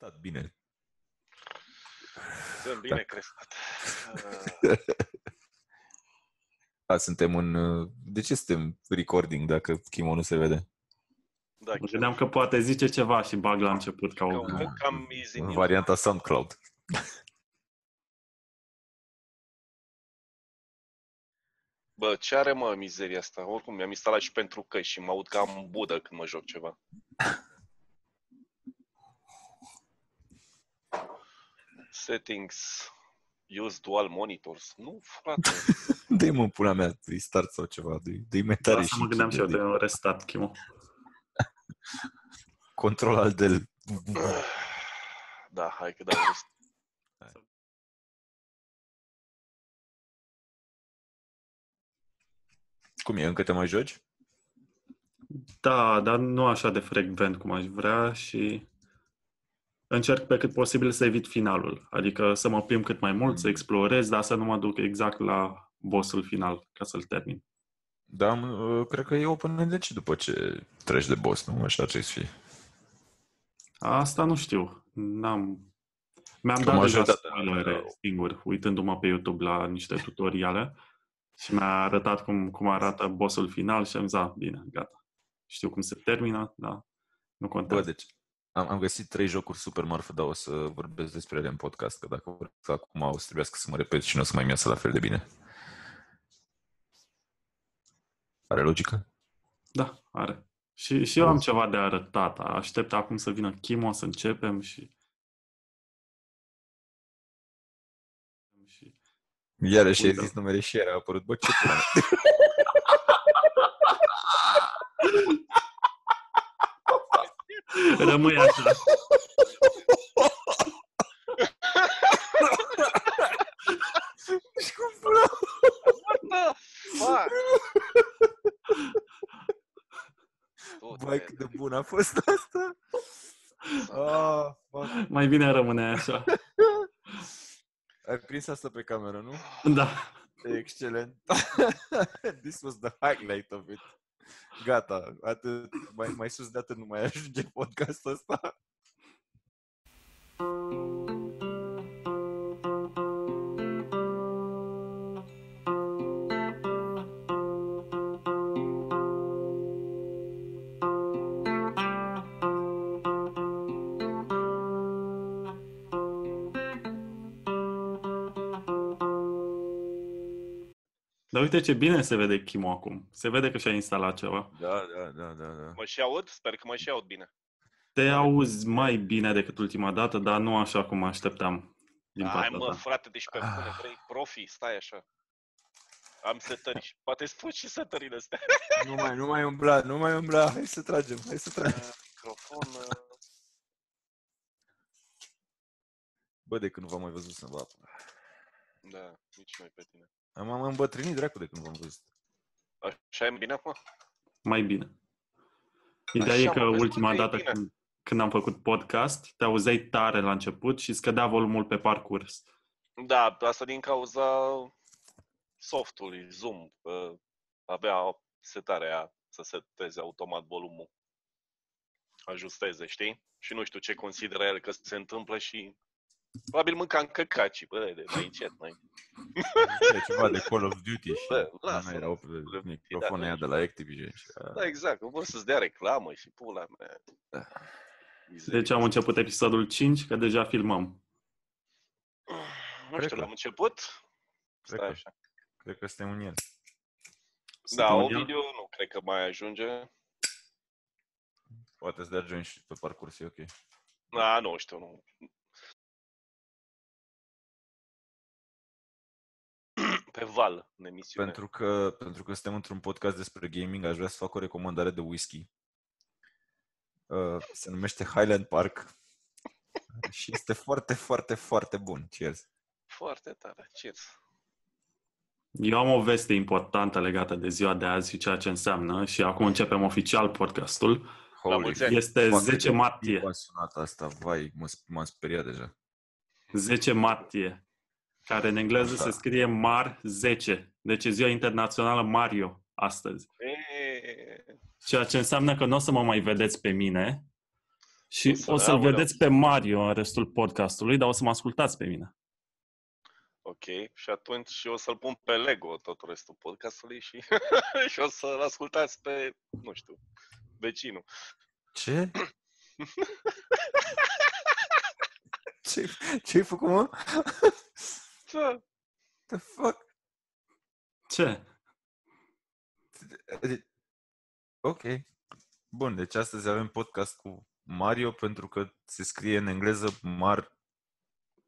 Stat bine. Sunt bine crescut. Da, suntem în... uh, De ce suntem recording dacă Chimo nu se vede? Da, Mă chiar. gândeam că poate zice ceva și bag la început ca o... Cam, cam easy. În varianta SoundCloud. Bă, ce are mă mizeria asta? Oricum, mi-am instalat și pentru căști și mă aud ca în budă când mă joc ceva. Settings. Use dual monitors. Nu, frate. Dă-i mă în pula mea, restart sau ceva. Dă-i, dă-i metare Asta și mă gândeam și eu de de un restat, Chimo. control al del. Da, hai că dau rest. Cum e? Încă te mai joci? Da, dar nu așa de frecvent cum aș vrea și încerc pe cât posibil să evit finalul. Adică să mă plimb cât mai mult, să explorez, dar să nu mă duc exact la bossul final ca să-l termin. Da, am, uh, cred că e open-ended și după ce treci de boss, nu? Așa trebuie să fie. Asta nu știu. N-am... Mi-am Că dat deja majoritatea- spoilere singur, uitându-mă pe YouTube la niște tutoriale și mi-a arătat cum, cum arată bossul final și am zis, "Ah, bine, gata. Știu cum se termină, dar nu Bă, contează. deci am, am găsit trei jocuri super marfă, dar o să vorbesc despre ele în podcast, că dacă vreau să acum o să trebuiască să mă repet și nu o să mai mi iasă la fel de bine. Are logică? Da, are. Și, și eu am ceva de arătat. Aștept acum să vină Chimo să începem și... și... Iarăși ai Uite. zis numele și a apărut. Bă, ce pula mea? Rămâi așa. Și cum pula? Da, fuck! Vai, cât de bun a fost asta! Ah, fuck. Mai bine rămâne așa. Ai prins asta pe cameră, nu? Da. Excelent. This was the highlight of it. Gata, atât, mai, mai sus de atât nu mai ajunge podcastul ăsta. Dar uite ce bine se vede Chimo acum. Se vede că și-a instalat ceva. Da, da, da, da, da. Mă și aud? Sper că mă și aud bine. Te auzi mai bine decât ultima dată, dar nu așa cum așteptam. Din Hai partea mă, ta. frate, deci pe Ah. bune, vrei profi, stai așa. Am setări și poate spun și setările astea. Nu mai, nu mai umbla, nu mai umbla, hai să tragem, hai să tragem. Microfon, uh, Bă, de când nu v-am mai văzut să vă da, nici noi pe tine. Am, am îmbătrânit dracu de când v-am văzut. Așa e bine acum? Mai bine. Ideea Așa, e că mă, vezi, ultima că e dată bine. când, când am făcut podcast, te auzeai tare la început și scădea volumul pe parcurs. Da, asta din cauza softului, Zoom. că avea setarea să seteze automat volumul. Ajusteze, știi? Și nu știu ce consideră el că se întâmplă și probabil mâncam căcaci, bă, de mai încet, mai. E ceva de Call of Duty și Bă, nu lasă, erau pe Duty, microfoane da, aia de la Activision. Și, a, Da, exact, vor să-ți dea reclamă și pula mea. Da. Mizerie. Deci am început episodul 5, că deja filmăm. Nu Cred știu, că. l-am început? Cred Stai că. așa. cred că suntem în el. Da, Suntem o în el? video nu cred că mai ajunge. Poate să dea join și pe parcurs, e ok. Da, nu știu, nu. Pe val, în emisiune. Pentru că, pentru că suntem într-un podcast despre gaming, aș vrea să fac o recomandare de whisky. Uh, se numește Highland Park și este foarte, foarte, foarte bun. Cheers! Foarte tare, cheers. Eu am o veste importantă legată de ziua de azi și ceea ce înseamnă și acum începem oficial podcastul. Holy mulți ani. Este fuck, 10 cât de martie. bine a sunat asta, vai, mă, m-am speriat deja. 10 martie, care în engleză Așa. se scrie Mar 10. Deci e ziua internațională Mario astăzi. E, Ceea ce înseamnă că nu o să mă mai vedeți pe mine, Și O să- o să-l aoleu. vedeți pe Mario în restul podcastului, dar o să mă ascultați pe mine. Ok, și atunci eu o să-l pun pe Lego tot restul podcastului și, și o să-l ascultați pe, nu știu, vecinul. Ce? Ce, ce-ai făcut, mă? Da, The fuck? Ce? De- Ok. Bun, deci astăzi avem podcast cu Mario pentru că se scrie în engleză Mar...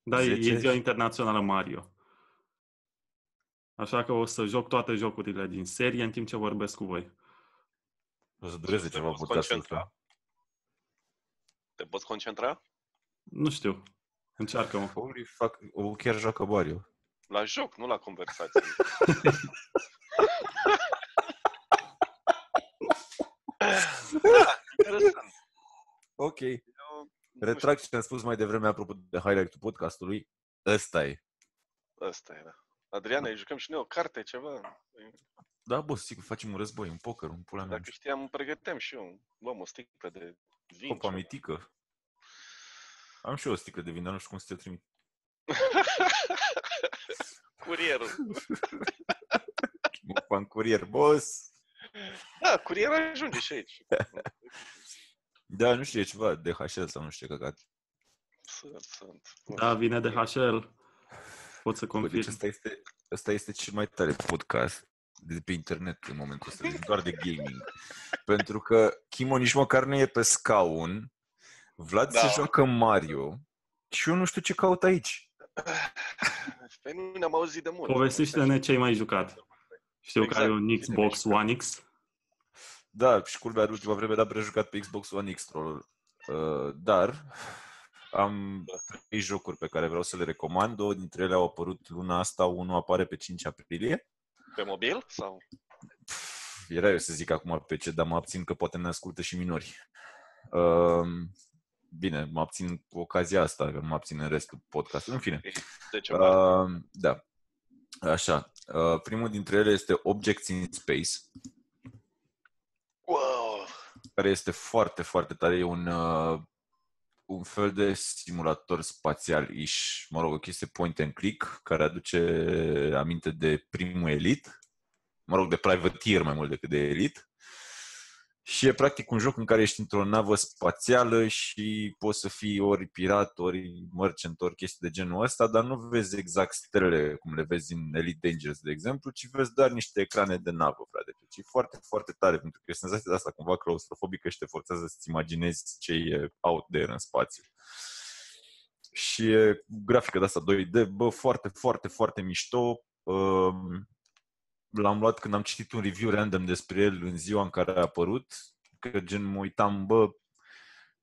Da, e- 10. e ziua internațională Mario. Așa că o să joc toate jocurile din serie în timp ce vorbesc cu voi. O să dureze te ceva poți podcastul concentra. ăsta. Te poți concentra? Nu știu. Încearcă-mă. Holy fuck, o chiar joacă Mario. La joc, nu la conversație. da, interesant. Ok. Eu, nu Retrag ce am spus mai devreme apropo de highlight-ul podcastului. Ăsta e. știu, Ăsta era. Adriana, îi jucăm și noi o carte, ceva. Da, boss, sigur, facem un război, un poker, un pula mea. Dacă știam, îmi pregăteam și eu. Luăm o sticlă de vin. Copa ceva. Mitică. Am și eu o sticlă de vin, dar nu știu cum să te trimit. Curierul. Mă fac în curier, boss! Da, curierul ajunge și aici. Da, nu știu, e ceva DHL sau nu știu ce căcat. Sunt, sunt. Da, vine de HL. Pot să Bă, Deci confirm. ăsta este, ăsta este cel mai tare podcast de pe internet în momentul ăsta, deci doar de gaming. Pentru că Chimo nici măcar nu e pe scaun, Vlad Da. se joacă Mario și eu nu știu ce caut aici. Păi nu ne-am auzit de mult. Povestește-ne ce ai mai jucat. Știu că ai Exact. un Xbox One X. Da, și culmea de ultima vreme, dar am jucat pe Xbox One X, troll. Uh, dar am trei jocuri pe care vreau să le recomand. Două dintre ele au apărut luna asta, unul apare pe 5 aprilie. Pe mobil? Sau? Pff, Era eu să zic acum pe ce, dar mă abțin că poate ne ascultă și minori. Uh, bine, mă abțin cu ocazia asta, că nu mă abțin în restul podcastului. În fine. De ceva? Uh, da. Așa. Uh, primul dintre ele este Objects in Space. Wow! care este foarte, foarte tare. E un, uh, un fel de simulator spațial-ish, mă rog, o chestie point and click, care aduce aminte de primul Elite, mă rog, de Privateer mai mult decât de Elite. Și e practic un joc în care ești într-o navă spațială și poți să fii ori pirat, ori merchant, ori chestii de genul ăsta, dar nu vezi exact stelele cum le vezi în Elite Dangerous, de exemplu, ci vezi doar niște ecrane de navă, frate. Deci e foarte, foarte tare, pentru că e senzația de asta cumva claustrofobică și te forțează să-ți imaginezi ce e out there în spațiu. Și e grafică de asta 2D, bă, foarte, foarte, foarte mișto. Um, L-am luat când am citit un review random despre el în ziua în care a apărut, că gen mă uitam, bă,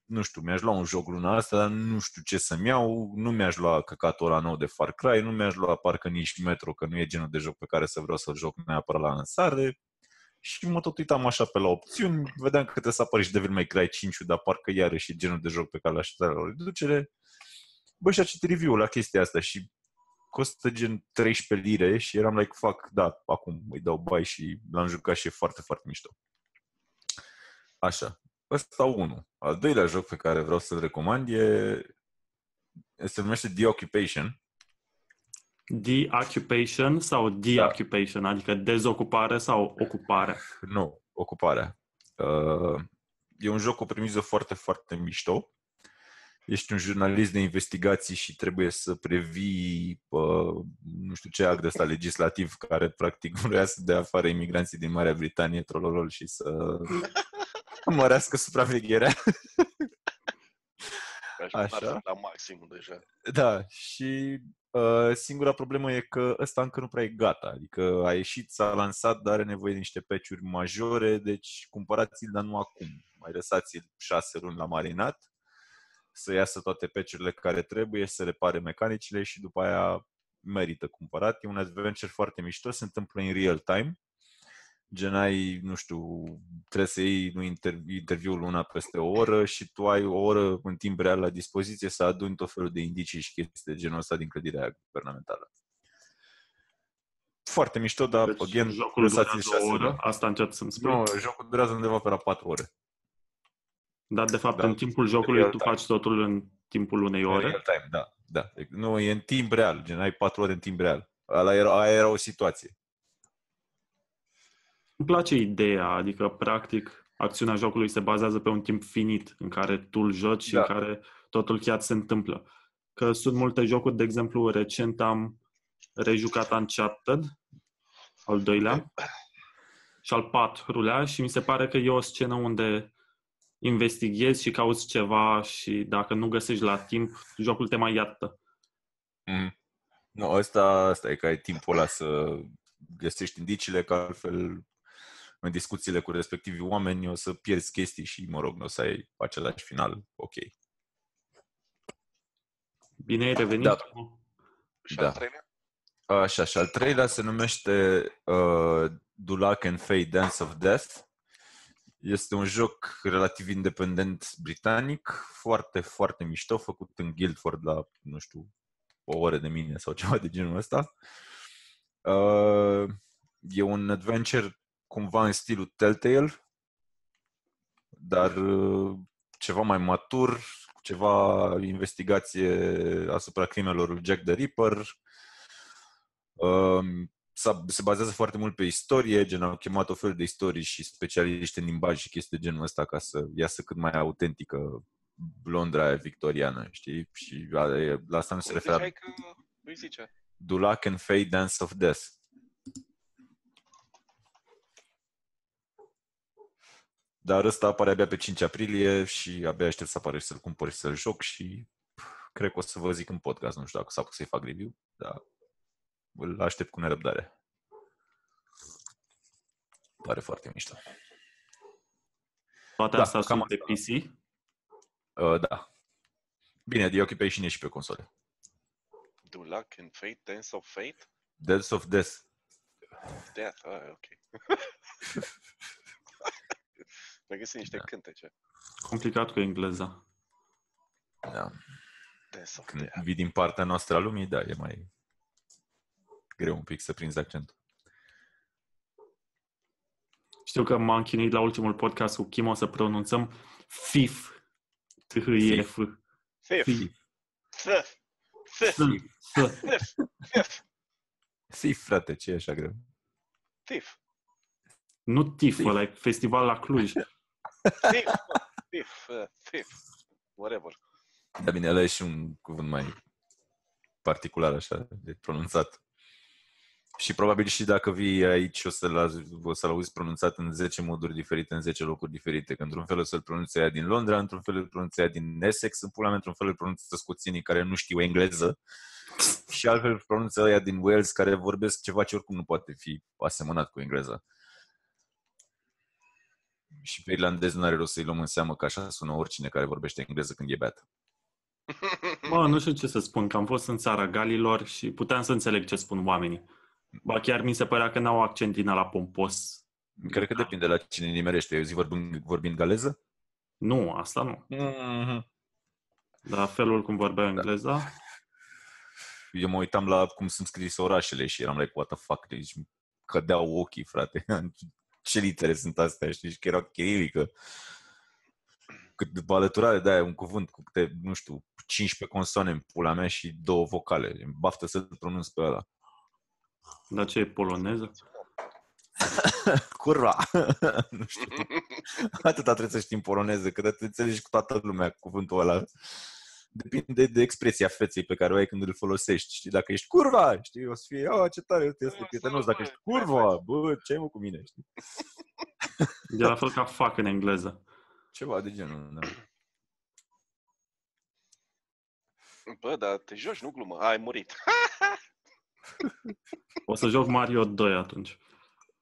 nu știu, mi-aș lua un joc luna asta, dar nu știu ce să-mi iau, nu mi-aș lua căcatul ăla nou de Far Cry, nu mi-aș lua parcă nici Metro, că nu e genul de joc pe care să vreau să-l joc neapărat la lansare. Și mă tot uitam așa pe la opțiuni, vedeam că trebuie să apară și Devil May Cry 5 dar parcă iarăși e genul de joc pe care l-aș la o reducere. Bă, și a citit review-ul la chestia asta și costă gen 13 lire și eram like, fuck, da, acum îi dau bai și l-am jucat și e foarte, foarte mișto. Așa. Ăsta unul. Al doilea joc pe care vreau să-l recomand e se numește The Occupation. De-occupation sau de-occupation, adică dezocupare sau ocupare. Nu, ocuparea. Uh, e un joc cu o premiză foarte, foarte mișto. Ești un jurnalist de investigații și trebuie să previi uh, nu știu ce act ăsta legislativ care practic vrea să dea afară imigranții din Marea Britanie, trololol, și să mărească supravegherea. Aș Așa. la maximum deja. Da, și uh, singura problemă e că ăsta încă nu prea e gata. Adică a ieșit, s-a lansat, dar are nevoie de niște patch-uri majore, deci cumpărați-l, dar nu acum. Mai lăsați-l șase luni la marinat, să iasă toate patch-urile care trebuie, să repare mecanicile și după aia merită cumpărat. E un adventure foarte mișto, se întâmplă în real time. Gen ai, nu știu, trebuie să iei un inter- interviul una peste o oră și tu ai o oră în timp real la dispoziție să aduni tot felul de indicii și chestii de genul ăsta din clădirea aia guvernamentală. Foarte mișto, dar, Deci again, jocul lăsați-l durează o șase oră, luni. asta încerc să-mi spui. Nu, jocul durează undeva pe la 4 ore. Dar, de fapt, Da. în timpul jocului Real tu time. faci totul în timpul unei În ore. real time, da. da. Nu, e în timp real, gen ai patru ore în timp real. Ala era, aia era o situație. Îmi place ideea, adică, practic, acțiunea jocului se bazează pe un timp finit în care tu îl joci și Da. în care totul chiar se întâmplă. Că sunt multe jocuri, de exemplu, recent am rejucat Uncharted, al doilea, și al patrulea și mi se pare că e o scenă unde investighezi și cauți ceva și dacă nu găsești la timp, jocul te mai iartă. Mm. Nu, asta, asta e că ai timpul ăla să găsești indiciile, că altfel în discuțiile cu respectivii oameni o să pierzi chestii și, mă rog, nu o să ai același final ok. Bine ai revenit? Da. Și Da. al treilea? Așa, și al treilea se numește uh, Dulac and Fate Dance of Death. Este un joc relativ independent britanic, foarte, foarte mișto, făcut în Guildford la, nu știu, o oră de mine sau ceva de genul ăsta. Uh, e un adventure cumva în stilul Telltale, dar uh, ceva mai matur, ceva investigație asupra crimelor lui Jack the Ripper. Um, s-a- se bazează foarte mult pe istorie, gen au chemat o fel de istorii și specialiști în limbaj și chestii de genul ăsta ca să iasă cât mai autentică Londra aia victoriană, știi? Și la, la asta nu se Cum referă ziceai că îi zice? Dulac and Fate Dance of Death. Dar ăsta apare abia pe 5 aprilie și abia aștept să apară și să-l cumpăr și să-l joc și pf, cred că o să vă zic în podcast, nu știu dacă s-a să-i fac review, dar îl aștept cu nerăbdare. Pare foarte mișto. Toate Da, astea cam sunt pe asta. PC. Uh, da. Bine, e ok pe și și pe console. Do Luck and Fate, Dance of Fate? Dance of Death. Of Death, ah, ok. Mi-a găsit niște Da. cântece. Complicat cu engleza. Da. Dance of Când Death. vii din partea noastră a lumii, da, e mai greu un pic să prinzi accentul. Știu că m-am chinuit la ultimul podcast cu Kim o să pronunțăm FIF. T-H-I-F. Thief. FIF. Thief. Thief. S. Thief. Thief. Sif, frate, ce e așa greu? Thief. Nu TIF, Fif. ăla e festival la Cluj. Thief. Thief. uh, Thief. Whatever. Da, bine, ăla e și un cuvânt mai particular, așa, de pronunțat. Și probabil și dacă vii aici o să-l, o să-l auzi pronunțat în 10 moduri diferite, în 10 locuri diferite. Că într-un fel o să-l pronunțe aia din Londra, într-un fel îl pronunțe aia din Essex, în pula mea, într-un fel îl pronunță scoțienii care nu știu engleză și altfel îl pronunță aia din Wales care vorbesc ceva ce oricum nu poate fi asemănat cu engleza. Și pe irlandez nu are rost să-i luăm în seamă că așa sună oricine care vorbește engleză când e beat. Mă, nu știu ce să spun, că am fost în țara Galilor și puteam să înțeleg ce spun oamenii. Ba chiar mi se părea că n-au accent din ăla pompos. Cred că depinde la cine nimerește. Eu zi vorbind, vorbind galeză? Nu, asta nu. Mm-hmm. Dar felul cum vorbea engleza, Eu mă uitam la cum sunt scrise orașele și eram like, what the fuck, deci cădeau ochii, frate. Ce litere sunt astea, știi? Și că era chirilică. Cât după alăturare de aia un cuvânt cu câte, nu știu, 15 consoane în pula mea și două vocale. Îmi Baftă să-l pronunț pe ăla. Dar ce e poloneză? Curva! nu știu. Atâta trebuie să știi în poloneză, că te înțelegi cu toată lumea cuvântul ăla. Depinde de expresia feței pe care o ai când îl folosești. Știi, dacă ești curva, știi, o să fie, oh, ce tare, uite, este prietenos. Dacă ești curva, bă, ce ai mă cu mine, știi? E la fel ca fac în engleză. Ceva de genul, da. Bă, dar te joci, nu glumă. Ai murit. O să joc Mario 2 atunci.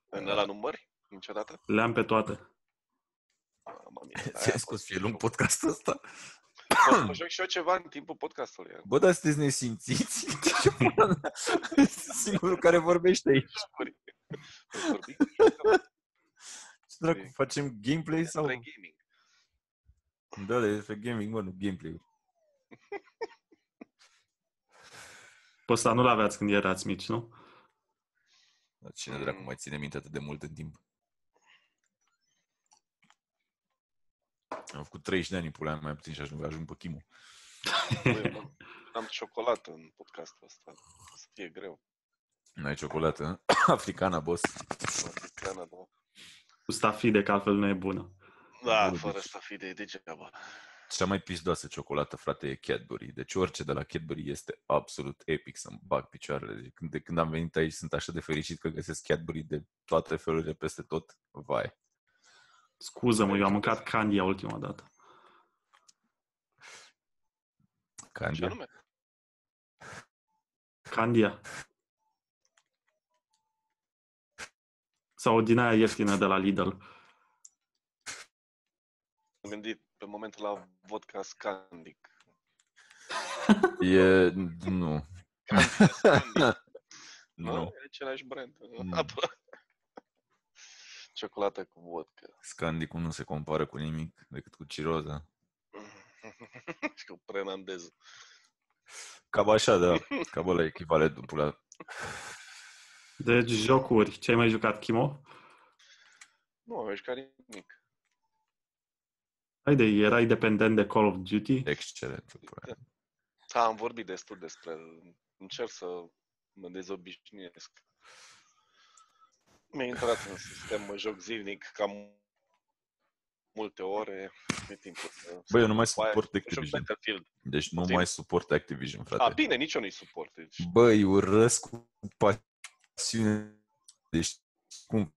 În ăla numări? Niciodată? Le-am pe toate. Mamă mia. Ți-ai scos fie lung podcastul ăsta? Pot să mă joc și eu ceva în timpul podcastului. Bă, dar sunteți nesimțiți? Ce pula mea? Sunt singurul care vorbește aici. Vorbi. Vorbi. Ce dracu, facem gameplay sau? Despre gaming. Da, de despre gaming, mă, nu gameplay. Pe ăsta nu l-aveați când erați mici, nu? Dar cine dracu mai ține minte atât de mult în timp? Am făcut 30 de ani în pula mea, mai puțin și ajung, ajung pe chimul. Băi, am- am ciocolată în podcastul ăsta. O să fie greu. N-ai ciocolată africana, boss. Africană, da. Cu stafide, că altfel nu e bună. Da, Bun, fără deci- să fie de degeaba. Cea mai pisdoasă ciocolată, frate, e Cadbury. Deci orice de la Cadbury este absolut epic să-mi bag picioarele. Deci când, de când am venit aici sunt așa de fericit că găsesc Cadbury de toate felurile peste tot. Vai. Scuză-mă, eu am mâncat candia ultima dată. Ce Candia. anume? Candia. Sau din aia ieftină de la Lidl. Am gândit pe momentul la vodka Scandic. E... Nu. Nu? Nu. E același brand. Mm. Apă. Ciocolată cu vodka. Scandicul nu se compară cu nimic decât cu ciroza. Și cu prenandez. Cam așa, da. Cam ăla e echivalentul pula. Deci, jocuri. Ce ai mai jucat, Chimo? Nu am jucat nimic. Haide, erai dependent de Call of Duty? Excelent. pula. Da, am vorbit destul despre el. Încerc să mă dezobișnuiesc. Mi-a intrat în sistem, mă joc zilnic, cam multe ore. E timpul să... Băi, eu nu mai După aia suport Joc Activision. Battlefield. Deci nu Poftim? mai suport Activision, frate. A, bine, nici eu nu-i suport. Deci, Băi, urăsc cu pasiune. Deci, cum,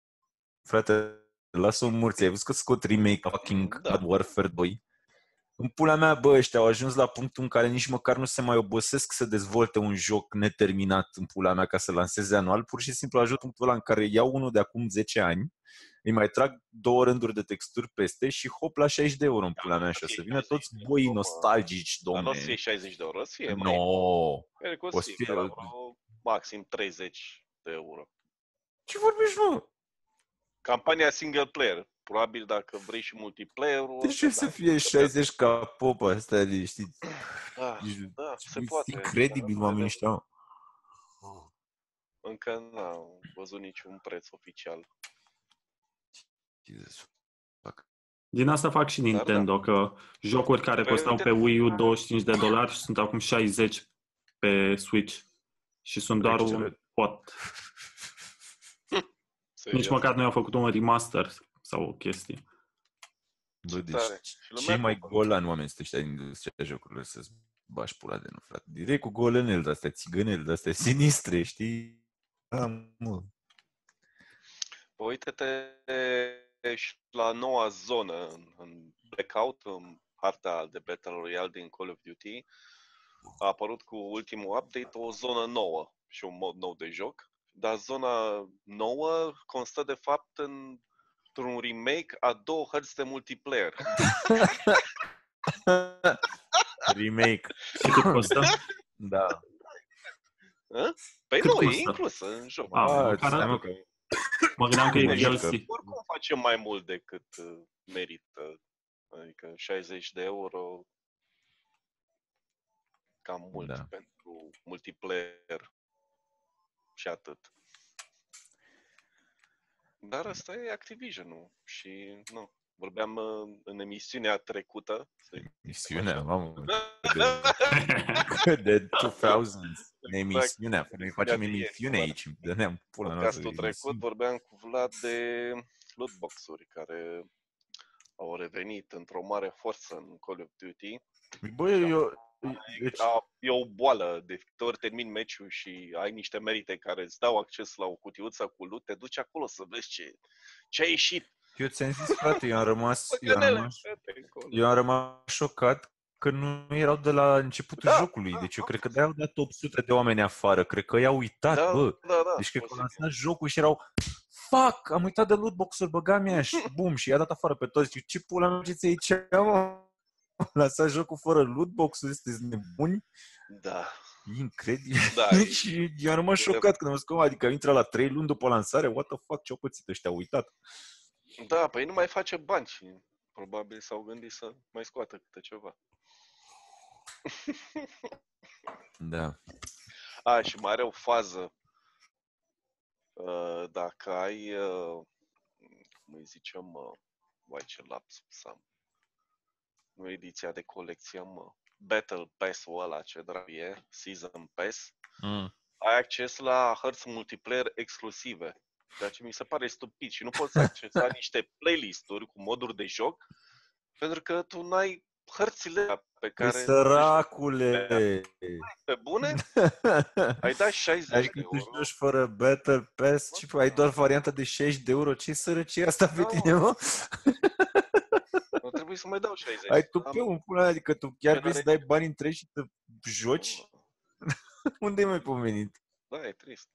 frate, lasă-o în morți. Ai văzut că scot remake fucking Da. da. Warfare 2? În pula mea, bă, ăștia au ajuns la punctul în care nici măcar nu se mai obosesc să dezvolte un joc neterminat în pula mea ca să lanseze anual. Pur și simplu ajut punctul ăla în care iau unul de acum 10 ani, îi mai trag două rânduri de texturi peste și hop la 60 de euro în pula mea și o să vină toți boii nostalgici, dar nu o să fie domne. 60 de euro, o să fie mai... No. Cred că o o să să fie fie- de la vreo maxim 30 de euro. Ce vorbești, mă? Campania single player. Probabil dacă vrei și multiplayer-ul... De o ce să dai. fie 60 ca popa asta, de, știi? Da, Ești- da, se e poate. incredibil Da, oamenii da. ăștia. mă. Încă n-am văzut niciun preț oficial. Jesus. Fuck. Din asta fac și Dar Nintendo, că jocuri care Pe costau pe Nintendo- Wii U 25 de dolari sunt acum 60 pe Switch. Și sunt doar un Excelent. pot. Serios. Nici măcar nu i-au făcut un remaster sau o chestie. Bă, deci, tare. Și lumea cei mai cumpără. golani oameni sunt ăștia din industria jocurilor să-ți bași pula de nu, frate. Direct cu golenel de astea, țigănel de astea, sinistre, știi? Da, mă. Păi Uite-te și la noua zonă în, în Blackout, în harta de Battle Royale din Call of Duty. A apărut cu ultimul update o zonă nouă și un mod nou de joc. Dar zona nouă constă de fapt în un remake a două hărți de multiplayer. Remake. Și cât costă? Da. Păi Cât nu, e costă? inclusă în joc. A, Ah, măcar stai, mă, atât. că Mă gândeam că e Mă joc, DLC. Oricum face mai mult decât uh, merită. Adică 60 de euro cam mult Da. pentru multiplayer și atât. Dar asta e Activision-ul și nu. Vorbeam uh, în emisiunea trecută. să- Misiunea, mamă. De, de 2000 în emisiunea. Noi facem Exact. de ieri, emisiune da. aici. Dă-ne pula noastră. Podcastul trecut vorbeam cu Vlad de lootbox-uri care au revenit într-o mare forță în Call of Duty. Bă, eu... Deci, A, e o boală, de câte ori termin meciul și ai niște merite care îți dau acces la o cutiuță cu loot, te duci acolo să vezi ce, ce a ieșit. eu ți-am zis, frate, eu am rămas, eu am Păcănele, rămas, frate, acolo. eu am rămas șocat că nu erau de la începutul Da, jocului. da, Deci eu da. cred că de-aia au dat 800 de oameni afară. Cred că i-au uitat, da, bă. da, da, Deci cred că au posibil. lansat jocul și erau Fuck, am uitat de lootbox-uri, băga mea și bum, și i-a dat afară pe toți. Și ce pula mea ce aici, mă? Lansat jocul fără lootbox-uri, sunteți nebuni? Da, E incredibil. da, și eu am rămas șocat când am zis că, mă, adică intră la 3 luni după lansare, what the fuck, ce-au pățit ăștia, au uitat. da, păi nu mai face bani și probabil s-au gândit să mai scoată câte ceva. Da. A, și mai are o fază. Uh, dacă ai, uh, cum îi zicem, uh, vai ce lapsus am. Nu ediția de colecție, mă. Battle Pass-ul ăla, ce dracu e, Season Pass, Mm. ai acces la hărți multiplayer exclusive. Ceea ce mi se pare stupid și nu poți accesa niște playlist-uri cu moduri de joc pentru că tu n-ai hărțile pe Păi, care... săracule! Pe bune? Ai dat 60 Adică de tu euro. joci fără Battle Pass și ai doar varianta de 60 de euro. Ce sărăcie asta pe Da, mă. tine, mă? Nu trebuie să mai dau 60. Ai tu Am- pe un pula, adică tu chiar Că vrei să n-are- dai bani întregi și să joci? Unde e mai pomenit? Da, e trist.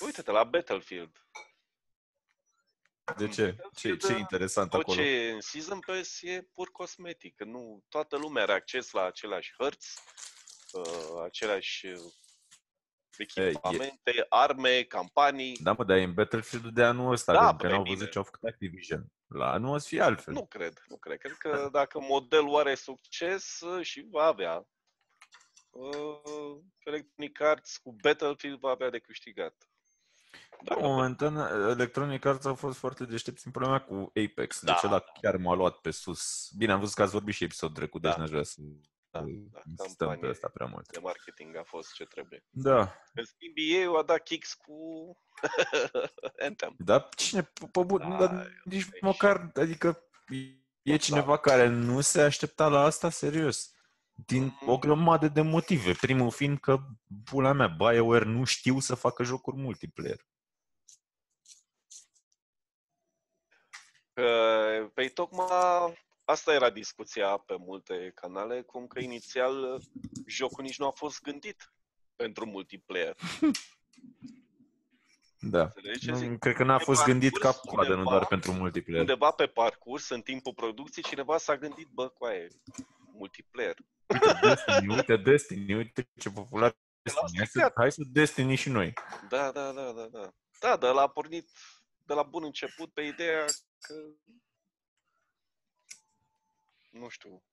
Uite-te la Battlefield. De ce? Ce, ce e interesant Tot acolo? ce e în Season Pass e pur cosmetic. că Nu, toată lumea are acces la aceleași hărți, uh, aceleași uh, echipamente, arme, campanii. Da, mă, dar e în Battlefield de anul ăsta, Da, că încă bă, n-au bine. văzut ce au făcut Activision. La anul o să fie altfel. Nu cred, nu cred. Cred că dacă modelul are succes uh, și va avea, uh, Electronic Arts cu Battlefield va avea de câștigat. Dacă Momentan, Electronic Arts au fost foarte deștepți în problema cu Apex. Deci Da. ăla chiar m-a luat pe sus. Bine, am văzut că ați vorbit și episodul trecut, deci Da. n-aș vrea să Da, da, insistăm pe campanie. asta prea mult. de marketing a fost ce trebuie. Da. În schimb, EA a dat kicks cu Anthem. Dar cine, pe, pe bun, Da, dar nici deci- măcar, adică e Da. cineva care nu se aștepta la asta serios. Din Mm. o grămadă de motive. Primul fiind că, pula mea, BioWare nu știu să facă jocuri multiplayer. Că, Păi tocmai asta era discuția pe multe canale, cum că inițial jocul nici nu a fost gândit pentru multiplayer. Da. Înțelegi ce zic? Nu, cred că n-a Pe fost gândit ca parcurs, coadă, nu undeva- doar pentru multiplayer. Undeva pe parcurs, în timpul producției, cineva s-a gândit, bă, coaie, multiplayer. Uite Destiny, uite Destiny, uite ce popular este Destiny. Hai să, hai să Destiny și noi. Da, da, da, da, da. Da, dar l-a pornit de la bun început pe ideea că nu știu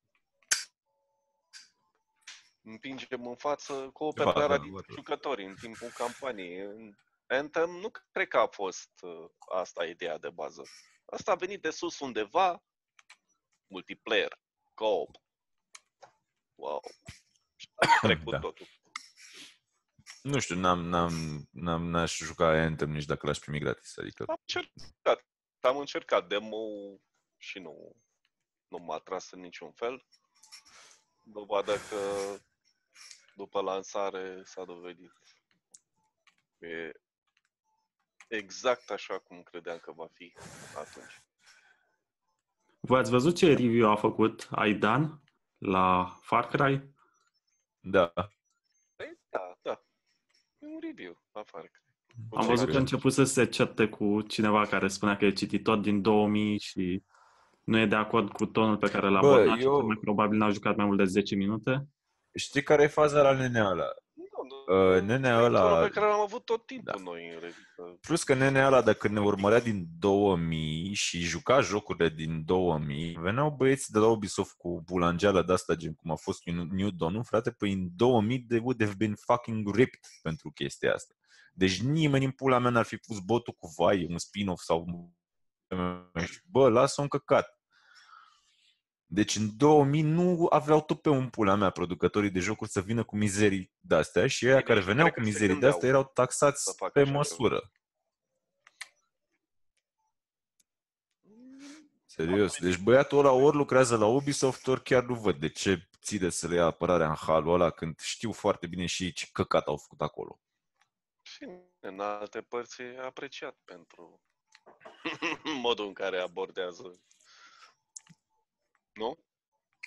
împingem în față cooperarea Ceva, dintre da, jucători în timpul campaniei. În Anthem nu cred că a fost uh, asta ideea de bază. Asta a venit de sus undeva, multiplayer, co-op. Wow. Și a trecut Da. totul. Nu știu, n-am, n-am, n-am, n-aș juca Anthem nici dacă l-aș primi gratis. Adică, Am încercat. Am încercat demo și nu, nu m-a atras în niciun fel. Dovadă că după lansare s-a dovedit. E exact așa cum credeam că va fi atunci. Voi ați văzut ce review a făcut Aidan la Far Cry? da. Păi, da, da. E un review, afară. Am Ce văzut crezi? că a început să se certe cu cineva care spunea că e cititor din 2000 și nu e de acord cu tonul pe care l-a Bă, abordat și eu- cel mai probabil n-a jucat mai mult de 10 minute. Știi care e faza la nenea ăla? Nu, Uh, nenea ăla- pe care l-am avut tot timpul Da. noi în revistă. Plus că nenea ăla, dacă ne urmărea din 2000 și juca jocurile din 2000, veneau băieți de la Ubisoft cu bulangeala de asta, gen cum a fost New Dawn, frate, păi în 2000 they would have been fucking ripped pentru chestia asta. Deci nimeni în pula mea n-ar fi pus botul cu vai, un spin-off sau... Bă, lasă un căcat. Deci în 2000 nu aveau tot pe un pula mea producătorii de jocuri să vină cu mizerii de-astea și ei care nici veneau cred cu că se mizerii gândeau de-astea erau taxați să facă pe așa măsură. Serios. Deci băiatul ăla ori lucrează la Ubisoft, ori chiar nu văd de ce ține să le ia apărarea în halul ăla când știu foarte bine și ei ce căcat au făcut acolo. Și în alte părți e apreciat pentru modul în care abordează. Nu?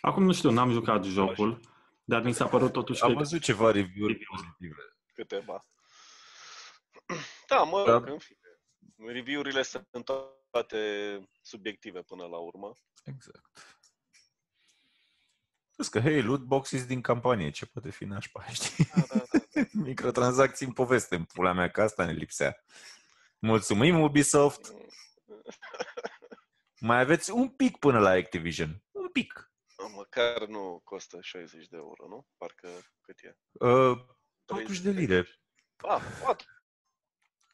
Acum nu știu, n-am jucat jocul, dar mi s-a părut totuși Am că văzut ceva review-uri pozitive. Câteva. Da, mă Da. rog, în fine. Review-urile sunt toate subiective până la urmă. Exact. Plus că, hei, loot boxes din campanie, ce poate fi nașpa, știi? Da, da, da. Microtransacții în poveste, în pula mea, că asta ne lipsea. Mulțumim, Ubisoft! Mai aveți un pic până la Activision. Un pic. Măcar nu costă 60 de euro, nu? Parcă cât e? Uh, 40 de lire. Ah,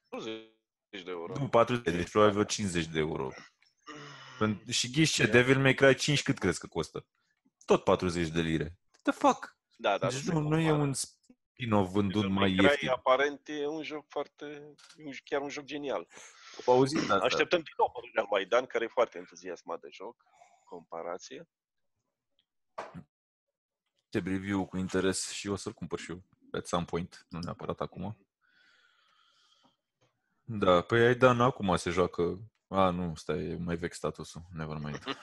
40 de euro. Nu, 40 de lire, deci probabil vreo 50 de euro. Pen- Și ghiși ce, Devil May Cry 5 cât crezi că costă? tot 40 de lire. The fuck? Da, dar Deci se nu, nu e compară. un spin-off vândut Devil mai May Cry, ieftin. aparent e un joc foarte, e un- chiar un joc genial. Am auzit asta. Așteptăm din nou părerea lui Aidan, care e foarte entuziasmat de joc. Comparație. Te review cu interes și o să-l cumpăr și eu at some point, nu neapărat acum. Da, păi ai Dan acum se joacă. A, nu, stai, e mai vechi statusul. Never mind.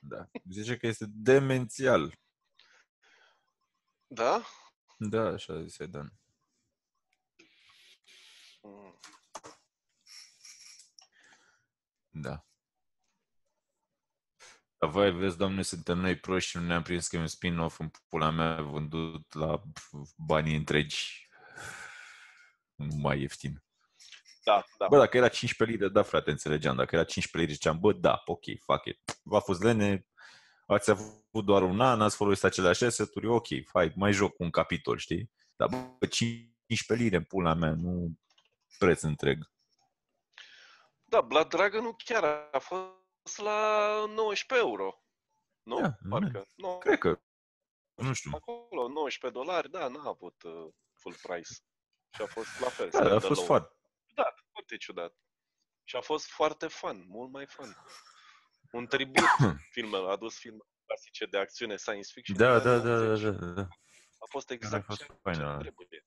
Da. Zice că este demențial. Da? Da, așa zise Dan. Mm. Da. Dar vai, vezi, doamne, suntem noi proști și nu ne-am prins că e un spin-off în pula mea vândut la banii întregi. Nu mai ieftin. Da, da. Bă, dacă era 15 lire, da, frate, înțelegeam. Dacă era 15 lire, ziceam, bă, da, ok, fuck it. V-a fost lene, ați avut doar un an, ați folosit aceleași asset-uri, ok, hai, mai joc un capitol, știi? Dar, bă, 15 lire în pula mea, nu preț întreg. Da, Blood Dragon nu chiar a fost la 19 euro. Nu? Da, Parcă. Nu, Cred că, nu știu. acolo, 19 dolari, da, n-a avut uh, full price. Și a fost la fel. Da, a fost standalone. foarte. Da, foarte ciudat. Și a fost foarte fun, mult mai fun. Un tribut filmelor, a adus filme clasice de acțiune science fiction. Da, din da, anii da, da, 80. da, da. A fost a exact fost ce, fain, ce da. trebuie.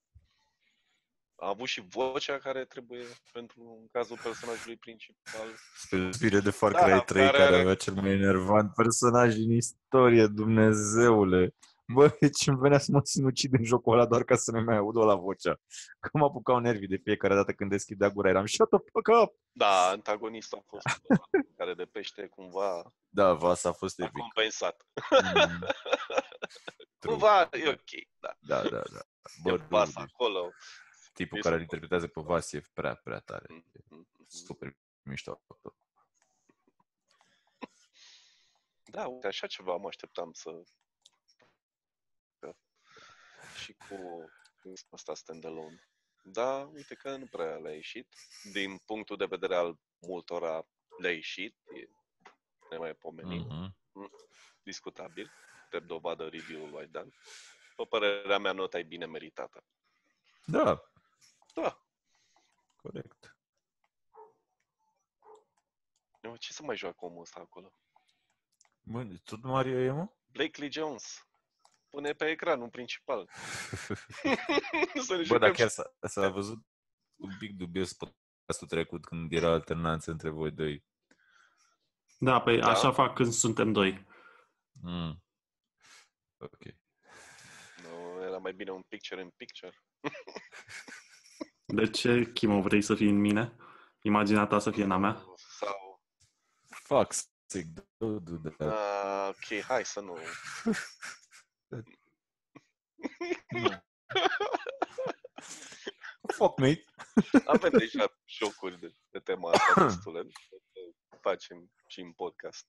A avut și vocea care trebuie pentru în cazul personajului principal. Spre de Far Da, Cry 3, care care are- avea cel mai enervant personaj din istorie, Dumnezeule. Bă, ce îmi venea să mă sinucid în jocul ăla doar ca să nu mai aud la vocea. Că mă apucau nervii de fiecare dată când deschidea gura, eram shut the fuck up! Da, antagonistul a fost ăla care de pește cumva Da, Vas a fost a epic. compensat. Mm. True. Cumva e ok, da. Da, da, da. Bă, Bă, vas dude, acolo. Tipul e care îl super. interpretează pe Vas e prea, prea tare. Mm, mm, mm. Super mișto. Da, uite, așa ceva mă așteptam să... Și cu asta standalone. Da, uite că nu prea le-a ieșit. Din punctul de vedere al multora le-a ieșit. E nemaipomenit. Mhm. discutabil, drept dovadă review-ul lui Dan. Pe părerea mea, nota e bine meritată. Da, Da, corect. Eu, ce să mai joacă omul ăsta acolo? Bă, tot Mario e, mă? Blakely Jones. Pune pe ecran un principal. să ne Bă, jucăm dar și- chiar s-a, s-a văzut un pic dubios podcastul trecut când era alternanță între voi doi. Da, păi Da. așa fac când suntem doi. Mm. Ok. Nu, era mai bine un picture in picture. De ce, Chimo, vrei să fii în mine? Imaginea ta să fie în a mea? Sau... Fuck sake, don't do that. Uh, ok, hai să nu. Nu. Fuck, mate. Avem deja jocuri de, de tema asta destule. nu? Să Facem și în podcast.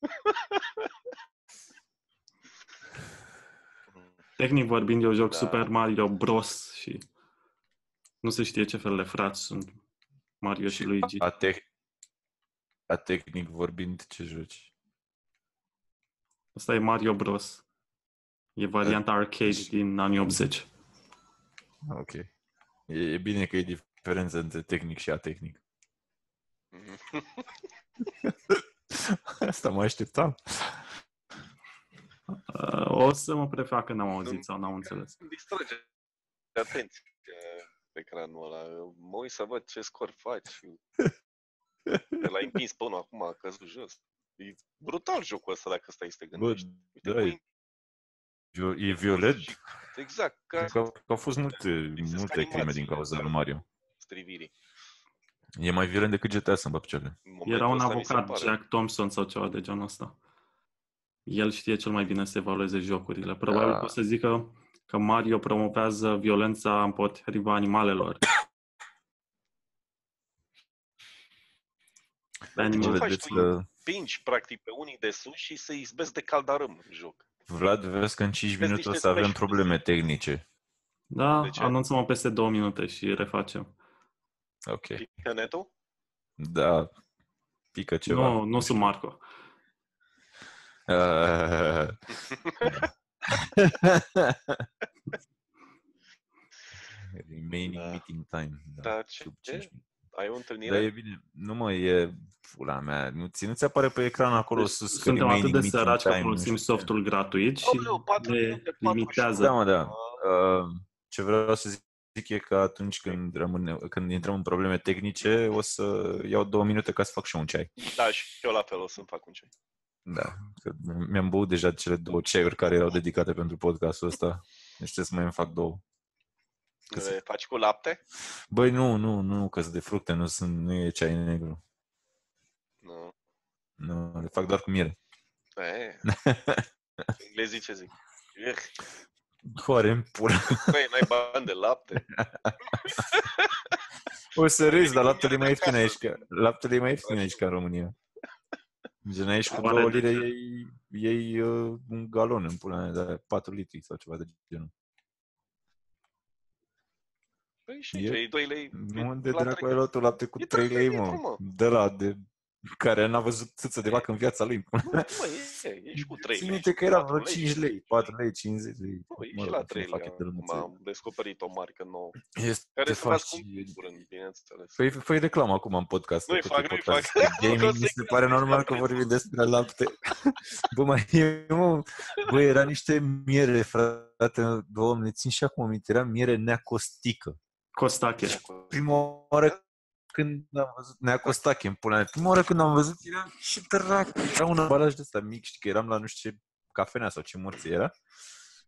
Tehnic vorbind, eu joc Da. Super Mario Bros. și nu se știe ce fel de frați sunt Mario și Luigi. A, te- a tehnic vorbind, ce joci? Asta e Mario Bros. E varianta arcade din anii 80. Ok. E, e bine că e diferență între tehnic și atehnic. Asta mă așteptam. Uh, o să mă prefac că n-am auzit sau n-am înțeles. Îmi distrage atenție pe ecranul ăla. Mă uit să văd ce scor faci. Te l-ai împins pe unul acum, a căzut jos. E brutal jocul ăsta dacă stai să te Bă, gândești. Uite, da, cu e, vio- e violent. Exact, ca Cred că, au- că au fost multe, Lipsesc multe crime din animațiile. cauza lui Mario. strivirii. E mai violent decât GTA să-mi bag picioarele. În momentul Era un ăsta mi se avocat, pare. Jack Thompson sau ceva de genul ăsta. El știe cel mai bine să evalueze jocurile. Probabil Da. că o să zică că Mario promovează violența împotriva animalelor. Pe Ce animale. faci Vedeți tu? că Pingi, practic, pe unii de sus și să-i izbesc de caldarâm în joc. Vlad, vezi că în 5 Vezi minute o niște să avem special. probleme tehnice. Da, De ce? anunțăm-o peste două minute și refacem. Ok. Pică netul? Da. Pică ceva. Nu, nu sunt Marco. Uh, Remaining Da. meeting time. Da, Da, ce? sub 5 minute. Ai o Da, întâlnire? e bine. Nu mă, e pula mea. Nu ți, nu ți apare pe ecran acolo Deci sus că suntem atât remaining de meeting săraci că time, nu folosim știu ce. softul gratuit și Aoleu, patru ne minute, patru limitează. Da, mă, da. Uh, ce vreau să zic e că atunci când, rămâne, când intrăm în probleme tehnice, o să iau două minute ca să fac și eu un ceai. Da, și eu la fel o să-mi fac un ceai. Da, că mi-am băut deja cele două ceaiuri care erau dedicate pentru podcastul ăsta. Deci trebuie să mai îmi fac două. Că Le faci cu lapte? Băi, nu, nu, nu, că sunt de fructe, nu, sunt, nu e ceai negru. Nu. Nu, le fac doar cu miere. E. Englezii ce zic? Eh, Hoare în pula. Băi, n-ai bani de lapte? O să râzi, dar laptele e mai ieftin aici, că, laptele e mai ieftin aici ca în România. Gen aici cu Oare două de lire ce? iei, iei uh, un galon în pula mea de 4 litri sau ceva de genul. Păi și E- cei 2 lei Nu, de la dracu trei- ai luat tu lapte cu E 3 lei, trei mă. litri, mă. De la, de care n-a văzut țâță de vacă în viața lui. Nu, mă, e, ești cu 3 Țin lei. minte că era patru vreo 5 lei, 4 lei, 50 lei. Nu, e Mă și rog, la în 3 fine, lei. fac de lămuțel. M-am descoperit o marcă nouă. Este Care să mă faci... ascund curând, bineînțeles. Păi făi reclamă acum în podcast. Nu-i că fac, tot nu-i podcast fac. de Gaming, Nu mi se se pare crește normal la că preț. vorbim despre lapte. Bă, mai e, mă, bă, era niște miere, frate, doamne, țin și acum aminte, era miere neacostică. Costache. Prima oară când am văzut, neacostache în pula mea, prima oară când am văzut, era și dracu, era un ambalaj de ăsta mic, știi că eram la nu știu ce cafenea sau ce morție era.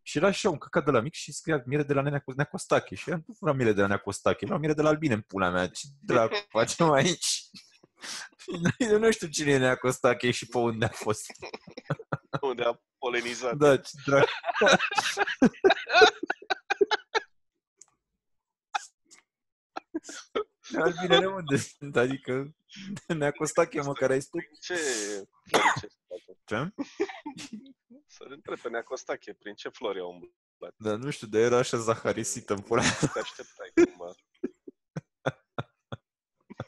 Și era așa un căcat de la mic și scria miere de la Nenea Neacostache. Și eram, nu vreau miere de la Neacostache, vreau miere de la Albine în pula mea. Ce dracu facem aici? Eu nu știu cine e Neacostache și pe unde a fost. Unde a polenizat. Da, ce dracu. Albinele unde sunt? Adică Neacostache, mă, care ai tu? Ce florice se face? Ce? Să întreb pe Neacostache, prin ce flori au umblat? Dar nu știu, dar era așa zaharisită în pula mea. Te așteptai cumva.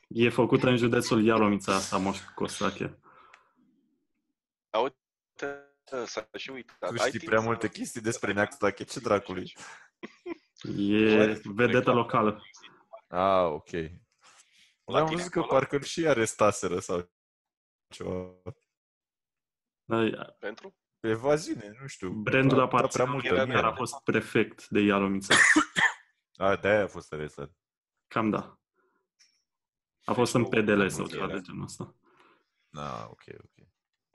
E făcută în județul Ialomița asta, Moș Costache. A, uite, s-a și uitat. Tu Ai știi timp prea să- multe chestii despre Neacostache, ce dracului? E vedetă locală. Ah, ok. La Am tine văzut că acolo? parcă îl și arestaseră sau ceva. Dar Pentru? Evaziune, nu știu. Brandul A- a aparține prea lui multă era care a miere. fost prefect de Ialomița. A, de-aia a fost arestat. Cam da. A fost în PDL sau Ok, ceva da. de genul ăsta. Ah, ok, ok.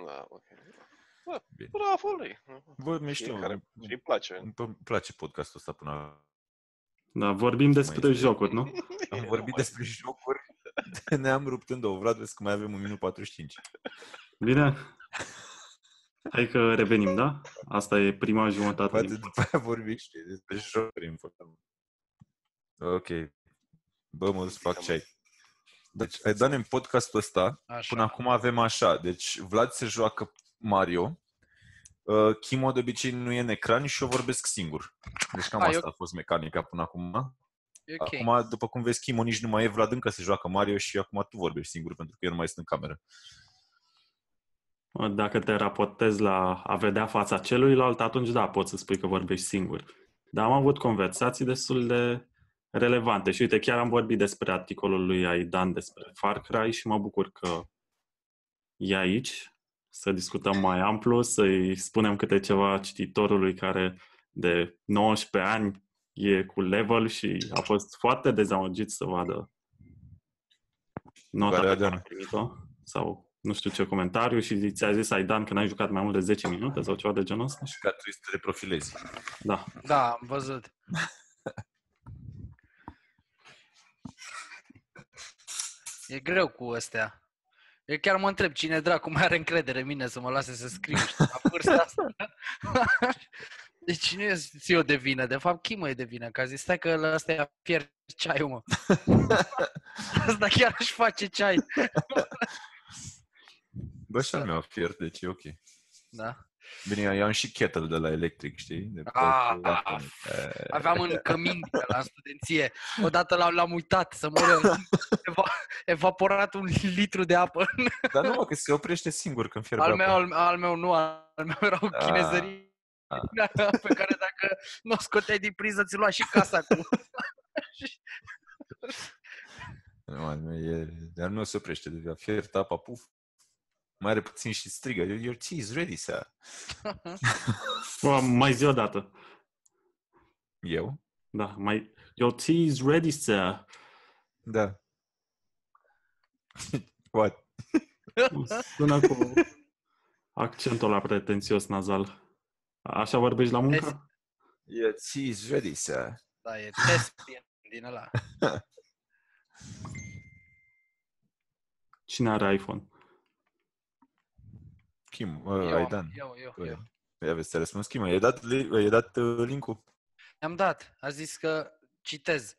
Da, ok. Da, Bine. bravo lui. Bă, mișto. Fiecare îi place. Îmi îmi place podcastul ăsta până acum. Da, vorbim despre este. jocuri, nu? Am Nu vorbit mai- despre jocuri. Ne-am rupt în două. Vlad, vezi că mai avem un minut 45. Bine? Hai că revenim, da? Asta e prima jumătate. Poate din după aia vorbim și despre jocuri. în foarte mult. Ok. Bă, mă duc să fac ceai. Deci, ai dat în podcastul ăsta, Așa. până acum avem așa. Deci, Vlad se joacă Mario, uh, Chimo de obicei nu e în ecran și eu vorbesc singur. Deci cam A, asta eu- a fost mecanica până acum. E ok. Acum, după cum vezi, Chimo nici nu mai e, Vlad încă se joacă Mario și acum tu vorbești singur pentru că eu nu mai sunt în cameră. Dacă te raportezi la a vedea fața celuilalt, atunci da, poți să spui că vorbești singur. Dar am avut conversații destul de relevante și uite, chiar am vorbit despre articolul lui Aidan despre Far Cry și mă bucur că e aici să discutăm mai amplu, să-i spunem câte ceva cititorului care de 19 ani e cu level și a fost foarte dezamăgit să vadă nota Care pe care Aidan? a primit-o sau nu știu ce comentariu și ți-a zis Aidan că n-ai jucat mai mult de 10 minute sau ceva de genul ăsta? Și că trebuie să te reprofilezi. Da. Da, am văzut. E greu cu astea. Eu chiar mă întreb cine dracu mai are încredere în mine să mă lase să scriu știi, la vârsta asta. Deci nu e eu de vină, de fapt Chimo e de vină, că a zis stai că ăsta i-a pierd ceaiul, mă. Asta chiar își face ceai. Bă, și al meu a fiert, deci e ok. Da. Bine, eu am și kettle de la electric, știi? De Ah, pe- ah, Eh, Aveam în cămin de la studenție. Odată l-am, l-am uitat să mă eva, evaporat un litru de apă. Dar nu, mă, că se oprește singur când fierbe Al meu, apa. al, al meu nu, al meu erau Ah. chinezării pe care dacă nu o scoteai din priză, ți lua și casa cu... Nu, al meu e... Dar nu se oprește, de fiert apa, puf. Mai are puțin și strigă, your tea is ready, sir. Bă, mai zi o dată. Eu? Da, mai... Your tea is ready, sir. Da. What? Sună cu accentul la pretențios nazal. Așa vorbești la muncă? Your tea is ready, sir. Da, e tespian din ăla. Cine are iPhone? Kim, uh, Eu, ai am- Dan. eu, eu, Păi, eu. Ia vezi, ți-a răspuns Kim, i-ai dat, li- i-ai dat uh, link-ul? I-am dat. A zis că citez.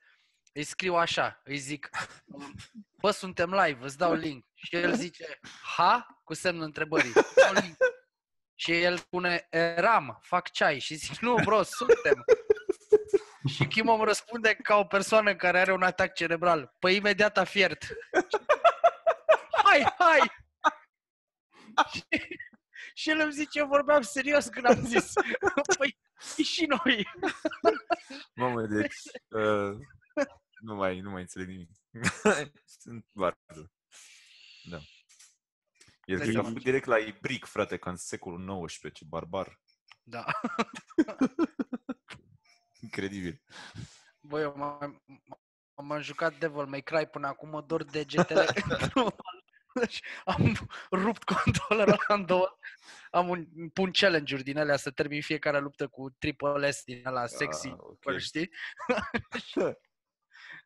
Îi scriu așa, îi zic, bă, suntem live, îți dau link. Și el zice, ha? Cu semnul întrebării. Dau link. Și el spune, eram, fac ceai. Și zic, nu, bro, suntem. Și Kim îmi răspunde ca o persoană care are un atac cerebral. Păi imediat a fiert. Hai, hai! Și, și el îmi zice, eu vorbeam serios când am zis. Păi și noi. Mamă, deci... Uh, nu mai, nu mai înțeleg nimic. Sunt barbă. Da. El cred că a făcut direct la Ibric, frate, ca în secolul XIX, ce barbar. Da. Incredibil. Băi, eu m-am, m-am jucat Devil May Cry până acum, mă dor degetele. Deci am rupt controlerul ăla în două. Am un, pun challenge-uri din alea să termin fiecare luptă cu triple S din ăla sexy, Ah, ok. okay. știi?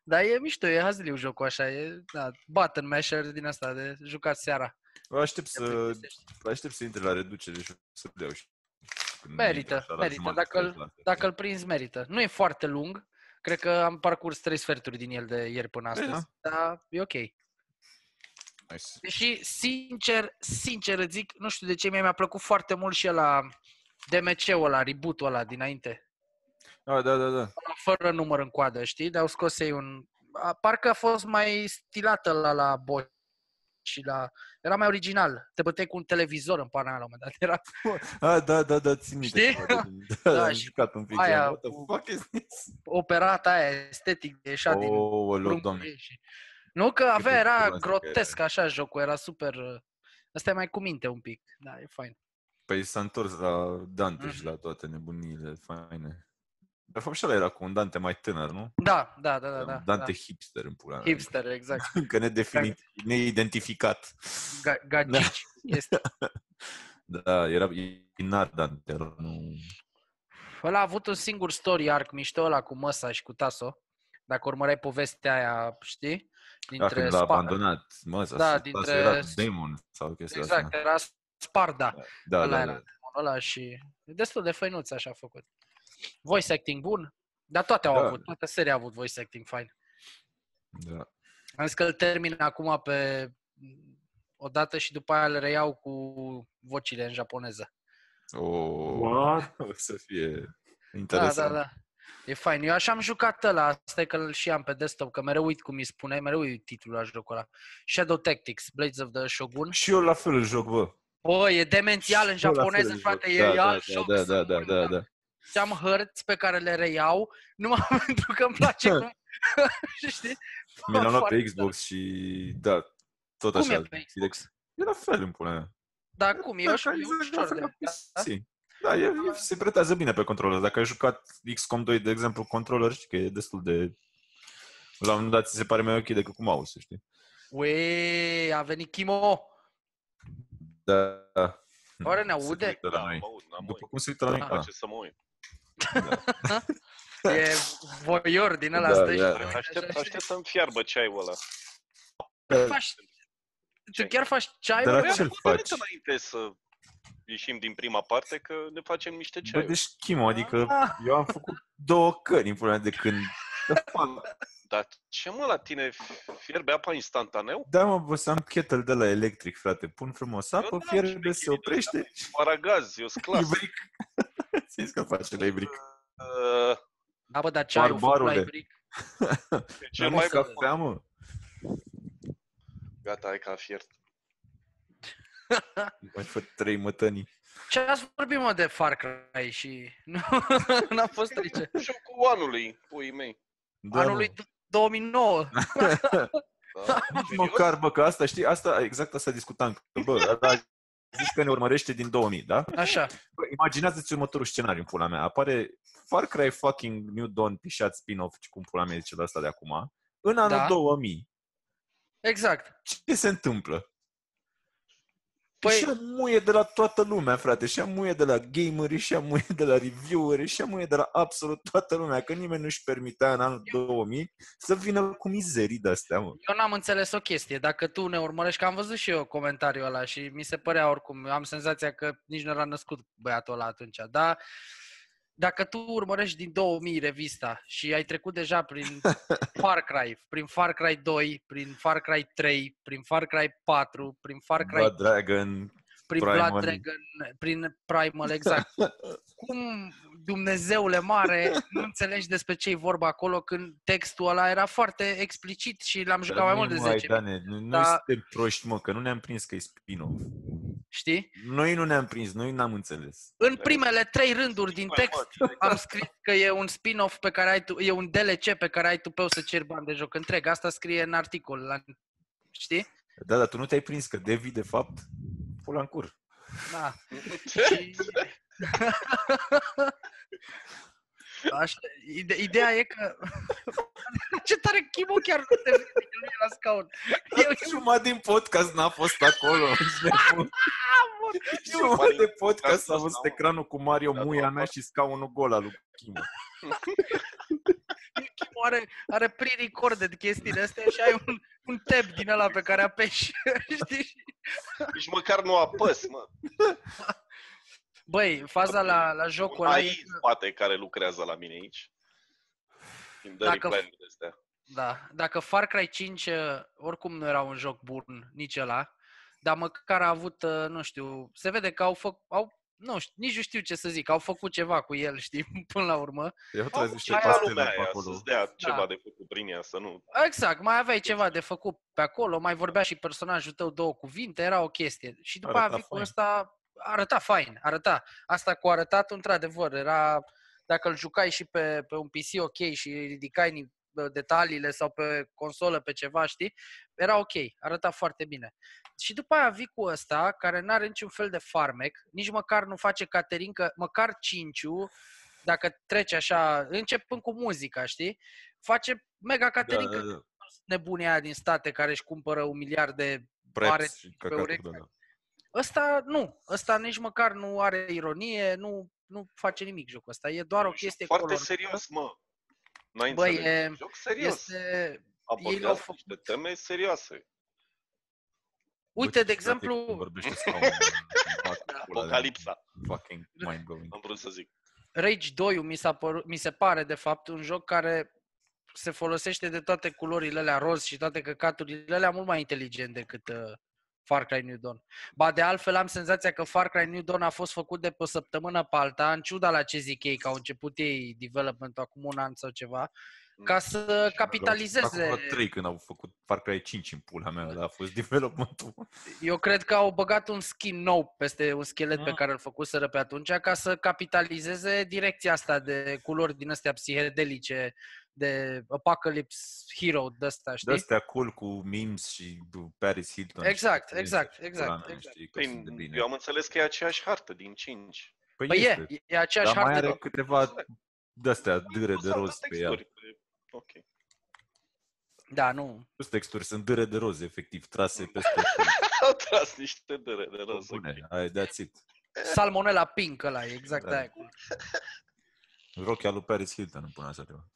Dar e mișto, e hazliu jocul așa, e da, button masher din asta de jucat seara. Aștept Te să, plictisești. aștept să intre la reducere și să le iau și când Merită, intră așa la merită, jumătate, dacă îl- la fel. Dacă îl prinzi, merită. Nu e foarte lung, cred că am parcurs trei sferturi din el de ieri până astăzi, da. dar e ok. Nice. Deși, sincer, sincer îți zic, nu știu de ce, mie mi-a plăcut foarte mult și la DMC-ul ăla, reboot-ul ăla dinainte. Ah, da, da, da. Ăla Fără număr în coadă, știi? Dar au scos ei un... a, Parcă a fost mai stilată la la Bosch și la... Era mai original. Te băteai cu un televizor în pana mea la un moment dat. Era... Ah, da, da, da, țin minte. Știi? ceva de- Da, Da, am și jucat un pic. aia Aia, What the cu- fuck is this? operata aia estetic de ieșea din Oh, lor, pruncul doamne. ei și... Nu că avea, era groaznic grotesc așa jocul, era super... uh, Asta e mai cu minte un pic. Da, e fain. Păi s-a întors la Dante și Mhm. la toate nebunile faine. De fapt și ăla era cu un Dante mai tânăr, nu? Da, da, da, da. da, Dante da. hipster în pula mea. Hipster, exact. Încă nedefinit, neidentificat. Ga- Gagici. Este. Da, era inar Dante, era nu... Ăla a avut un singur story arc mișto ăla cu Măsa și cu Taso. Dacă urmăreai povestea aia, știi? Da, când l-a Spa- abandonat, mă, sau Da, sau dintre- era Damon sau chestia Exact, asta. era Sparda. Da, ăla da, era da. ăla și e destul de făinuț așa făcut. Voice acting bun, dar toate au Da. avut, toată seria a avut voice acting fain. da. Am zis că îl termin acum pe o dată și după aia le reiau cu vocile în japoneză. Oh, What? o să fie Da, interesant. da, da. E fain. Eu așa am jucat ăla, asta e că îl și am pe desktop, că mereu uit cum îi spune, mereu uit titlul la jocul ăla. Shadow Tactics, Blades of the Shogun. Și eu la fel îl joc, bă. Bă, e demențial în Și eu la fel japoneză, îl frate, joc. e da, da, alt da, joc. da, să da, da, mor, da, da. Și am hărți pe care le reiau, numai pentru că îmi place cum... Știi? Mi l-am luat Foarte pe Xbox și da, tot Cum așa. e pe Xbox? E la fel în pula mea. Dar cum? E, Da, ușor, ca e exact ușor la fel de... ca PC. Da, e, e, se pretează bine pe controller. Dacă ai jucat XCOM 2, de exemplu, controller, știi că e destul de... La un moment dat ți se pare mai ok decât cu mouse, știi? Ue, a venit Kimo! Da. da. Oare ne Se aude? uită la Da, noi. mă uit, n-am După uit. cum se uită la noi? Ah. Ah, Face să mă uit. da. E voior din ăla, Da, stă și da. te uiți Aștept, așa, aștept să-mi fiarbă ceaiul ăla. știi? Faci... Tu chiar faci ceai? De la bă? ce-l Am hotărât faci? înainte să ieșim din prima parte că ne facem niște Bă, ceaiuri. deci Chimo, adică Ah. eu am făcut două cări în pula mea de când... The fuck? Dar ce mă la tine fierbe apa instantaneu? Da, mă, bă, să am kettle de la electric, frate. Pun frumos apă, Eu n-am fierbe, se șmecherii oprește. Aragaz, eu sunt clas. Ibric. Ți că face la ibric. Uh, Da, bă, dar ceaiul făcut la Barbarule. ibric. ce Dar mai nu cafea, mă. Gata, hai că a fiert. Mai fă trei mătănii. Ce ați vorbit, mă, de Far Cry și... Nu, n-a fost aici. Jocul anului, puii mei. Da, Anului mă. 2009. Da? Nici măcar, bă, că asta, știi, asta, exact asta discutam. Că, bă, ăla zici că ne urmărește din 2000, da? Așa. Bă, imaginează-ți următorul scenariu în pula mea. Apare Far Cry fucking New Dawn pișat spin-off, cum pula mea zice de asta de acum, în anul Da. 2000. Exact. Ce se întâmplă? Păi- Păi... Și muie de la toată lumea, frate. Și muie de la gameri, și muie de la revieweri, și muie de la absolut toată lumea. Că nimeni nu-și permitea în anul 2000 să vină cu mizerii de-astea, mă. Eu n-am înțeles o chestie. Dacă tu ne urmărești, că am văzut și eu comentariul ăla și mi se părea oricum, am senzația că nici nu era născut băiatul ăla atunci, dar dacă tu urmărești din 2000 revista și ai trecut deja prin Far Cry, prin Far Cry 2, prin Far Cry 3, prin Far Cry 4, prin Far Cry Blood Dragon, prin Primal. Blood Dragon, prin Primal, exact. Cum, Dumnezeule mare, nu înțelegi despre ce e vorba acolo când textul ăla era foarte explicit și l-am jucat mai Dar mult de nu, mai, 10 Dane, nu, noi Da. suntem proști, mă, că nu ne-am prins că e spin-off. Știi? Noi nu ne-am prins, noi n-am înțeles. În primele trei rânduri din Mai text mult. am scris că e un spin-off pe care ai tu, e un DLC pe care ai tu pe să ceri bani de joc întreg. Asta scrie în articol. La, știi? Da, dar tu nu te-ai prins că Devi, de fapt, pula în cur. Da. Și... Așa, ide- ideea e că... Ce tare Chimo chiar nu te vede, că nu e la scaun. Eu, Jumătate din podcast n-a fost acolo. ești nebun. Jumătate Jumătate de din podcast a podcast văzut n-a- ecranul cu Mario Da, Muia da, mea da. și scaunul gol al lui Chimo. Chimo are, are pre-recorded chestiile astea și ai un, un tab din ăla pe care apeși. Știi? Nici măcar nu apăs, mă. Băi, faza la, la jocul ăla AI e în că- spate care lucrează la mine aici. Îmi dă Dacă- reply-urile astea. Da, dacă Far Cry 5 uh, oricum nu era un joc bun, nici ăla, dar măcar a avut, uh, nu știu, se vede că au făcut, au, nu știu, nici nu știu ce să zic, au făcut ceva cu el, știi, până la urmă. Eu Au trebuie niște aia pastele lumea pe aia, acolo. să-ți dea ceva Da. de făcut prin ea, să nu... Exact, mai aveai ceva de făcut pe acolo, mai vorbea și personajul tău două cuvinte, era o chestie. Și după aia Arăta vii cu fain. ăsta, arăta fain, arăta. Asta cu arătatul, într-adevăr, era, dacă îl jucai și pe, pe un PC ok și ridicai ni- detaliile sau pe consolă, pe ceva, știi? Era ok, arăta foarte bine. Și după aia vii cu ăsta, care nu are niciun fel de farmec, nici măcar nu face caterincă, măcar cinciu, dacă trece așa, începând cu muzica, știi? Face mega Da, caterincă da, da. nebunia aia din state care își cumpără un miliard de... Preps Are și pe căcaturi urechi. de alea. Ăsta nu, ăsta nici măcar nu are ironie, nu, nu face nimic jocul ăsta. E doar o E un joc chestie Foarte colorată. serios, mă. N-ai Băi, înțeles. e- un joc serios. Este... ei l-au Abordează făcut- niște teme serioase. Uite, Bă, de ce frate, exemplu, cum vorbește scaunul, îmi bag pula de- Apocalipsa, Fucking mind blowing. am vrut să zic. Rage 2 mi, s-a păru- mi se pare, de fapt, un joc care se folosește de toate culorile alea roz și toate căcaturile alea mult mai inteligent decât uh, Far Cry New Dawn. Ba de altfel am senzația că Far Cry New Dawn a fost făcut de pe o săptămână pe alta, în ciuda la ce zic ei, că au început ei development acum un an sau ceva, ca să capitalizeze. Acum 3 când au făcut Far Cry 5 în pula mea, ăla a fost developmentul. Eu cred că au băgat un skin nou peste un schelet pe Mm. care îl făcuseră pe atunci ca să capitalizeze direcția asta de culori din astea psihedelice, de Apocalypse Hero de ăsta, De știi? astea cool cu memes și cu Paris Hilton. Exact, și exact, și exact, pula mea, exact. știi, că Păi, sunt de bine. eu am înțeles că e aceeași hartă din 5. Păi, Păi este, e, e aceeași dar mai hartă are de... câteva de-astea dâre Pus de altă roz pe ea. texturi pe- Ok. Da, nu. Nu texturi, sunt dâre de roz, efectiv, trase peste Au tras niște dere de roz. ok. bune. Ai, that's it. Salmonella pink ăla, e exact Da. aia. Rochia lui Paris Hilton îmi pune așa ceva.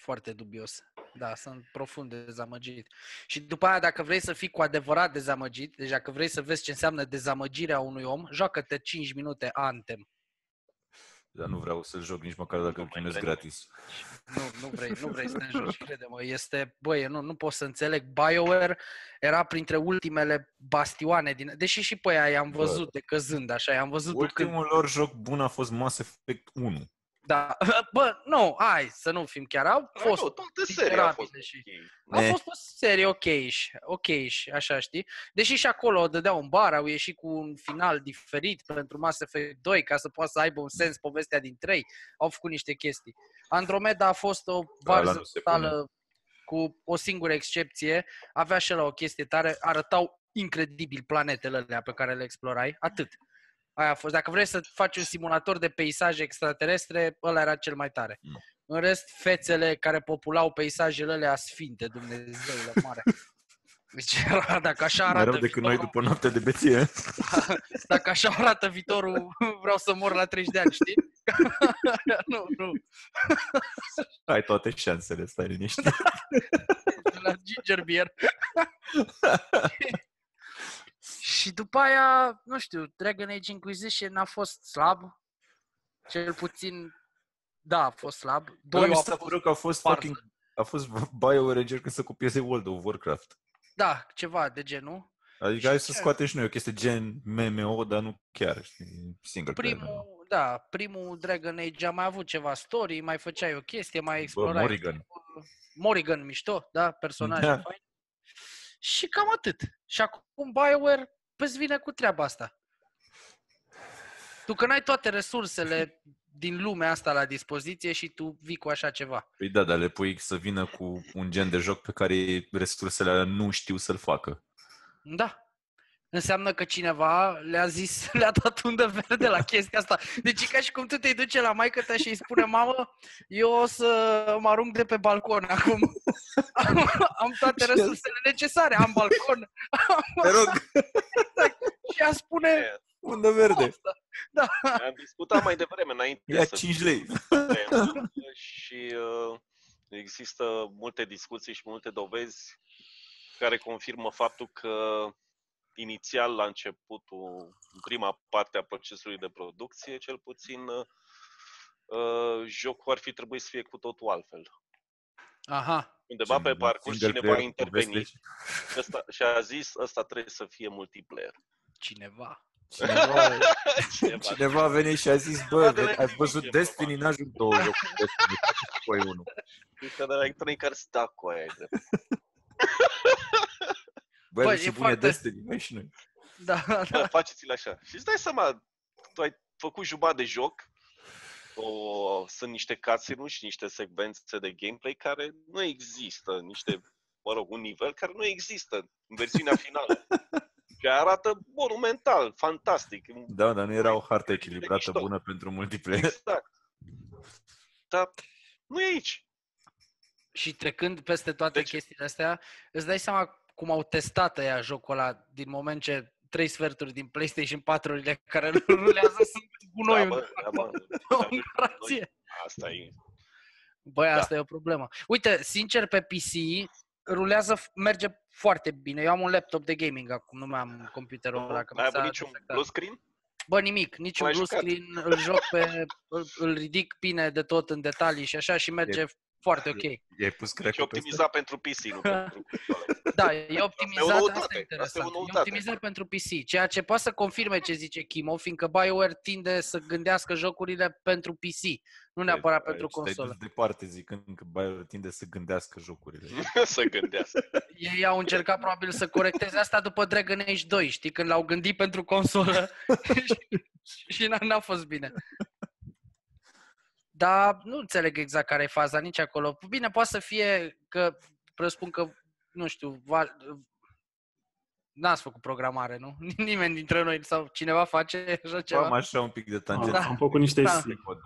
Foarte dubios. Da, sunt profund dezamăgit. Și după aia, dacă vrei să fii cu adevărat dezamăgit, deci dacă vrei să vezi ce înseamnă dezamăgirea unui om, joacă-te 5 minute Anthem. Dar nu vreau să-l joc nici măcar dacă Nu îl mai primesc vrem. gratis. Nu, nu vrei, nu vrei să te joci, crede-mă. Este, băie, nu, nu pot să înțeleg. BioWare era printre ultimele bastioane din... Deși și pe aia i-am Bă. văzut de căzând, așa, i-am văzut ducând. Ultimul lor joc bun a fost Mass Effect 1. Da, bă, nu, hai să nu fim chiar. Au Dar fost nu, toată seria a fost miserabile și- ok. A Ne. fost o serie ok ok așa știi? Deși și acolo dădeau un bar, au ieșit cu un final diferit pentru Mass Effect 2 ca să poată să aibă un sens povestea din 3. Au făcut niște chestii. Andromeda a fost o Da, ăla varză nu se totală cu o singură excepție. Avea și la o chestie tare, arătau incredibil planetele alea pe care le explorai, atât. Aia a fost. Dacă vrei să faci un simulator de peisaje extraterestre, ăla era cel mai tare. Nu. În rest, fețele care populau peisajele alea sfinte, Dumnezeule mare. Deci era, dacă așa Mai arată rău decât noi viitorul, după noapte de beție. dacă așa arată viitorul, vreau să mor la 30 de ani, știi? nu, nu. Ai toate șansele, stai liniștit. La ginger beer. Și după aia, nu știu, Dragon Age Inquisition a fost slab. Cel puțin, da, a fost slab. Bă, Doi mi a s-a fost părut că a fost farsă. fucking... A fost BioWare încercă să copieze World of Warcraft. Da, ceva de genul. Adică Și hai să ce? scoatem și noi o chestie gen MMO, dar nu chiar, știi, single player. Primul, da, primul Dragon Age a mai avut ceva story, mai făceai o chestie, mai Bă, explorai. Morrigan. Morrigan, mișto, da, personaj Da. da. fain. Și cam atât. Și acum BioWare îți vine cu treaba asta. Tu că n-ai toate resursele din lumea asta la dispoziție și tu vii cu așa ceva. Păi da, dar le pui să vină cu un gen de joc pe care resursele alea nu știu să-l facă. Da. Înseamnă că cineva le-a zis, le-a dat undă verde la chestia asta. Deci e ca și cum tu te duce la maică ta și îi spune, mamă, eu o să mă arunc de pe balcon acum. am toate Și- resursele necesare, am balcon. Te rog, și ea spune, E, undă verde. asta. Da. Am discutat mai devreme, înainte Ia să 5 lei. temă și uh, există multe discuții și multe dovezi care confirmă faptul că inițial, la începutul, în prima parte a procesului de producție, cel puțin, uh, jocul ar fi trebuit să fie cu totul altfel. Aha. Undeva pe parcurs Single cineva a player, intervenit poveste. ăsta, și a zis ăsta trebuie să fie multiplayer. Cineva. Cineva, Cineva. cineva a venit și a zis, bă, Spatele ați văzut nimic, e Destiny, n-ajung două jocuri Destiny, faceți voi unul. Cred de la Electronic Arts da cu aia. e drept. Băi, Băi, Bă, e ce bun e foarte- Destiny, noi și noi. Da, Bă, da. faceți-l așa. Și îți dai seama, tu ai făcut jumătate de joc, o, sunt niște cutscene și niște secvențe de gameplay care nu există, niște, mă rog, un nivel care nu există în versiunea finală. Și arată monumental, fantastic. Da, dar nu era o hartă E echilibrată mișto. bună pentru multiplayer. Exact. Dar nu e aici. Și trecând peste toate Deci- chestiile astea, îți dai seama cum au testat ăia jocul ăla din moment ce trei sferturi din PlayStation 4-urile care îl rulează sunt gunoi Da, în, bă, da, bă. în grație. Asta e. Băi, Da. asta e o problemă. Uite, sincer, pe PC rulează, f- merge foarte bine. Eu am un laptop de gaming acum, nu mai am computerul ăla. că mi N-ai avut s-a niciun defectat. blue screen? Bă, nimic, niciun L-ai blue jucat? screen, îl joc pe, îl, îl ridic bine de tot în detalii și așa și merge foarte ok. I-ai pus Deci crack e optimizat pentru PC, nu pentru consoles. Da, e optimizat, asta noutate, e asta e o interesant. E noutate. optimizat pentru PC, ceea ce poate să confirme ce zice Chimo, fiindcă BioWare tinde să gândească jocurile pentru PC, nu neapărat pentru Aici te-ai consolă. dus departe zicând că BioWare tinde să gândească jocurile. să gândească. Ei au încercat probabil să corecteze asta după Dragon Age 2, știi, când l-au gândit pentru consolă și, și n-a, n-a fost bine. Dar nu înțeleg exact care e faza nici acolo. Bine, poate să fie că, presupun că, nu știu, va, n-ați făcut programare, nu? Nimeni dintre noi sau cineva face așa ceva. Am așa un pic de Am, tangență. Da. am făcut niște Da. de cod.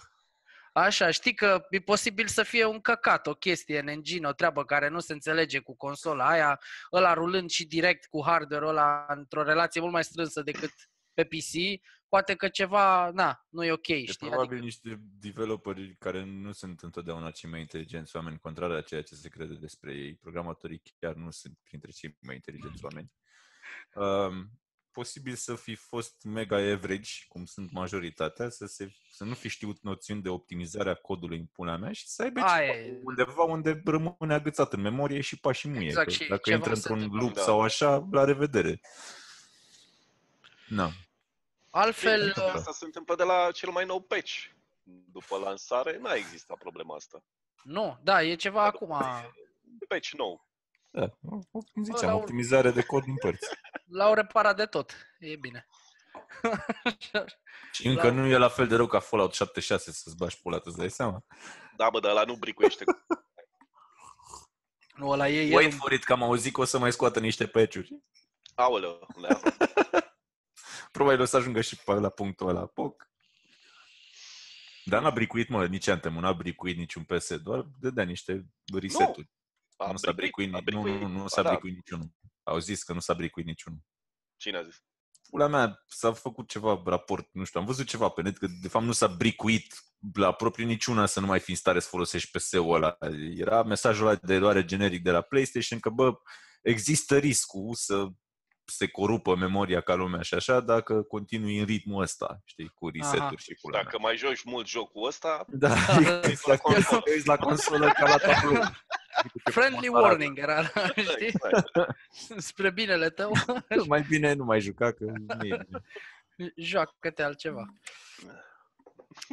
Așa, știi că e posibil să fie un căcat, o chestie în engine, o treabă care nu se înțelege cu consola aia, ăla rulând și direct cu hardware ăla într-o relație mult mai strânsă decât pe PC, poate că ceva, na, nu e ok, E știi? probabil Adică, niște developeri care nu sunt întotdeauna cei mai inteligenți oameni, contrar a ceea ce se crede despre ei. Programatorii chiar nu sunt printre cei mai inteligenți oameni. Um, posibil să fi fost mega average, cum sunt majoritatea, să, se, să nu fi știut noțiuni de optimizare a codului în pula mea și să aibă Aia ceva e. undeva unde rămâne agățat în memorie și pași muie. Exact, că și dacă ceva intră se într-un întâmplă. loop Da. sau așa, la revedere. Na. Altfel, Bine, asta se întâmplă de la cel mai nou patch. După lansare, n-a existat problema asta. nu, da, e ceva acum. Patch nou. Da, cum la ziceam, un- optimizare de cod din părți. L-au reparat de tot. E bine. Și încă La- nu e la fel de rău ca Fallout 76 să-ți bagi pula, tu îți dai seama? Da, bă, dar ăla nu bricuiește. Nu, ăla e el. Wait for it, că am auzit că o să mai scoată niște patch-uri. Aoleu, da. Probabil o să ajungă și pe la punctul ăla. Poc. Dar n-a bricuit, mă, nici Anthem, n-a bricuit niciun PS, doar dădea niște reset-uri. A nu s-a bricuit, a ni- nu, nu, nu, nu ba s-a da. bricuit niciunul. Au zis că nu s-a bricuit niciunul. Cine a zis? Pula mea, s-a făcut ceva raport, nu știu, am văzut ceva pe net, că de fapt nu s-a bricuit la propriu niciuna să nu mai fi în stare să folosești PS-ul ăla. Era mesajul ăla de eroare generic de la PlayStation că, bă, există riscul să se corupă memoria ca lumea și așa dacă continui în ritmul ăsta, știi, cu reset-uri și pula mea. Dacă mai joci mult jocul ăsta, Da, Da. exact. Te uiți la consolă ca la tablou. Friendly warning era, știi? exact. Spre binele tău, Mai bine nu mai juca, că nu e bine. joacă-te altceva.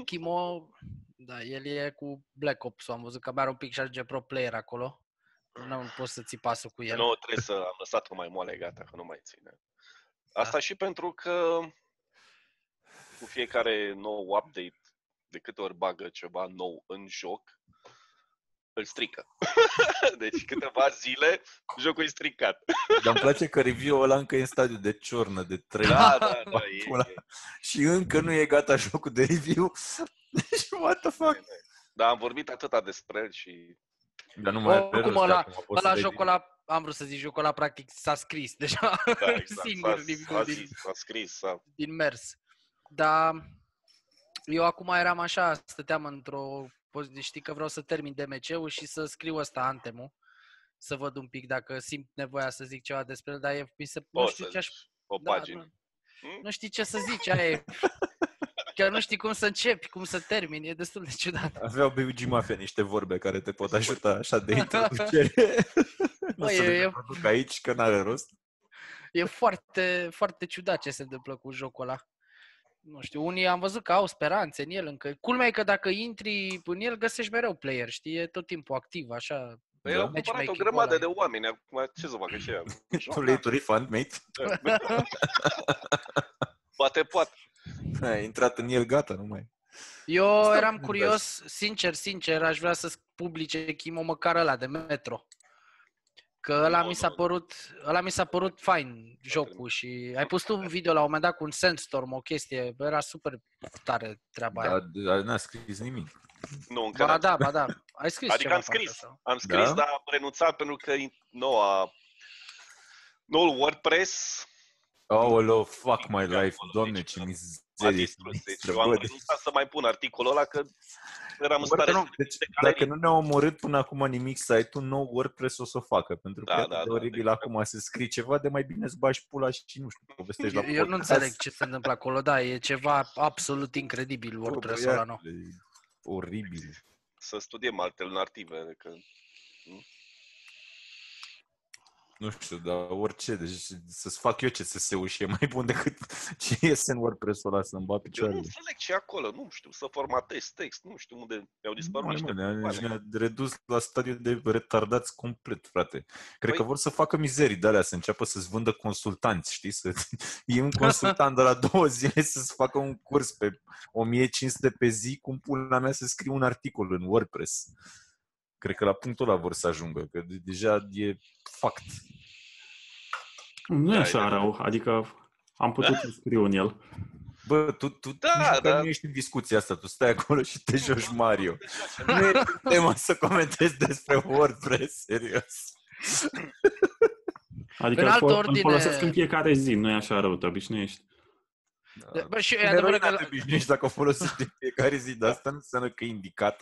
Chimo, da, el e cu Black Ops, am văzut că abia are un pic și ajunge pro player acolo. Nu poți să ții pasul cu el. nu trebuie să am lăsat-o mai moale, gata, că nu mai ține. Da. Asta și pentru că cu fiecare nou update, de câte ori bagă ceva nou în joc, îl strică. deci câteva zile, jocul e stricat. Dar îmi place că review-ul ăla încă e în stadiu de ciornă, de 3 Da, da, da, e, Pula. e. și încă nu e gata jocul de review. Deci, what the fuck? Dar am vorbit atâta despre el și Dar nu mai are Oricum rost ăla, acum, poți să ăla dai jocul ăla, am vrut să zic, jocul ăla practic s-a scris deja da, exact, singur s-a, din, s-a, din, zis, s-a scris, s-a... din mers. Dar eu acum eram așa, stăteam într-o poziție, știi că vreau să termin DMC-ul și să scriu ăsta Antemul, să văd un pic dacă simt nevoia să zic ceva despre el, dar e, mi se, nu Poți știu să ce aș zici o da, pagină. nu, Hmm? nu știi ce să zici, aia e. Chiar nu știi cum să începi, cum să termini, e destul de ciudat. Aveau BUG Mafia niște vorbe care te pot ajuta așa de introducere. nu Bă, să e- le e- reproduc aici, că n-are rost. E foarte, foarte ciudat ce se întâmplă cu jocul ăla. Nu știu, unii am văzut că au speranțe în el încă. Culmea e că dacă intri în el, găsești mereu player, știi? E tot timpul activ, așa. Păi Da. au cumpărat o Matchmaking-ul grămadă ăla. de oameni. Acum, ce să facă ce Tu le-ai tu refund, mate? Poate, poate. Ai intrat în el, gata, nu mai. Eu Asta eram nu curios, sincer, sincer, aș vrea să publice Chimo măcar ăla de Metro. Că ăla Nu, mi s-a nu. părut, ăla mi s-a părut fain jocul și ai pus tu un video la un moment dat cu un Sandstorm, o chestie, era super tare treaba aia. Dar, dar n-a scris nimic. Nu, încă Ba n-am da, ba da, ai scris Adică ceva am pe asta scris, sau? am scris, Da? dar am renunțat pentru că noua, noul WordPress Aoleu, fuck my Acolo, life, doamne, deci, ce a mizerie. distrus. Deci sinistră, eu am bă, renunțat să mai pun articolul ăla că eram în Bă, stare că să nu, deci, de dacă galerii. nu ne-au omorât până acum nimic site-ul, nou WordPress o să o facă. Pentru că Da, e atât da, de da, oribil deci- acum să scrii ceva, de mai bine îți bagi pula și nu știu, povestești la Eu, eu nu podcast. înțeleg ce se întâmplă acolo, da, e ceva absolut incredibil Bă, WordPress-ul ăla, nu? băiatule, e Oribil. să studiem alternative. Că... Nu știu, dar orice, deci să-ți fac eu ce să și e mai bun decât ce iese în WordPress-ul ăla să-mi bat Eu nu picioarele. înțeleg ce e acolo, nu știu, să formatez text, nu știu unde mi-au dispărut Mai niște mă, ne-a, bani. ne-a redus la stadiu de retardați complet, frate. Cred Păi- că vor să facă mizerii de alea, să înceapă să-ți vândă consultanți, știi? Să iei un consultant de la două zile să-ți facă un curs pe 1500 pe zi, cum pula mea să scrie un articol în WordPress. Cred că la punctul ăla vor să ajungă, că de- deja e fact. Nu e Da, așa e- rău, adică am putut să scriu în el. Bă, tu, tu Da, nici măcar da. nu ești în discuția asta, tu stai acolo și te joci Mario. Nu e tema să comentezi despre WordPress, serios. Adică În îl altă fol- îl ordine- folosesc în fiecare zi, nu e așa rău, te obișnuiești. De- Bă, și e În adevărat eroina că te obișnuiești dacă o folosești în fiecare zi, dar asta nu înseamnă că e indicat.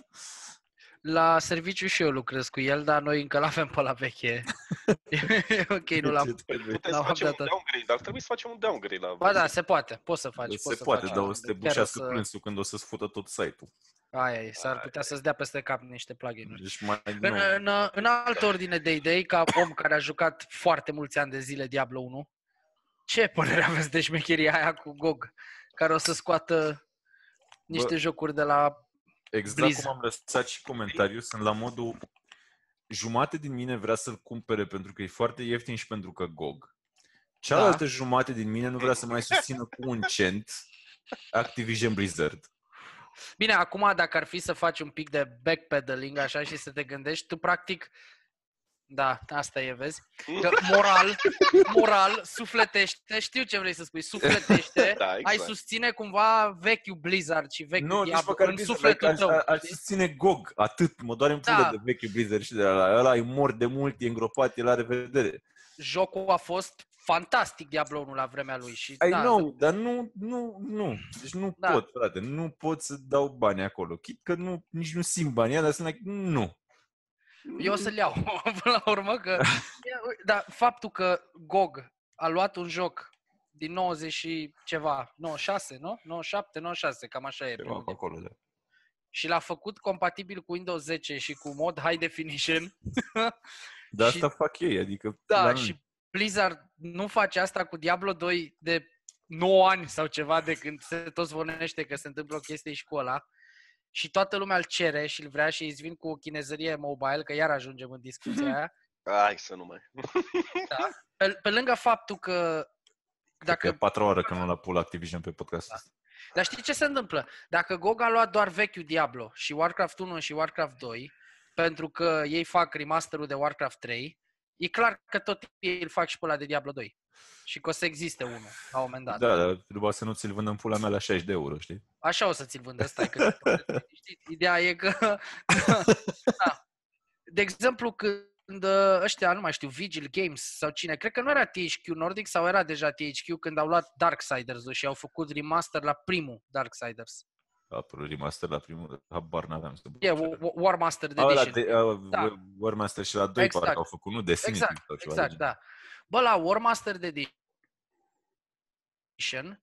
La serviciu și eu lucrez cu el, dar noi încă l-avem pe la veche. E ok, nu l-am... Ce trebuie? Putem să L-am facem un updatat. downgrade, ar trebui să facem un downgrade la Ba da, se poate, poți să faci. Se poți să poate, faci. dar o să te Chiar bușească să- plânsul când o să-ți fută tot site-ul. Aia e, s-ar putea să-ți dea peste cap niște plugin-uri. Deci mai În, nu. în, în altă ordine de idei, ca om care a jucat foarte mulți ani de zile Diablo 1, ce părere aveți de șmecheria aia cu GOG, care o să scoată niște Bă, jocuri de la... Exact Blizz. cum am lăsat și comentariu, sunt la modul jumate din mine vrea să-l cumpere pentru că e foarte ieftin și pentru că GOG. Cealaltă jumate din mine nu vrea să mai susțină cu un cent Activision Blizzard. Bine, acum dacă ar fi să faci un pic de backpedaling așa și să te gândești, tu practic da, asta e, vezi? Că moral, moral, sufletește, știu ce vrei să spui, sufletește, Da, ai exact. susține cumva vechiul Blizzard și vechiul Nu, nici Diablo măcar în Blizzard, sufletul like, tău. aș, aș știi? susține GOG, atât, mă doare în pulă Da. de vechiul Blizzard și de la ăla e mort de mult, e îngropat, e la revedere. jocul a fost fantastic Diablo 1 la vremea lui și I da, know, dar nu, nu, nu. Deci nu Da. pot, frate. Nu pot să dau bani acolo. Chit că nu, nici nu simt banii, dar sunt like, nu. Eu o să-l iau până la urmă că dar faptul că GOG a luat un joc din 90 și ceva, 96, nu? 97, 96, cam așa e. Ceva pe pe acolo, da. și l-a făcut compatibil cu Windows 10 și cu mod high definition. Dar Și- asta fac ei, adică... Da, la și noi. Blizzard nu face asta cu Diablo 2 de 9 ani sau ceva de când se tot zvonește că se întâmplă o chestie și cu ăla. Și toată lumea îl cere și îl vrea și îți vin cu o chinezărie mobile, că iar ajungem în discuția aia. Hai să nu mai. Pe, pe lângă faptul că Cred că e dacă, patru ore că nu l-a pus Activision pe podcastul ăsta. dar știi ce se întâmplă? Dacă GOG a luat doar vechiul Diablo și Warcraft 1 și Warcraft 2, pentru că ei fac remasterul de Warcraft 3, e clar că tot ei îl fac și pe ăla de Diablo 2. Și că o să existe unul la un moment dat. Da, dar după să nu ți-l vândă în pula mea la 60 de euro, știi? Așa o să ți-l vândă, stai că... Știi, ideea e că... da. De exemplu, când uh, ăștia, nu mai știu, Vigil Games sau cine, cred că nu era THQ Nordic sau era deja THQ când au luat Darksiders-ul și au făcut remaster la primul Darksiders. A apărut remaster la primul, habar n-aveam să E yeah, War Master Ah, la Edition. de, uh, Da. War Master și la 2 Exact. parcă au făcut, nu Definitive Exact, sau ceva exact, de genul. da. Bă, la War Master Edition,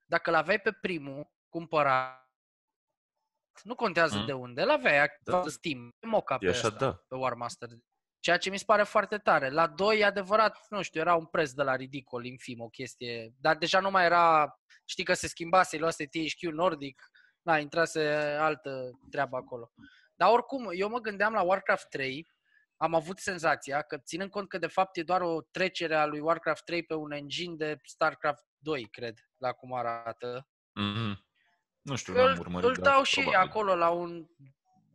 dacă l-aveai pe primul cumpărat, nu contează Mm. de unde, l-aveai activat Da. Steam, moca pe E așa, ăsta. da. pe War Master. Ceea ce mi se pare foarte tare. La 2, e adevărat, nu știu, era un preț de la ridicol, infim, o chestie. Dar deja nu mai era, știi că se schimbase, luase THQ Nordic, na, intrase altă treabă acolo. Dar oricum, eu mă gândeam la Warcraft 3, am avut senzația că, ținând cont că de fapt e doar o trecere a lui Warcraft 3 pe un engine de StarCraft 2, cred, la cum arată, Mhm. Nu știu, că n-am îl, urmărit. îl dar dau și ei probabil. acolo la un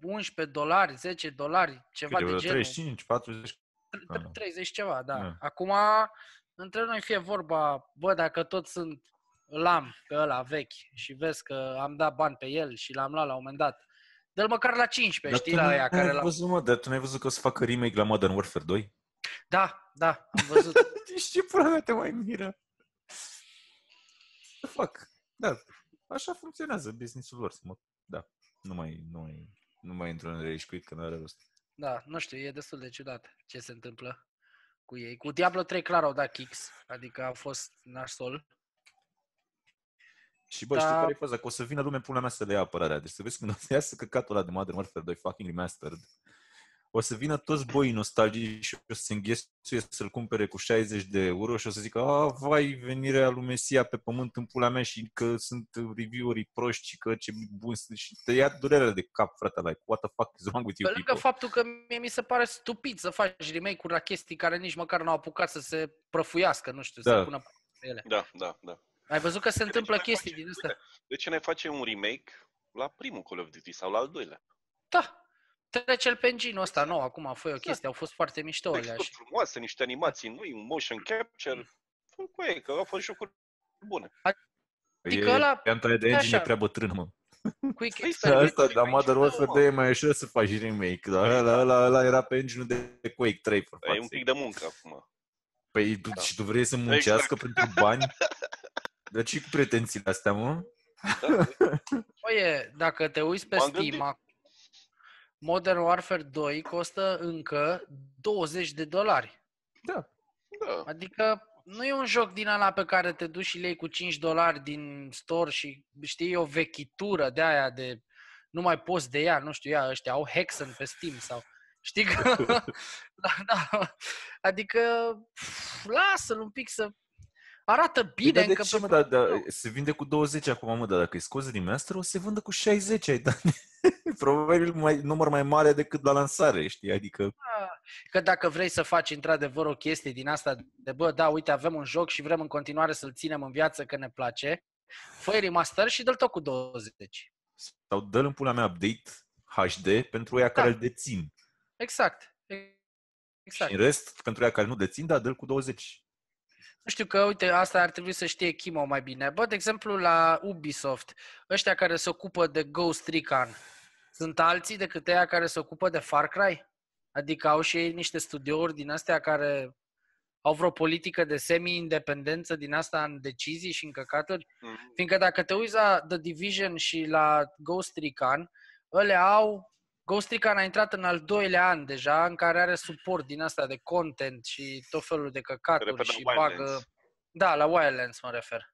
11 dolari, 10 dolari, ceva Cât e, de vreo genul. 35, 40? Da, da. 30 ceva, da. Da. Acum, între noi fie vorba, bă, dacă tot sunt, îl am pe ăla vechi și vezi că am dat bani pe el și l-am luat la un moment dat, dă-l măcar la 15, Dar știi, tu la n-ai aia care l văzut, mă, dar tu n-ai văzut că o să facă remake la Modern Warfare 2? Da, da, am văzut. Deci ce pula mea te mai miră? Ce fac? Da, așa funcționează business-ul lor. Să mă, da, nu mai, nu mai, nu mai intru în rage quit, că nu are rost. Da, nu știu, e destul de ciudat ce se întâmplă cu ei. Cu Diablo 3 clar au dat kicks, adică a fost nasol. Și bă, Da. știi care e faza? Că o să vină lume pula mea să le ia apărarea. Deci să vezi când o să iasă căcatul ăla de Modern Warfare 2 fucking remastered. O să vină toți boii nostalgici și o să se înghesuie să-l cumpere cu 60 de euro și o să zică a, vai, venirea lui Mesia pe pământ în pula mea și că sunt review-uri proști și că ce bun sunt și te ia durerea de cap, frate, like, what the fuck is wrong with Pe you lângă people? faptul că mie mi se pare stupid să faci remake-uri la chestii care nici măcar n-au apucat să se prăfuiască, nu știu, să Da. pună pe ele. Da, da, da. Ai văzut că se întâmplă ce mai chestii face? din astea? De ce ne face un remake la primul Call of Duty sau la al doilea? Da. Trece-l pe engine ăsta nou, acum foi o chestie, au fost foarte mișto alea Texturi și... frumoase, niște animații noi, un motion capture. Fă cu ei, că au fost jocuri bune. Adică E, ăla- pentru aia de engine e așa. prea bătrân, mă. Quick Păi, experiment. Asta, dar remake Modern și Warfare da, 2 e mai ușor să faci remake, dar ăla, ăla, ăla era pe engine de Quake 3, for E un fuck's pic sake. de muncă acum. Păi tu, Da. și tu vrei să muncească Exact. pentru bani? Dar ce cu pretențiile astea, mă? Da? Oie, dacă te uiți pe M-am Steam, gândit. ac- Modern Warfare 2 costă încă 20 de dolari. Da. Da. Adică nu e un joc din ala pe care te duci și le iei cu 5 dolari din store și știi, e o vechitură de aia de nu mai poți de ea, nu știu, ea, ăștia au Hexen pe Steam sau știi că... da, da. Adică pf, lasă-l un pic să arată bine Dar de încă ce, pe mă, da, da, se vinde cu 20 acum, mă, dar dacă îi scoți din master, o să se vândă cu 60, ai dat. Probabil mai, număr mai mare decât la lansare, știi? Adică, Că dacă vrei să faci într-adevăr o chestie din asta de bă, da, uite, avem un joc și vrem în continuare să-l ținem în viață că ne place, fă remaster și dă-l tot cu 20. sau dă în pula mea update HD pentru ea care Da. îl dețin. Exact. Exact. Și în rest, pentru ea care nu dețin, da, dă cu 20. Nu știu că, uite, asta ar trebui să știe Chimo mai bine. Bă, de exemplu, la Ubisoft, ăștia care se ocupă de Ghost Recon, sunt alții decât ăia care se ocupă de Far Cry? Adică au și ei niște studiouri din astea care au vreo politică de semi-independență din asta în decizii și în căcaturi? Mhm. Fiindcă dacă te uiți la The Division și la Ghost Recon, ele au... Ghost Recon a intrat în al doilea an deja, în care are suport din asta de content și tot felul de căcaturi Repede, și Wildlands. bagă... Da, la Wildlands mă refer.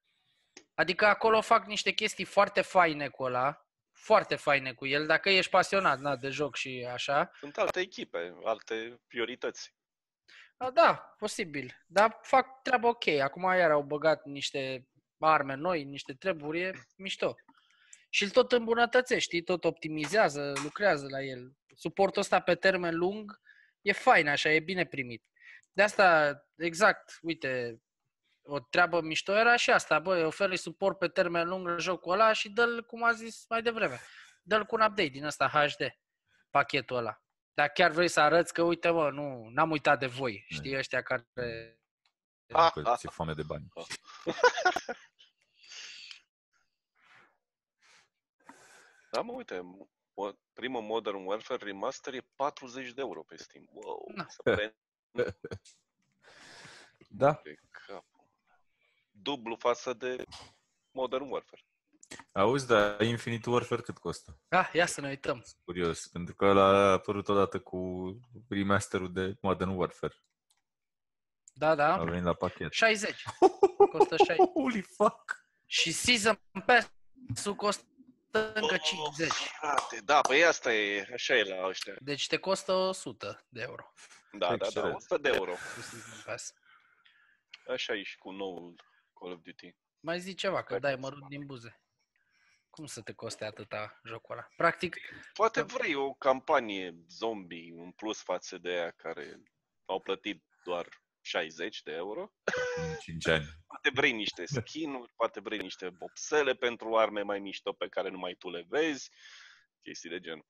Adică acolo fac niște chestii foarte faine cu ăla, foarte faine cu el, dacă ești pasionat na, de joc și așa. Sunt alte echipe, alte priorități. A, da, posibil. Dar fac treaba ok. Acum iar au băgat niște arme noi, niște treburi, e mișto. Și îl tot îmbunătățește, știi? Tot optimizează, lucrează la el. Suportul ăsta pe termen lung e fain așa, e bine primit. De asta, exact, uite, o treabă mișto era și asta, băi, oferi suport pe termen lung la jocul ăla și dă-l, cum a zis mai devreme, dă-l cu un update din ăsta HD, pachetul ăla. Dar chiar vrei să arăți că, uite, mă, nu, n-am uitat de voi, știi, ăștia care... Ah, Că ah. ți-e foame de bani. Da, mă, uite, mo- primul Modern Warfare Remaster e 40 de euro pe Steam. Wow, Da. să prende Da. cap. Dublu față de Modern Warfare. Auzi, dar Infinite Warfare cât costă? Ah, ia să ne uităm. Curios, pentru că ăla a apărut odată cu remasterul de Modern Warfare. Da, A da. venit la pachet. 60. Costă 60. Holy fuck! Și Season Pass-ul costă încă 50. Frate, da, păi asta e, așa e la ăștia. Deci te costă 100 de euro. Da, da, da, Excelent. 100 de euro. cu Season Pass. Așa e și cu noul Call of Duty. Mai zi ceva, că dai mărut din buze. Cum să te coste atâta jocul ăla? Practic, Poate vrei o campanie zombie în plus față de aia care au plătit doar 60 de euro. În 5 ani. Poate vrei niște skin-uri, poate vrei niște vopsele pentru arme mai mișto pe care numai tu le vezi, chestii de genul.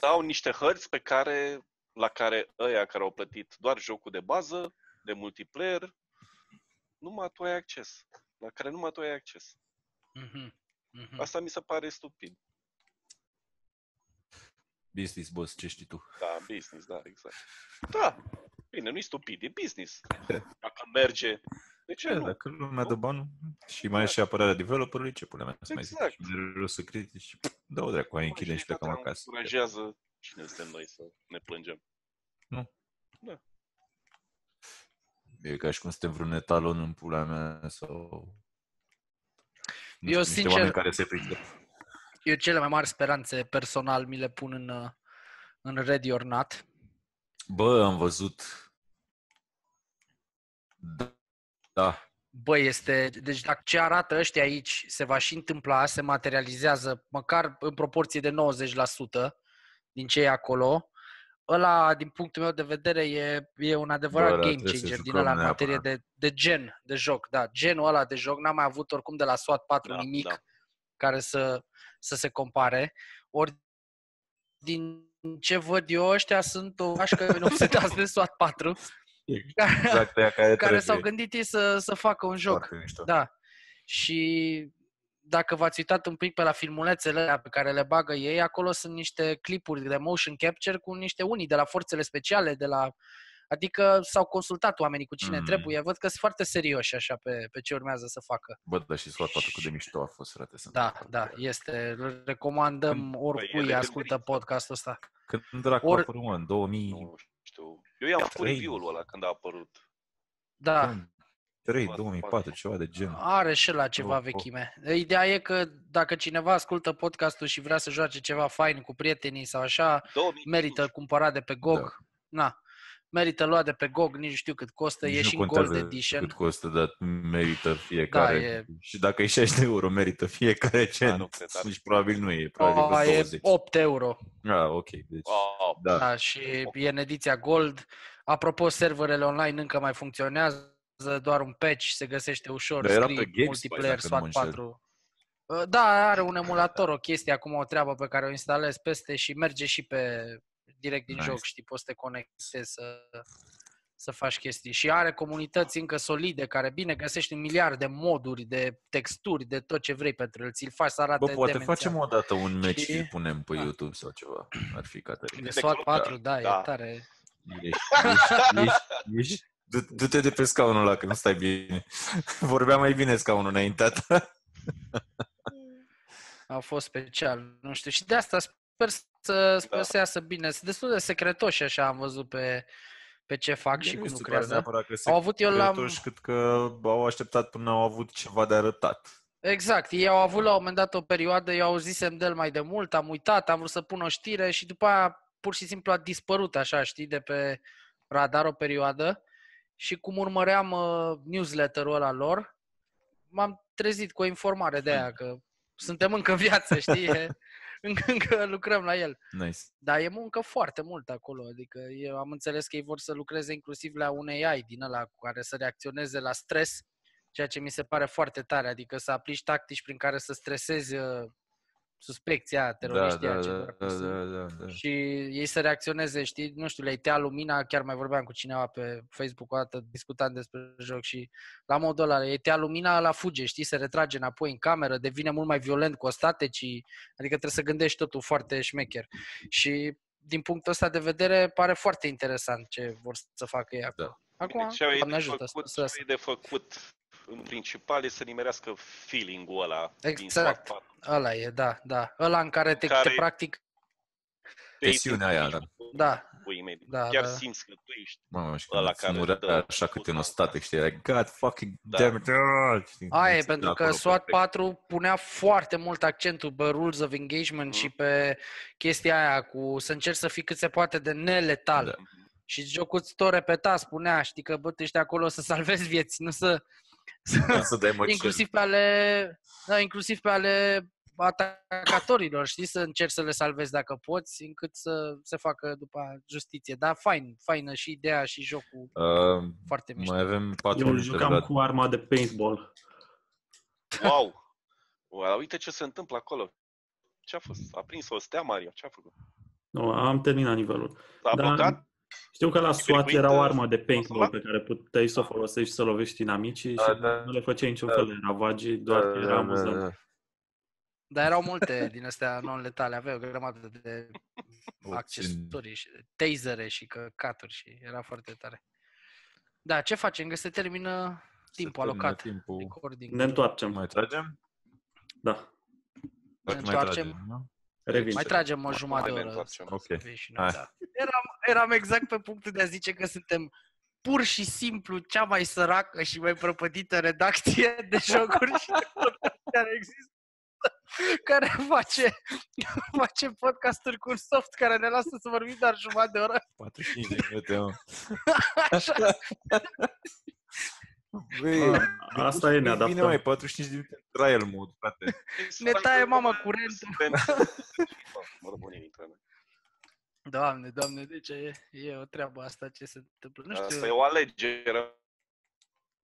Sau niște hărți pe care, la care ăia care au plătit doar jocul de bază, de multiplayer, numai tu ai acces. La care numai tu ai acces. mhm, mhm. Asta mi se pare stupid. Business, boss, ce știi tu? Da, business, da, exact. Da, bine, nu-i stupid, e business. Dacă merge, de ce Ce, nu? dacă lumea dă banul și mai e și apărarea developerului, ce pune mea să mai zic? Exact. Și mereu să critici, dă o dracu, ai închidem și plecăm Majoritatea acasă. încurajează cine suntem noi să ne plângem. E ca și cum suntem vreun etalon în pula mea sau... Nu Eu, știu, niște sincer- oameni care se pricep. Eu cele mai mari speranțe personal mi le pun în, uh, în Ready or Not. Bă, am văzut... Da. da. Bă, este... Deci dacă ce arată ăștia aici se va și întâmpla, se materializează măcar în proporție de 90% din ce e acolo, ăla, din punctul meu de vedere, e, e un adevărat Bă, ăla game trebuie să changer din jucăm ăla în materie neapărat. de, de gen de joc. Da, genul ăla de joc n-am mai avut oricum de la SWAT 4 Da, nimic da. care să, să se compare. Ori din ce văd eu, ăștia sunt o vașcă obsedați de SWAT 4 Exact aia care, care s-au trebuie. gândit ei să, să facă un joc. Foarte mișto. Da. Și dacă v-ați uitat un pic pe la filmulețele alea pe care le bagă ei, acolo sunt niște clipuri de motion capture cu niște unii de la forțele speciale, de la Adică s-au consultat oamenii cu cine Mm. trebuie. Văd că sunt foarte serioși așa pe, pe ce urmează să facă. Bă, dar și SWAT 4 cât de mișto a fost, frate. Să Da, da, este. Îl recomandăm Când- oricui ele ascultă când- podcastul ăsta. Când dracu Or- a apărut, mă, în 2000... Nu știu. Eu i-am făcut Trei. review-ul ăla când a apărut. Da, 2003, 2004, ceva de gen. are și la ceva Oh, oh. vechime. Ideea e că dacă cineva ascultă podcastul și vrea să joace ceva fain cu prietenii sau așa, 2005. merită cumpărat de pe GOG. Da. Na, merită luat de pe GOG, nici nu știu cât costă, Nici e nu și în contează Gold Edition. cât costă, dar merită fiecare. Da, e- Și dacă e 60 de euro, merită fiecare cent. nu cred, dar- Nici probabil nu e, probabil Oh, vreo e 20. 8 euro. Ah, ok, deci... Oh, Da. Da, și e în ediția Gold. Apropo, serverele online încă mai funcționează, doar un patch se găsește ușor, Dar era pe script, GameSpy, multiplayer, dacă nu mă SWAT înșel. 4. Uh, Da, are un emulator, o chestie, acum o treabă pe care o instalezi peste și merge și pe direct din Nice. joc, știi, poți să te conectezi să, să faci chestii. Și are comunități încă solide, care, bine, găsești un miliard de moduri, de texturi, de tot ce vrei pentru el. Ți-l faci să arate Bă, poate demențial. facem o dată un match Și- și îl punem pe Da. YouTube sau ceva. Ar fi Caterin. De De SWAT club, 4, da, da. e tare. Ești, ești, ești, ești. Du- Du-te de pe scaunul ăla, că nu stai bine. Vorbea mai bine scaunul înaintea ta. A fost special, nu știu. Și de asta sper să, sper Da. să iasă bine. Sunt destul de secretoși așa am văzut pe, pe ce fac și Nu cum se pare lucrează. neapărat că Au avut eu la... secretoși, cât că au așteptat până au avut ceva de arătat. Exact, ei au avut la un moment dat o perioadă, eu auzisem de el mai de mult, am uitat, am vrut să pun o știre și după aia pur și simplu a dispărut așa, știi, de pe radar o perioadă și cum urmăream uh, newsletter-ul ăla lor, m-am trezit cu o informare de aia că suntem încă în viață, știi, e, încă, încă lucrăm la el. Nice. Dar e muncă foarte mult acolo, adică eu am înțeles că ei vor să lucreze inclusiv la un AI din ăla cu care să reacționeze la stres, ceea ce mi se pare foarte tare, adică să aplici tactici prin care să stresezi uh, suspecția, Da, teroriștii da, aia, ce da, dracu da, sunt. da, da, da. Și ei să reacționeze, știi, nu știu, le-ai tăia lumina, chiar mai vorbeam cu cineva pe Facebook o dată, discutam despre joc și la modul ăla, ei tăia lumina, la fuge, știi, se retrage înapoi în cameră, devine mult mai violent cu ostatecii, adică trebuie să gândești totul foarte șmecher. Și din punctul ăsta de vedere pare foarte interesant ce vor să facă ei acolo. Acum, Bine, ce au ei Doamne de ajută, făcut, să, ce au ei de făcut în principal e să nimerească feeling-ul ăla din Exact. SWAT ăla e, da, da. Ăla în care te, Care- te practic, Tensiunea aia, da. da, Pui mei. Da, Chiar da. simți că tu ești Mamă, și Ăla când care îți murea dă așa câte un puța. ostatec, știi, era God fucking Da. damn it, ah, știi, Aia e, îți pentru că acolo SWAT perfect. 4 punea foarte mult accentul pe rules of engagement Mhm. și pe chestia aia cu să încerci să fii cât se poate de neletal. Da. Și jocul îți tot repeta, spunea, știi că bă, tu ești acolo să salvezi vieți, nu să... să Să dai măcel. inclusiv pe ale, da, inclusiv pe ale atacatorilor, știi, să încerci să le salvezi dacă poți, încât să se facă după aia justiție. Dar fain, faină și ideea și jocul Uh, foarte mișto. mai avem patru Eu minute, jucam Vlad. cu arma de paintball. Wow! wow! Uite ce se întâmplă acolo. Ce a fost? A prins o stea, Mario? Ce a făcut? Nu, am terminat nivelul. A Dar blocat? Știu că la SWAT circuit, era o uh, armă de paintball consola? pe care puteai să o folosești și să lovești inamicii Da, și da. nu le făceai niciun Da. fel de ravagii, doar că era amuzant. Dar erau multe din astea non-letale, aveau o grămadă de accesorii și de tasere și căcaturi și era foarte tare. Da, ce facem? Că se termină timpul termină alocat. timpul. Recording. Ne întoarcem. Mai tragem? Da. Dacă mai întoarcem? tragem, nu? Revin. Mai tragem o Mai jumătate de ne oră. întoarcem. să Ok. fie și noi, Hai. da. eram, eram exact pe punctul de a zice că suntem pur și simplu cea mai săracă și mai prăpădită redacție de jocuri și de podcast care există care face, face podcasturi cu un soft care ne lasă să vorbim doar jumătate de oră. 45 de minute, mă. Așa. Băi, A, Asta e, ne Bine, adaptăm. mai 45 de minute în trial mode, frate. Ne taie mama curentul. Mă rog, unii dintre noi. Doamne, doamne, deci e, e o treabă asta ce se întâmplă. Nu știu. Asta e o alegere.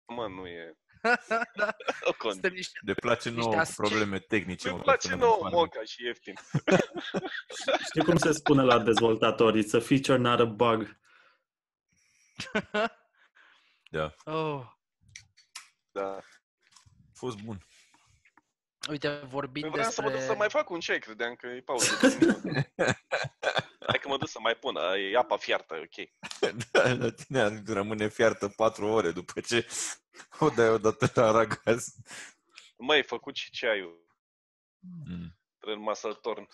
Mă, nu e... da, O con- suntem niște Le place Niște nouă asce- probleme tehnice. Îmi mă, place că nouă nu moca și ieftin. Știi cum se spune la dezvoltatori? It's a feature, not a bug. Da, Oh. Da. a fost bun. Uite, vorbind Vreau să mă duc despre... să mai fac un ce, credeam că e pauză. De un minut. Hai că mă mă duc să mai pun. E apa fiartă, ok. Da, la tine rămâne fiartă patru ore după ce o dai odată la aragaz. Măi, făcut și ceaiul. Mm. Trebuie numai să-l torn.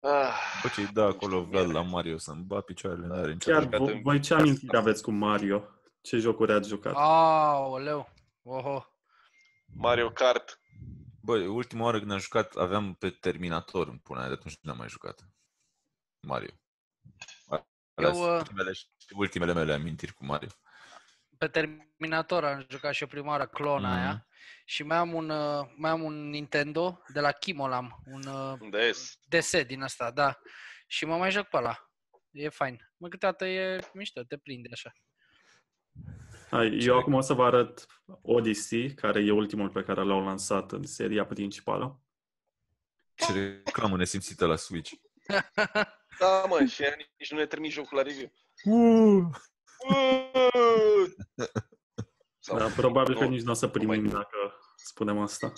Ah, Bă, ce da acolo Vlad la Mario să-mi ba picioarele, n-are nicio Chiar treabă. vo- voi ce amintiri aveți cu Mario? Ce jocuri ați jucat? Aoleu. Oho. Mario Kart. Bă, ultima oară când am jucat aveam pe Terminator în pula mea, de atunci n-am mai jucat. Mario. Alea Eu, sunt uh, primele și ultimele mele amintiri cu Mario. Pe Terminator am jucat și eu prima oară clona Mhm. aia. Și mai am un, uh, mai am un Nintendo de la Kimolam, un uh, Unde es? DS din asta, da. Și mă mai joc pe ăla. E fain. Mă, câteodată e mișto, te prinde așa. Hai, eu acum o să vă arăt Odyssey, care e ultimul pe care l-au lansat în seria principală. Ce reclamă nesimțită la Switch. Da, mă, și ea nici nu ne trimis jocul la review. Uh! Sau, Dar probabil că nu, nici nu o să nu primim mai- dacă spunem asta.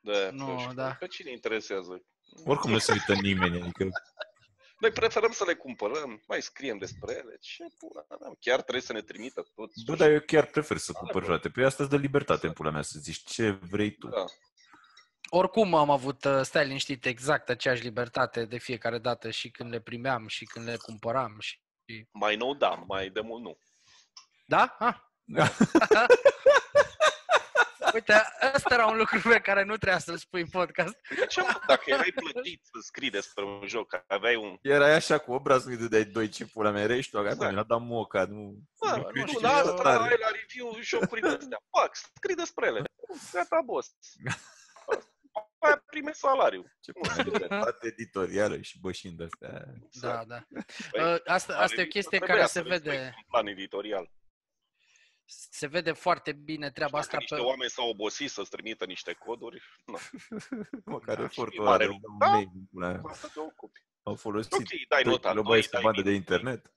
Da, Nu, nu știu. da. Pe cine interesează? Oricum nu se uită nimeni, adică Noi preferăm să le cumpărăm, mai scriem despre ele. Ce pula mea, chiar trebuie să ne trimită toți. Bă, dar eu chiar prefer să cumpăr frate. Pe asta îți dă libertate în pula mea să zici ce vrei tu. Da. Oricum am avut, uh, stai liniștit, exact aceeași libertate de fiecare dată și când le primeam și când le cumpăram. Și... Mai nou, da, mai de mult nu. Da? Ah. Uite, ăsta era un lucru pe care nu trebuia să-l spui în podcast. De ce, mă, dacă erai plătit să scrii despre un joc, aveai un... Erai așa cu obrazul, nu-i dădeai doi ce pula mea erai și tu, gata, Exact. mi-a dat moca, nu... Da, nu nu, crești nu, ce da, asta tare. ai la review jocurile astea. Fac, scrii despre ele. Gata, boss. Aia prime salariu. Ce pula mea, libertate editorială și bășind astea. Da, da. Păi, Uh, Asta, asta e o chestie trebuia care să se le spui vede, Un plan editorial. se vede foarte bine treaba Dacă asta niște pe... oameni s-au obosit să-ți trimită niște coduri, nu, Măcar Da, efortul și ăla mare de lucru. un Da. mail în pula mea. cu asta te ocupi. Au folosit Ok, dai 2 nota, kilobytes doi, pe dai bandă de minut. internet.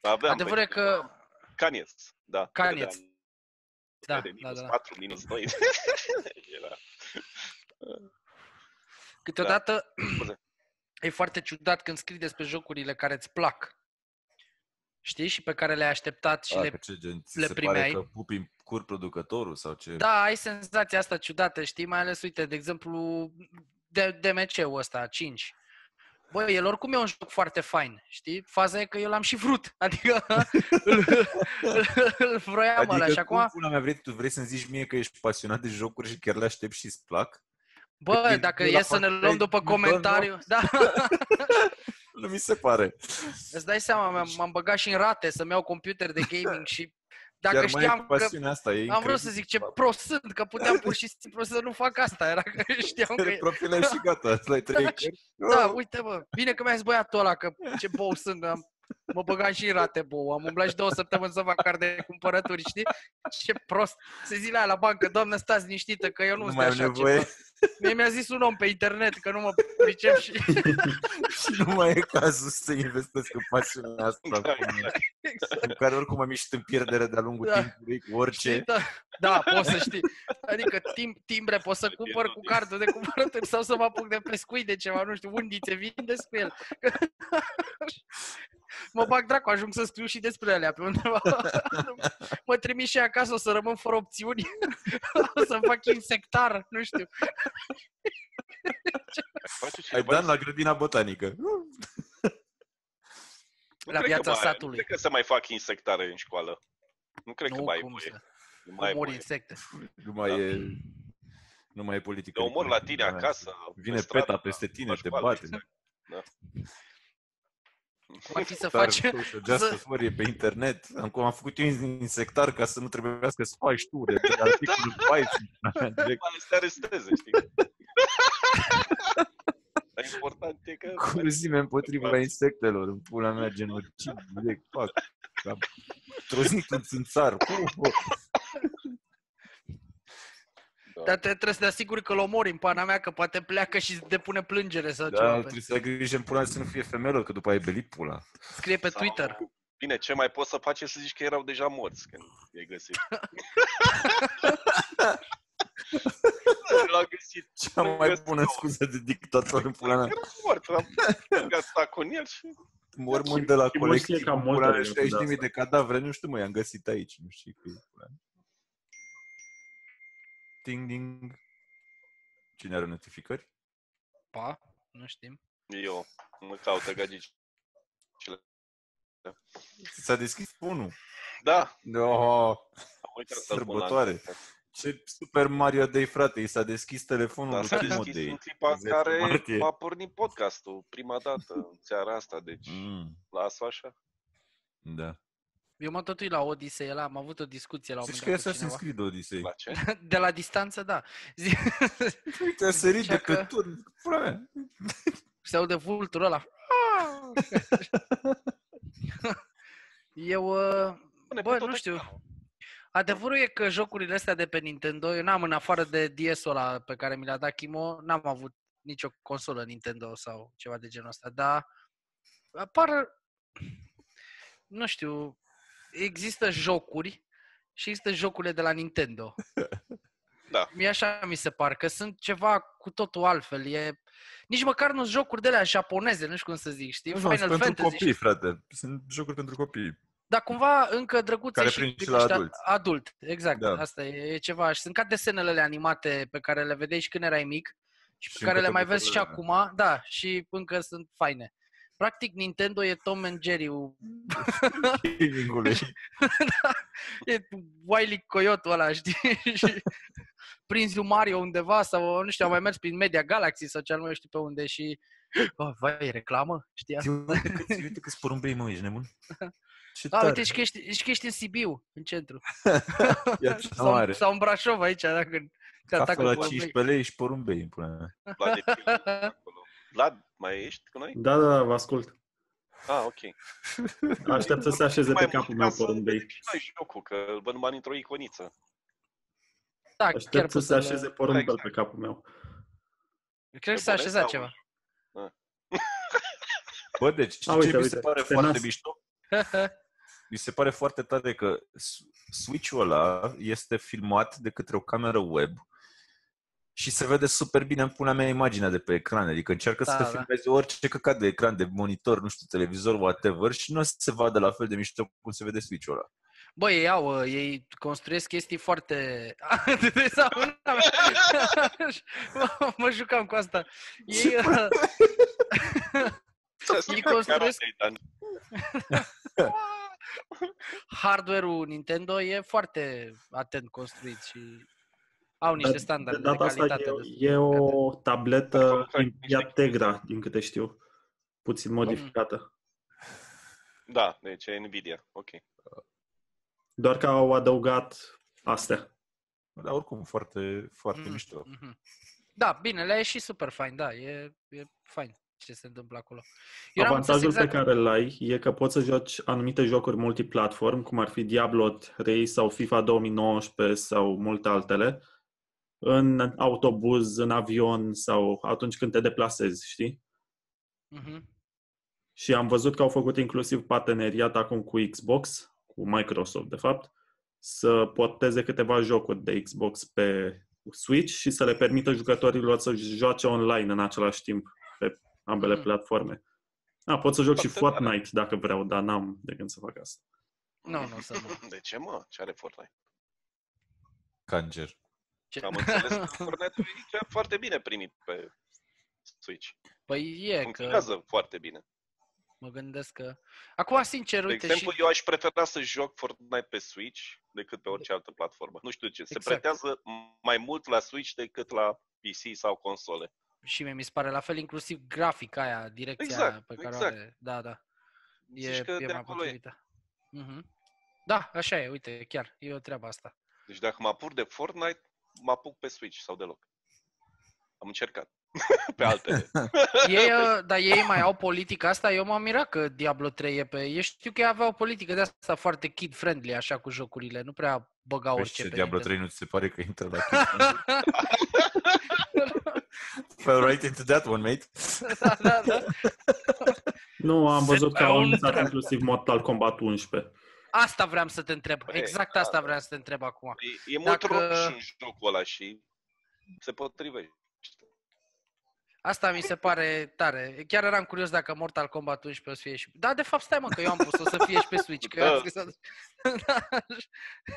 Aveam Adevărul e pe- că Canies, da. Canies. Da, de da, minus da, da. 4, minus 2. Era. Câteodată Scuze. e foarte ciudat când scrii despre jocurile care îți plac. Știi? Și pe care le-ai așteptat și A, le... că ce gen, ți le se primeai. pare că pupi în cur producătorul sau ce? Da, ai senzația asta ciudată, știi? Mai ales, uite, de exemplu, de, DMC-ul ăsta, 5. Băi, el oricum e un joc foarte fain, știi? Faza e că eu l-am și vrut. Adică îl, îl, îl vroiam ăla și Adică acum... cum pula mea vrei, tu vrei să-mi zici mie că ești pasionat de jocuri și chiar le aștept și îți plac? Bă, Cât dacă e la e să ne facultate, luăm după nu doar comentariu... Da, Nu mi se pare. îți dai seama, m-am, m-am băgat și în rate să-mi iau computer de gaming și dacă Chiar mai e știam că... pasiunea asta, e Am vrut să zic ce prost sunt, că puteam pur și simplu să nu fac asta. Era că știam că... Care profilai și gata, îți lai trei cări. Da, uite mă, bine că mi-a zis băiatul ăla că ce bou sunt, am, mă băgam și în rate bou, am umblat și două săptămâni să fac card de cumpărături, știi? Ce prost, se zile aia la bancă, doamnă stați liniștită că eu nu, Nu sunt mai am așa nevoie ceva. Mie mi-a zis un om pe internet că nu mă pricep și și nu mai e cazul să investesc în pasiunea asta. Da, exact, În care oricum am ieșit în pierdere de-a lungul Da. timpului cu orice. știi, da, da, poți să știi. Adică tim, timbre pot să cumpăr cu cardul de cumpărături sau să mă apuc de pescuit de ceva, nu știu, undițe, vindesc cu el. Mă bag dracu, ajung să scriu și despre alea pe undeva. Mă trimis și acasă, o să rămân fără opțiuni. O să fac insectar, nu știu. Face Ai cineva dat la grădina botanică. Nu la cred că viața mai- satului. Nu cred că se mai fac insectare în școală. Nu cred că Nu, mai ai cum voie. să Nu mai ai omori voie. insecte. Nu mai Da. e... Nu mai e politică. Te omor la tine acasă. Vine pe stradă, peta peste tine, la te școală, bate. exact. Cum ar fi să Dar faci... social diaspora pe internet. Acum am făcut eu insectar ca să nu trebuiască să faci tu de pe articolul 14. Direct, Mai să te aresteze, știi? Dar important e că... Cruzime împotriva insectelor, în pula mea genocid, direct, fac. Am trozit un țânțar. Uh, uh. Da. Dar te, trebuie să te asiguri că-l omori în pana mea, că poate pleacă și depune plângere sau Da, ceva. pe- trebuie să ai grijă în pula mea să nu fie femelor, că după aia e belit pula. Scrie pe Sau- Twitter. Bine, ce mai poți să faci e să zici că erau deja morți când i-ai găsit. L-a găsit. Cea mai bună scuză de dictator în pula mea. Era mort, am băgat sac cu el și... Mormânt de la Și colectiv, știe cam pula multe mea, legături de 60.000 asta. de cadavre, nu știu mă, i-am găsit aici, nu știu că e pula mea. Ding, ding. Cine are notificări? Pa, nu știm. Eu mă caută gagici. S-a deschis unul. Da, Oh, am uitat să-l pun la Sărbătoare. ce Super Mario Day, frate, i s-a deschis telefonul Dar lui s-a Timo deschis Day. în clipa în 10 care martie. a pornit podcastul prima dată în seara asta, deci Mm, las-o așa. da. Eu m-am tătuit la Odyssey, ăla, am avut o discuție la un Zici moment că e dat cu Assassin's cineva. Creed Odyssey. La ce? De la distanță, da. Zi... Uite, a sărit Zicea de că- pe turn. Pula mea. Se aude vulturul ăla. Eu, uh, Pune pe bă, tot nu știu. ecranul. Adevărul e că jocurile astea de pe Nintendo, eu n-am în afară de DS-ul ăla pe care mi l-a dat Kimo, n-am avut nicio consolă Nintendo sau ceva de genul ăsta, dar apar, nu știu, există jocuri și există jocurile de la Nintendo. Da. Mie așa mi se par, că sunt ceva cu totul altfel. E... Nici măcar nu sunt jocuri de alea japoneze, nu știu cum să zic, știi? Nu, sunt Final pentru Fantasy. copii, frate. Sunt jocuri pentru copii. Dar cumva încă drăguțe Care și prind și din la ăștia adulți. adult. Exact, Da. asta e, e ceva. Și sunt ca desenele alea animate pe care le vedeai și când erai mic și pe Și care încă le te mai vezi și bucură de acum. Da, și încă sunt faine. Practic, Nintendo e Tom and Jerry, Gaming-ului. e Wiley Coyote ăla, știi? și prinzi un Mario undeva sau, nu știu, am mai mers prin Media Galaxy sau ce nu știu pe unde și... Oh, vai, e reclamă? Știi? Zi, Uite cât, uite câți porumbei, mă, ești nebun? Ce A, tare. uite, și că ești, și că ești în Sibiu, în centru. Ia ce Sau, mare. sau în Brașov aici, dacă te atacă Cafea la porumbei. 15 lei și porumbei, în pula mea. Vlad e primul acolo. Vlad, mai ești cu noi? Da, da, da, vă ascult. Ah, ok. Aștept să se așeze Mai pe capul mult meu ca să porumbei. vedem și noi jocul, că îl văd numai într-o iconiță. Da, chiar Aștept să pot se să așeze porumbel Exact. pe capul meu. Cred că s-a Pe bune așezat sau- ceva. Bă, deci, știi A, ce uite, mi uite, se pare pe foarte nas. mișto? Mi se pare foarte tare că S- Switch-ul ăla este filmat de către o cameră web și se vede super bine în pula mea imaginea de pe ecran. Adică încearcă Da, să da. filmeze orice căcat de ecran, de monitor, nu știu, televizor, whatever, și nu o să se vadă la fel de mișto cum se vede Switch-ul ăla. Bă, ei au, uh, ei construiesc chestii foarte... De sau- mă, mă jucam cu asta. Ei, uh, Ei construiesc- hardware-ul Nintendo e foarte atent construit și au niște Dar standarde de de, data asta calitate. e, destul de e o tabletă Acolo, Nvidia niște- Tegra, din câte știu. Puțin modificată. Da, deci e Nvidia. Ok. Doar că au adăugat astea. Dar oricum foarte, foarte Mm, mișto. mhm. Da, bine, le-a ieșit super fain, da, e, e fain ce se întâmplă acolo. Eu n-am înțeles Avantajul exact... pe care îl ai e că poți să joci anumite jocuri multiplatform, cum ar fi Diablo 3 sau FIFA 2019 sau multe altele, în autobuz, în avion sau atunci când te deplasezi, știi? Mhm. Și am văzut că au făcut inclusiv parteneriat acum cu Xbox, cu Microsoft, de fapt, să porteze câteva jocuri de Xbox pe Switch și să le permită jucătorilor să joace online în același timp pe ambele Mhm. platforme. A, pot să joc și Foarte tare. Fortnite dacă vreau, dar n-am de gând să fac asta. Nu, nu, să nu. De ce, mă? Ce are Fortnite? Canger. Ce... Am înțeles că Fortnite e chiar foarte bine primit pe Switch. Păi e că Funcționează foarte bine. mă gândesc că... Acum, sincer, De uite, exemplu, și... eu aș prefera să joc Fortnite pe Switch decât pe orice altă platformă. Nu știu ce, se Exact. pretează mai mult la Switch decât la PC sau console. și mie mi se pare la fel inclusiv grafica aia, direcția Exact, aia pe care exact. o are. Da, da. E, Zici că e de mai acolo e. potrivită. Mhm. Da, așa e, uite, chiar, e o treabă asta. Deci dacă mă apuc de Fortnite, mă apuc pe Switch sau deloc. Am încercat. pe altele. Ei, uh, dar ei mai au politica asta, eu m-am mirat că Diablo 3 e pe... Eu știu că ei aveau o politică de asta foarte kid-friendly, așa cu jocurile, nu prea băgau Păi orice ce, pe Diablo Nintendo. 3 nu ți se pare că intră la Fell right into that one, mate. da, da, da. Nu, am văzut că pe au un anunțat trap. inclusiv Mortal Kombat 11. Asta vreau să te întreb, Păi, exact da, asta da. vreau să te întreb acum. E, e mult Dacă- roșu în jocul ăla și se potrivește. Asta mi se pare tare. Chiar eram curios dacă Mortal Kombat 11 o să fie și... Da, de fapt, stai mă, că eu am pus, o să fie și pe Switch. Că eu am Da. scris atunci. Da,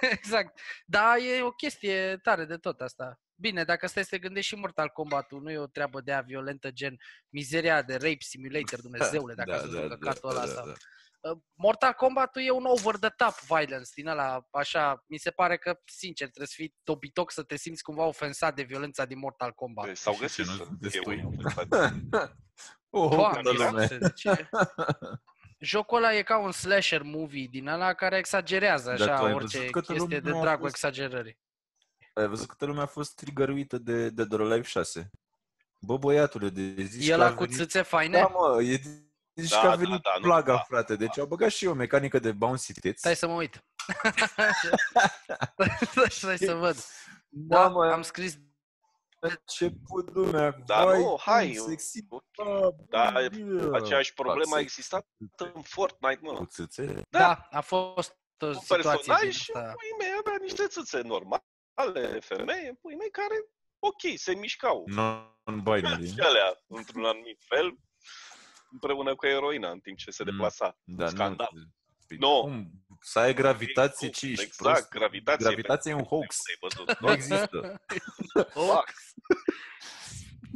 exact. Da, e o chestie tare de tot asta. Bine, dacă stai să te gândești și Mortal Kombat nu e o treabă de a violentă gen mizeria de rape simulator, Dumnezeule, dacă Da, ați văzut da, căcatul da, ăla da, sau... da. Uh, Mortal Kombat e un over the top violence din ăla, așa, mi se pare că, sincer, trebuie să fii topitoc să te simți cumva ofensat de violența din Mortal Kombat. Păi, S-au Și găsit ce nu să sunt fie destui. unii ofensați. Oh, Doamne, câtă lume. Iisuse, de ce? Jocul ăla e ca un slasher movie din ăla care exagerează Dar așa tu ai orice văzut câtă chestie de lume a dragul fost- exagerării. Ai văzut câtă lume a fost trigăruită de Dead or Alive 6? Bă, băiatule, de zici E că la a cu venit... țâțe faine? Da, mă, e zici Da, că a da, venit da, nu, plaga, da. frate. Deci au băgat și eu o mecanică de bouncy tits. Stai să mă uit. Stai să văd. Da, Mamă, am scris a început lumea. Da, vai, nu, hai, cum sexy, ok. bă, Da, bă, Aceeași problemă fac a sex existat în Fortnite, mă. Cu țâțe? Da. Da, a fost o Un situație personaj din și asta. pui mei avea niște țâțe normale, femeie, pui mei care, ok, se mișcau. Non-binary. Și alea, într-un anumit fel, împreună cu eroina în timp ce se Mm. deplasa. Da, Scandal. nu. Păi Nu. Cum? Să ai gravitație, ce ești Exact, prost? gravitație. Gravitație e un hoax. Ai văzut. Nu există. Fac.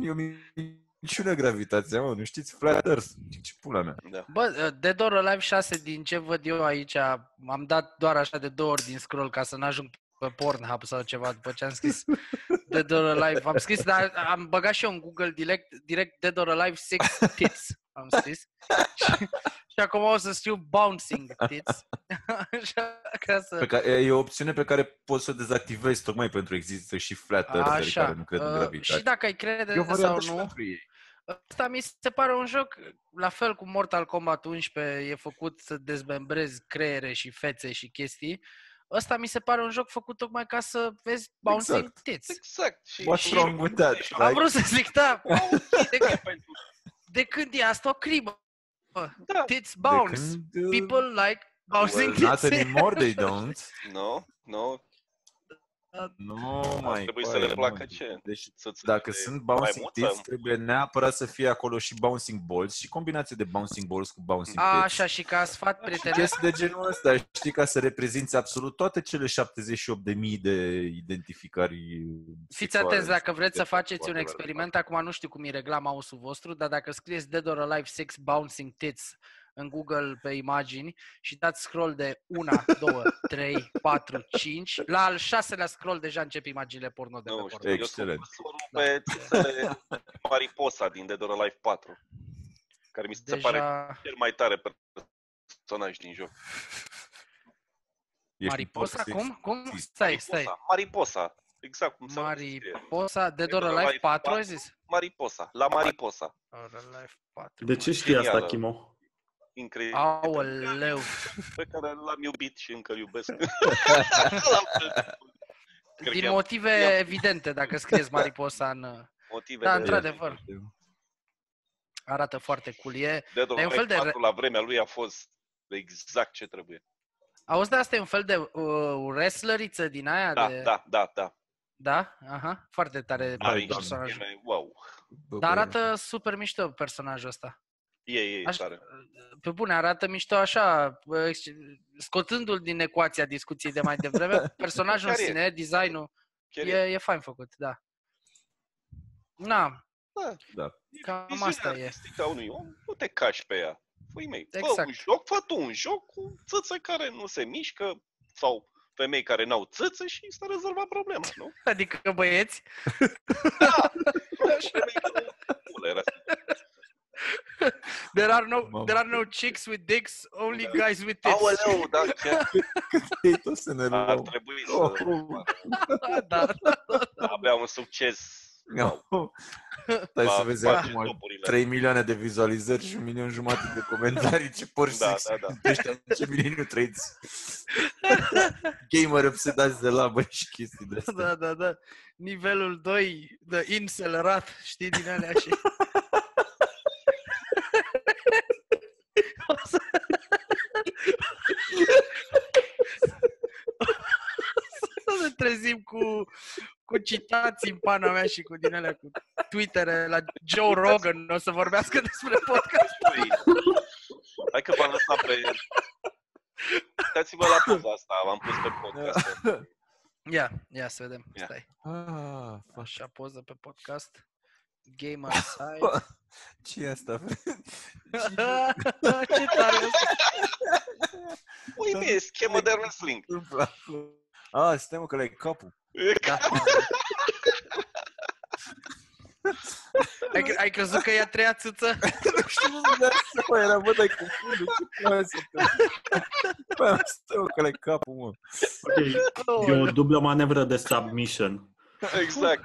E o minciună gravitația, mă, nu știți? Flat Earth. Ce pula mea. Da. Bă, Dead or Alive 6, din ce văd eu aici, am dat doar așa de două ori din scroll ca să n-ajung pe Pornhub sau ceva după ce am scris Dead or Alive. Am scris, dar am băgat și eu în Google direct, direct Dead or Alive 6 tits. Am scris. și, și acum o să scriu Bouncing tits. așa, ca să... Pe care, e o opțiune pe care poți să o dezactivezi tocmai pentru există și Flat Earth Așa. care nu cred în uh, gravitație. și dacă ai crede E o sau variantă și nu, pentru ei. Asta mi se pare un joc, la fel cum Mortal Kombat 11 e făcut să dezmembrezi creiere și fețe și chestii. Ăsta mi se pare un joc făcut tocmai ca să vezi bouncing Exact. tits. Exact. Și, What's și- wrong with that? și- Am vrut să zic, da, de, e pentru- de când e asta o crimă? Da. Tits De bounce. când, uh, People like bouncing well, not tits. anymore they don't. No, no, Nu ar mai trebui să păi, le nu. placă ce? Deci Țâțe dacă de sunt bouncing maimuță? tits, trebuie neapărat să fie acolo și bouncing balls și combinație de bouncing balls cu bouncing A, tits. așa, și ca sfat prietenesc, Chestii de genul ăsta, știi, ca să reprezinți absolut toate cele 78.000 de identificări Fiți sexuale. atenți, dacă vreți să faceți un Whatever. experiment, acum nu știu cum e regla mouse-ul vostru, dar dacă scrieți Dead or Alive 6 Bouncing Tits în Google pe imagini și dați scroll de 1, 2, 3, 4, 5, la al șaselea scroll deja încep imaginile porno de Nu pe știu, porno. eu sunt Excelent. păstorul pe țâțele Mariposa din Dead or Alive 4, care mi se pare Deja cel mai tare personaj din joc. Ești Mariposa, un cum? Cum? Mariposa. Stai, stai. Mariposa, Mariposa. Exact cum se Mariposa, Dead Dead or or Alive Alive 4, ai 4? zis? Mariposa, la Mariposa. Or Alive 4. De ce știi asta, Genială. Chimo? Incredibil. Aoleu. Pe care l-am iubit și încă îl iubesc. La fel. Cred Din că am motive i-am- evidente, dacă scrieți Mariposa în... motive Da, de- într-adevăr. Arată foarte cool. E, Dead or E un fel Alive de 4 la vremea lui a fost exact ce trebuie. Auzi, de asta e un fel de uh, wrestleriță din aia? Da, de... da, da, da. Da? Aha, foarte tare Are Are personaj. niște scheme, wow. Bă, Dar bă, arată super mișto personajul ăsta. E, e, e Aș- tare. Pe bune, arată mișto așa, bă, ex- scotându-l din ecuația discuției de mai devreme, personajul în Chiar e. sine, designul, Chiar e, e. e fain făcut, da. Na, Da. cam Viziunea asta e. artistică a unui om, nu te cași pe ea. Păi mei, fă Exact. un joc, fă tu un joc cu țâțe care nu se mișcă sau femei care n-au țâțe și s-a rezolvat problema, nu? Adică băieți, Femei care nu pule, era there are, no, Mamă. there are no chicks with dicks, only Da. guys with tits. Aoleu, da, chiar Ei tot să ne ar rugăm. trebui Oh. să... da, Avea un succes. Wow. Stai să Va vezi face acum topurile. 3 milioane de vizualizări și un milion jumate de comentarii. Ce porci Da, sex. da, da. Ăștia în ce mileniu trăiți. Gamer obsedați de labă și chestii de astea. da, da, da. Nivelul 2 de incel rat, știi, din alea și... O să... să ne trezim cu, cu citații în pana mea și cu din ele cu Twitter la Joe Rogan o să vorbească despre podcast. Păi, Hai că v-am lăsat pe... Uitați-vă la poza asta, v-am pus pe podcast. Ia, ia să vedem. Ia. Stai. Ah, fac. Așa poză pe podcast. Gamer site. ce e asta? Ce tare asta. Uite, e schemă de wrestling. întâmplă acolo? Ah, stai mă că le capul. Da. Ai, cre- ai crezut că e a treia țâță? nu știu cum de asta, era, bă, dai cu fundul, ce pula se Bă, stai mă că le capul, mă. Ok, e o dublă manevră de submission. Exact.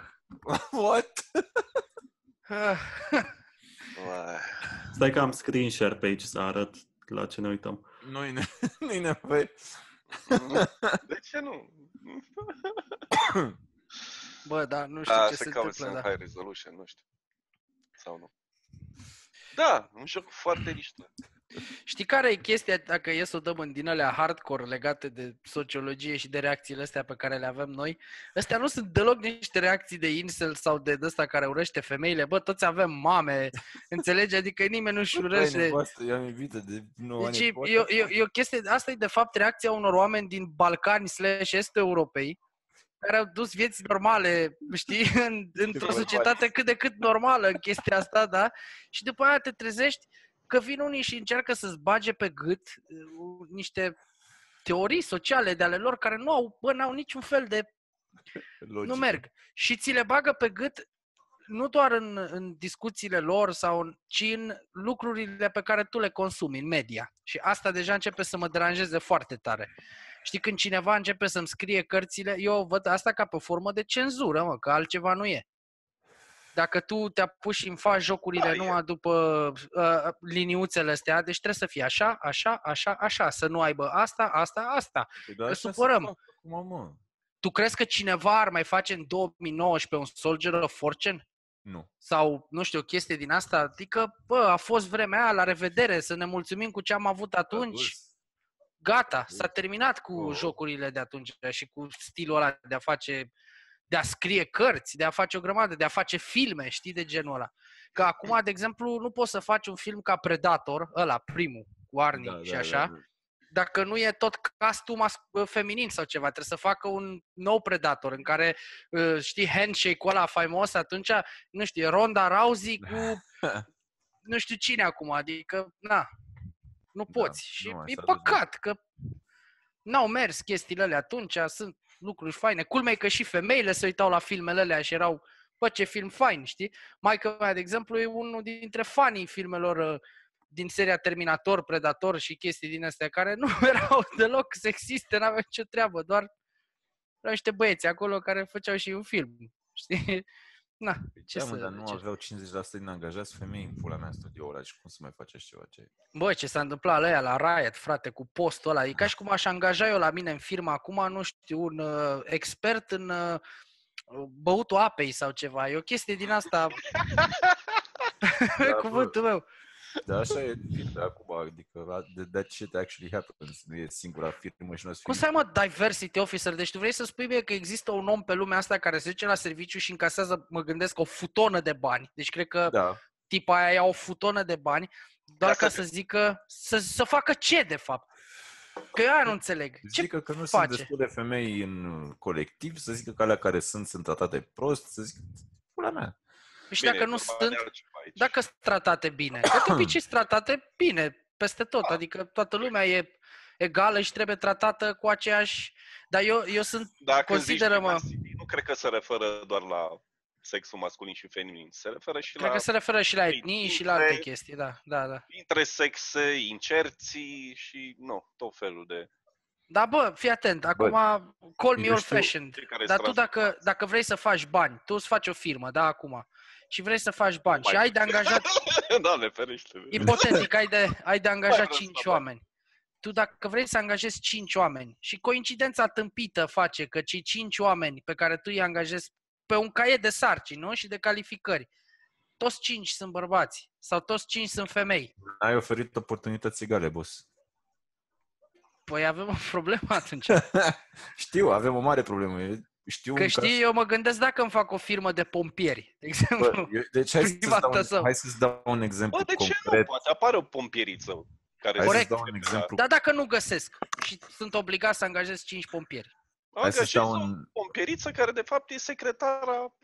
What? Uai. Stai că am screen share pe aici să arăt la ce ne uităm. Nu-i, ne- nu-i nevoie. De ce nu? Bă, da, nu știu Da, ce se se caută în întâmplă, da. high resolution, nu știu. Sau nu. Da, un joc foarte mișto. Știi care e chestia, dacă e să o dăm în din alea hardcore legate de sociologie și de reacțiile astea pe care le avem noi? Astea nu sunt deloc niște reacții de incel sau de ăsta care urăște femeile. Bă, toți avem mame, înțelegi? Adică nimeni nu-și urăște... nevastă, eu am invită de 9 ani. Deci e, poate e, așa. e, e o chestie, asta e de fapt reacția unor oameni din Balcani slash Est Europei care au dus vieți normale, știi, în, într-o bărbați. societate cât de cât normală în chestia asta, da? Și după aia te trezești că vin unii și încearcă să-ți bage pe gât uh, niște teorii sociale de ale lor care nu au, bă, n-au niciun fel de Logică. nu merg. Și ți le bagă pe gât nu doar în, în discuțiile lor, sau în, ci în lucrurile pe care tu le consumi în media. Și asta deja începe să mă deranjeze foarte tare. Știi, când cineva începe să-mi scrie cărțile, eu văd asta ca pe o formă de cenzură, mă, că altceva nu e. Dacă tu te apuci și îmi faci jocurile Da, e. numai după uh, liniuțele astea, deci trebuie să fie așa, așa, așa, așa, să nu aibă asta, asta, asta. Păi da, că așa se supărăm. fac Acum, mă. Tu crezi că cineva ar mai face în 2019 un Soldier of Fortune? Nu. sau, nu știu, o chestie din asta, adică, bă, a fost vremea aia, la revedere, să ne mulțumim cu ce am avut atunci, gata, s-a terminat cu Oh. jocurile de atunci și cu stilul ăla de a face, de a scrie cărți, de a face o grămadă, de a face filme, știi, de genul ăla. Că acum, de exemplu, nu poți să faci un film ca Predator, ăla, primul, cu Arnie Da, și da, așa, da, da. dacă nu e tot castul mas- feminin sau ceva. Trebuie să facă un nou Predator în care, uh, știi, handshake-ul ăla faimos, atunci, nu știu, e Ronda Rousey cu nu știu cine acum, adică, na, nu Da, poți. și nu, e s-a dus păcat că n-au mers chestiile alea atunci, sunt lucruri faine. Culmea e că și femeile se uitau la filmele alea și erau, bă, ce film fain, știi? Maica mea, de exemplu, e unul dintre fanii filmelor uh, din seria Terminator, Predator și chestii din astea care nu erau deloc sexiste, n-aveau nicio treabă, doar erau niște băieți acolo care făceau și un film, știi? Na, ce Ce da, mă, să... dar nu ce... aveau 50% din angajați femei în pula mea în studioul ăla și cum să mai faci așa ceva ce Bă, ce s-a întâmplat la ăia, la Riot, frate, cu postul ăla. E ca și cum aș angaja eu la mine în firmă acum, nu știu, un uh, expert în uh, băutul apei sau ceva. E o chestie din asta, Da, cuvântul meu. Dar așa e firme acum, adică that, that shit actually happens. Nu e singura firmă și nu o să Cum fie să ai, mă, diversity officer? Deci tu vrei să spui mie că există un om pe lumea asta care se duce la serviciu și încasează, mă gândesc, o futonă de bani. Deci cred că Da, tipa aia ia o futonă de bani doar Ca ca să- să zică, să, să facă ce, de fapt? Că eu aia nu înțeleg. Ce zică că nu face? sunt destule femei în colectiv, să zică că alea care sunt sunt tratate prost, să zică pula mea. Și Bine, dacă nu e vorba sunt, de altceva aici. dacă sunt tratate bine. Că de obicei sunt tratate bine peste tot, Da. adică toată lumea e egală și trebuie tratată cu aceeași... Dar eu, eu sunt... Dacă consideră-mă- zici diversity, nu cred că se referă doar la sexul masculin și feminin. Se referă și Cred la că se referă și la Ei, etnii și dintre- la alte chestii, da, da, da. între sexe, incerții și nu, tot felul de... Dar bă, fii atent, acum call me eu old știu- fashioned. Fiecare Dar tu stradă. dacă, dacă vrei să faci bani, tu îți faci o firmă, da, acum, și vrei să faci bani și Mai- ai de angajat Doamne ferește. Ipotetic, ai de, ai de angajat vreau să 5 fac. oameni. Tu dacă vrei să angajezi 5 oameni și coincidența tâmpită face că cei 5 oameni pe care tu îi angajezi pe un caiet de sarcini, nu? Și de calificări, toți 5 sunt bărbați sau toți 5 sunt femei. Ai oferit oportunități egale, boss. Păi avem o problemă atunci. Știu, avem o mare problemă. E, știu Că un știi, eu mă gândesc dacă îmi fac o firmă de pompieri, de caz, exemplu. bă, eu, deci hai să-ți, Privată dau un, sau- hai să-ți dau un exemplu Bă, de ce nu? concret. Poate apare o pompieriță care Hai să să-ți Corect. dau un exemplu. Dar dacă nu găsesc și sunt obligat să angajez 5 pompieri. Hai să-ți Angajezi dau o un, pompieriță care de fapt e secretara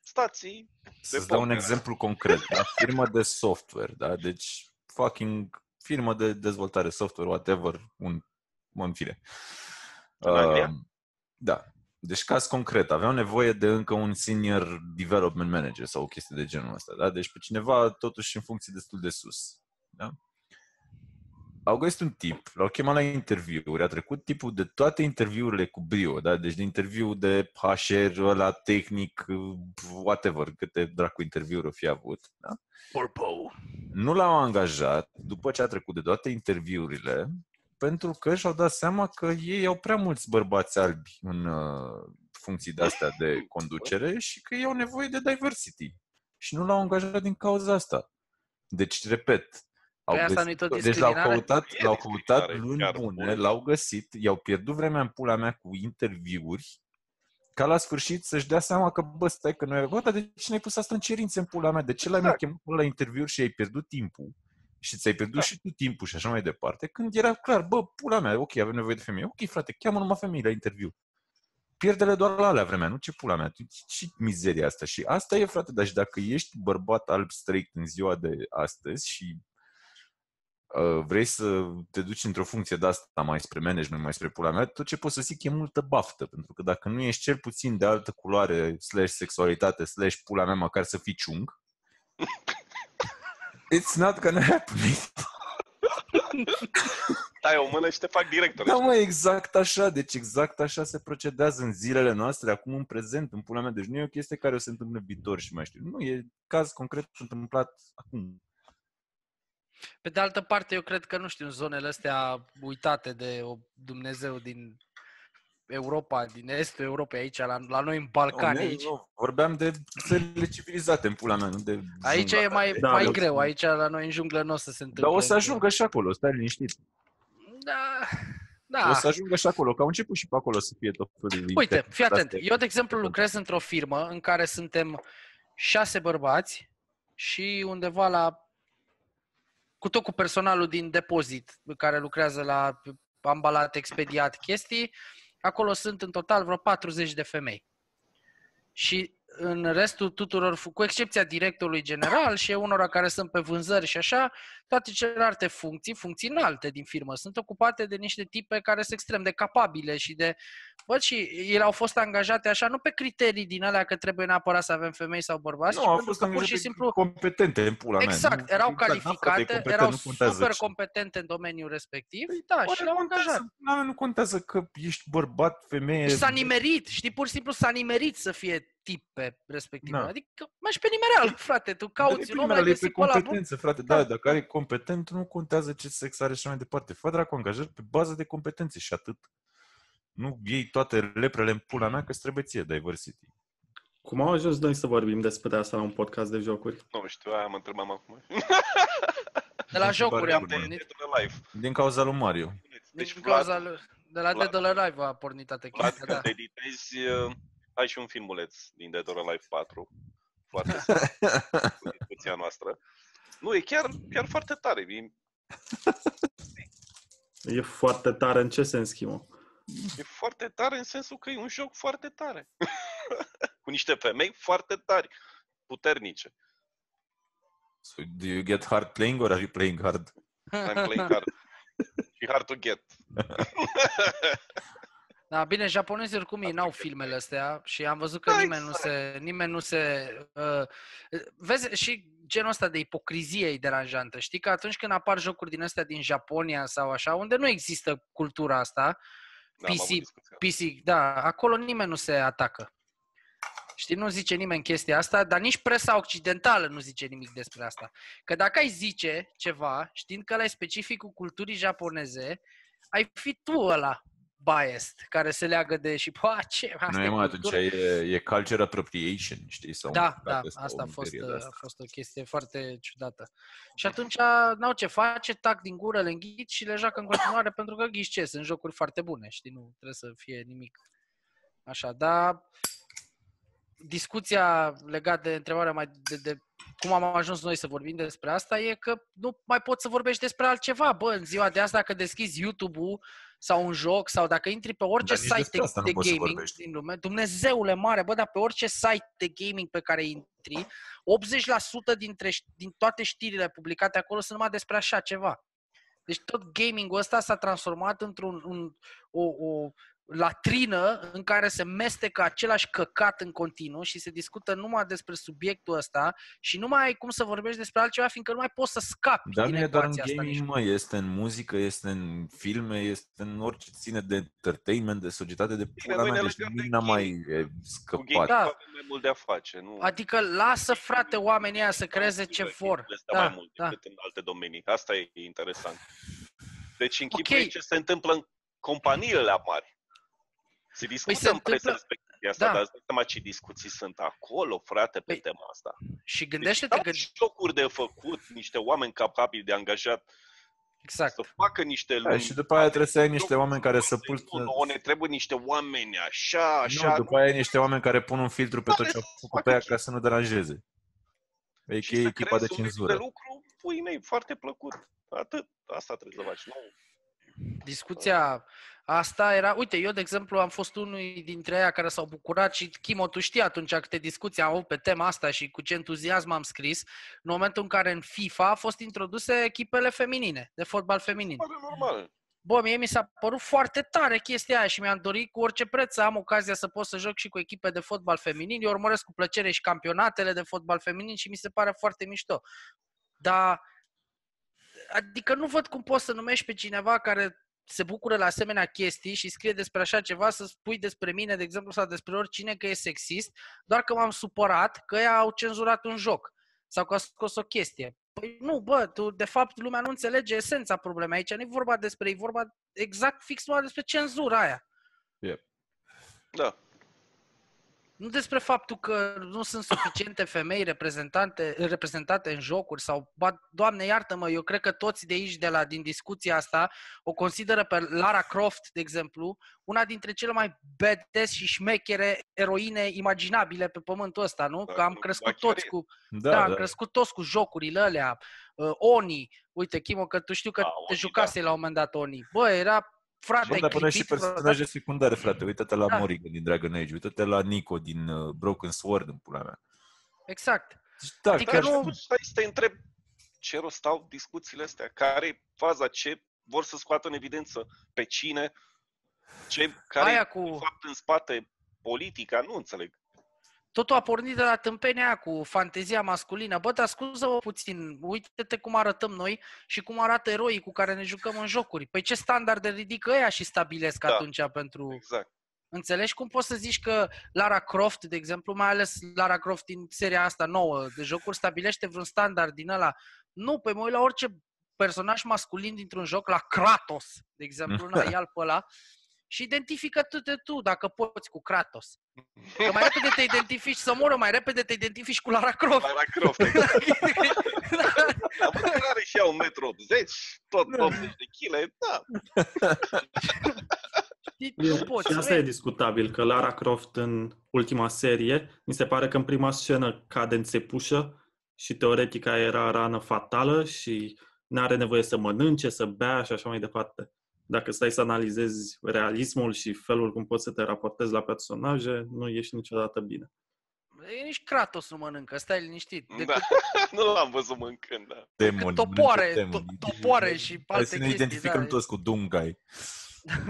stației. să-ți dau un pompe. exemplu concret. Da? Firmă de software, da? Deci fucking firmă de dezvoltare software, whatever, un, în fine. În Anglia? Uh, da. Deci caz concret, aveau nevoie de încă un senior development manager sau o chestie de genul ăsta, da? Deci pe cineva totuși în funcție destul de sus, da? Au găsit un tip, l-au chemat la interviuri, a trecut tipul de toate interviurile cu brio, da? Deci de interviu de HR, la tehnic, whatever, câte dracu interviuri o fi avut, da? Purple. Nu l-au angajat după ce a trecut de toate interviurile, pentru că și-au dat seama că ei au prea mulți bărbați albi în uh, funcții de-astea de conducere și că ei au nevoie de diversity. Și nu l-au angajat din cauza asta. Deci, repet, au Păi asta găsit, nu-i tot deci l-au discriminare? căutat, E l-au căutat discriminare, luni chiar bune, bun. l-au găsit, i-au pierdut vremea în pula mea cu interviuri, ca la sfârșit să-și dea seama că, bă, stai că noi, bă, dar de ce n-ai pus asta în cerințe în pula mea? De ce l-ai mai Exact. chemat la interviuri și ai pierdut timpul? Și ți-ai pierdut Da. și tu timpul și așa mai departe, când era clar, bă, pula mea, ok, avem nevoie de femei. Ok, frate, cheamă numai femei la interviu. Pierdele doar la alea vremea, nu ce pula mea. Tu- Și mizeria asta. Și asta e, frate, dar și dacă ești bărbat alb straight în ziua de astăzi și uh, vrei să te duci într-o funcție de asta mai spre management, mai spre pula mea, tot ce pot să zic e multă baftă, pentru că dacă nu ești cel puțin de altă culoare, slash sexualitate, slash pula mea, măcar să fii ciung, it's not gonna happen. Tai o mână și te fac director. Da, mă, exact așa, deci exact așa se procedează în zilele noastre, acum în prezent, în pula mea, deci nu e o chestie care o se întâmplă în viitor și mai știu. Nu, e caz concret întâmplat acum. Pe de altă parte, eu cred că, nu știu, în zonele astea uitate de o Dumnezeu din Europa, din estul Europei, aici, la, la noi în Balcani, nu, aici. nu, vorbeam de țările civilizate în pula mea, nu de Aici e jungla mai, de- Da, mai da. greu, aici la noi în junglă nu o să se întâmple. Dar o să încă. ajungă și acolo, stai liniștit. Da, Da. da. O să ajungă și acolo, că au început și pe acolo să fie tot felul de Uite, inter- fii atent. astea. Eu, de exemplu, lucrez într-o firmă în care suntem șase bărbați și undeva la cu tot cu personalul din depozit care lucrează la ambalat, expediat chestii, acolo sunt în total vreo 40 de femei. Și în restul tuturor, cu excepția directorului general și unora care sunt pe vânzări și așa, toate celelalte funcții, funcții înalte din firmă, sunt ocupate de niște tipe care sunt extrem de capabile și de... Bă, și ele au fost angajate așa, nu pe criterii din alea că trebuie neapărat să avem femei sau bărbați, Nu, ci au pentru fost că pur și angajate simplu competente în pula mea. Exact, Nu- erau exact, da, frate, calificate, competent, erau nu contează super ce. competente în domeniul respectiv, da, Bă, și nu le-au contează, angajat. pula mea, nu contează că ești bărbat, femeie... Și s-a nimerit, știi, pur și simplu s-a nimerit să fie tip pe respectiv. Da. Adică mergi pe nimereală, frate, tu cauți un om, Dar l-ai e pe găsit pe ăla bun. competență, frate. Da, dacă are competent, nu contează ce sex are și așa mai departe. Fă dracu angajări pe bază de competențe și atât. Nu iei toate leprele în pula mea că îți trebuie ție diversity. Cum au ajuns noi să vorbim despre asta la un podcast de jocuri? Nu știu, aia mă întrebam acum. De la jocuri am Bun. pornit. Dead or Alive. Din cauza lui Mario. Deci, Din Vlad, cauza lui- de la Vlad. Dead or Alive a pornit toată Vlad, chestia, când da. editezi, uh, ai și un filmuleț din Dead or Alive 4. Foarte scurt, cu discuția noastră. Nu, e chiar, chiar foarte tare. E, E foarte tare în ce sens, Chimo? e foarte tare în sensul că e un joc foarte tare. cu niște femei foarte tari, puternice. So, do you get hard playing or are you playing hard? I'm playing hard. și hard to get. Da, bine, japonezii oricum ei n-au filmele astea și am văzut că Da, nimeni nu se, nimeni nu se, uh, vezi și genul ăsta de ipocrizie e deranjantă. Știi că atunci când apar jocuri din astea din Japonia sau așa, unde nu există cultura asta, Da, am avut PC, discuția. PC, da, acolo nimeni nu se atacă. Știi, nu zice nimeni chestia asta, dar nici presa occidentală nu zice nimic despre asta. Că dacă ai zice ceva, știind că ăla e specificul culturii japoneze, ai fi tu ăla biased, care se leagă de și, bă, ce, asta Nu e e, mă, atunci cultură. e, e culture appropriation, știi? Sau Da, un- da, dacă sau asta a o fost, meserie de a asta. fost o chestie foarte ciudată. Și atunci n-au ce face, tac din gură, le înghit și le joacă în continuare pentru că ghiși ce, sunt jocuri foarte bune, știi, nu trebuie să fie nimic Așa, dar discuția legată de întrebarea mai de, de cum am ajuns noi să vorbim despre asta e că nu mai poți să vorbești despre altceva. Bă, în ziua de asta, dacă deschizi YouTube-ul sau un joc sau dacă intri pe orice Dar nici site despre de, asta nu de poți să gaming vorbești. din lume, Dumnezeule mare, bă, dar pe orice site de gaming pe care intri, 80% dintre, ș- din toate știrile publicate acolo sunt numai despre așa ceva. Deci tot gamingul ăsta s-a transformat într-un un, o, o latrină în care se mestecă același căcat în continuu și se discută numai despre subiectul ăsta și nu mai ai cum să vorbești despre altceva, fiindcă nu mai poți să scapi Dar din nu e doar în ecuația asta. gaming, nici- mă, este în muzică, este în filme, este în orice ține de entertainment, de societate, de pula noi mea, ne deci legăm de nimic n-a mai gaming. e, Cu scăpat. gaming Da. avem mai mult de a face. Nu? Adică lasă, frate, oamenii ăia să creeze ce vor. Este mai Da, mult da. decât în alte domenii. Asta e interesant. Deci în Ok. okay. ce se întâmplă în companiile mari. Se discută Păi se în presă întâmplă- despre chestia asta, Da. dar îți dai seama ce discuții sunt acolo, frate, pe Păi, tema asta. Și Deci gândește-te au că... jocuri de făcut, niște oameni capabili de angajat Exact. să facă niște Da, lumi. și după aia trebuie să ai niște oameni care să pun... pun... Nu, ne trebuie niște oameni așa, așa. Nu, după aia ai niște oameni care pun un filtru pe tot Care ce au să făcut facă pe aia ce- ca să nu deranjeze. E și că e să echipa de creezi un mediu cenzură. de lucru, pui mei, foarte plăcut. Atât. Asta trebuie să faci. Nu. Discuția asta era... Uite, eu, de exemplu, am fost unul dintre aia care s-au bucurat și, Chimo, tu știi atunci câte discuții am avut pe tema asta și cu ce entuziasm am scris, în momentul în care în FIFA a fost introduse echipele feminine, de fotbal feminin. Pare normal. Bă, mie mi s-a părut foarte tare chestia aia și mi-am dorit cu orice preț să am ocazia să pot să joc și cu echipe de fotbal feminin. Eu urmăresc cu plăcere și campionatele de fotbal feminin și mi se pare foarte mișto. Dar, adică nu văd cum poți să numești pe cineva care se bucură la asemenea chestii și scrie despre așa ceva, să spui despre mine, de exemplu, sau despre oricine că e sexist, doar că m-am supărat că ea au cenzurat un joc sau că a scos o chestie. Păi nu, bă, tu, de fapt, lumea nu înțelege esența problemei aici. Nu e vorba despre, e vorba exact fix numai despre cenzura aia. Da. Nu despre faptul că nu sunt suficiente femei reprezentante, reprezentate în jocuri sau, ba, doamne iartă-mă, eu cred că toți de aici, de la, din discuția asta, o consideră pe Lara Croft, de exemplu, una dintre cele mai badass și șmechere eroine imaginabile pe pământul ăsta, nu? Da, Că am ba crescut chiar toți e. cu Da, Da, da. am crescut toți cu jocurile alea. Uh, Oni, uite, Chimo, că tu știu că Da, te Oni, jucasei la un moment dat Oni. Bă, era frate, Bă, ai dar până și clipit personaje secundare, frate. Uită-te la Da. Morrigan din Dragon Age, uită-te la Nico din uh, Broken Sword în pula mea. Exact. Da, Adică chiar Dar nu- nu... stai să te întreb ce rost au discuțiile astea, care e faza, ce vor să scoată în evidență, pe cine, ce, care Aia e cu- de fapt în spate politica, nu înțeleg. Totul a pornit de la tâmpenia aia cu fantezia masculină. Bă, dar scuză-mă puțin, uite-te cum arătăm noi și cum arată eroii cu care ne jucăm în jocuri. Păi ce standarde ridică ăia și stabilesc Da. atunci pentru... Exact. Înțelegi cum poți să zici că Lara Croft, de exemplu, mai ales Lara Croft din seria asta nouă de jocuri, stabilește vreun standard din ăla? Nu, pe mă uit la orice personaj masculin dintr-un joc, la Kratos, de exemplu, na, ia pe ăla, și identifică tu de tu, dacă poți, cu Kratos. Că mai repede te identifici să moră, mai repede te identifici cu Lara Croft. Lara Croft, exact. Dar măcar are și ea un metru 80, tot Da. 80 de kg, da. Știi, E, nu poți. și nu asta e- e discutabil, că Lara Croft în ultima serie, mi se pare că în prima scenă cade în țepușă și teoretic aia era rană fatală și nu are nevoie să mănânce, să bea și așa mai departe. Dacă stai să analizezi realismul și felul cum poți să te raportezi la personaje, nu ești niciodată bine. E nici Kratos nu mănâncă, stai liniștit. Decât, da. nu l-am văzut mâncând, da. Demon, decât topoare, mănâncă demon. to- topoare și Hai alte să ne chestii. identificăm da. toți cu Dungai.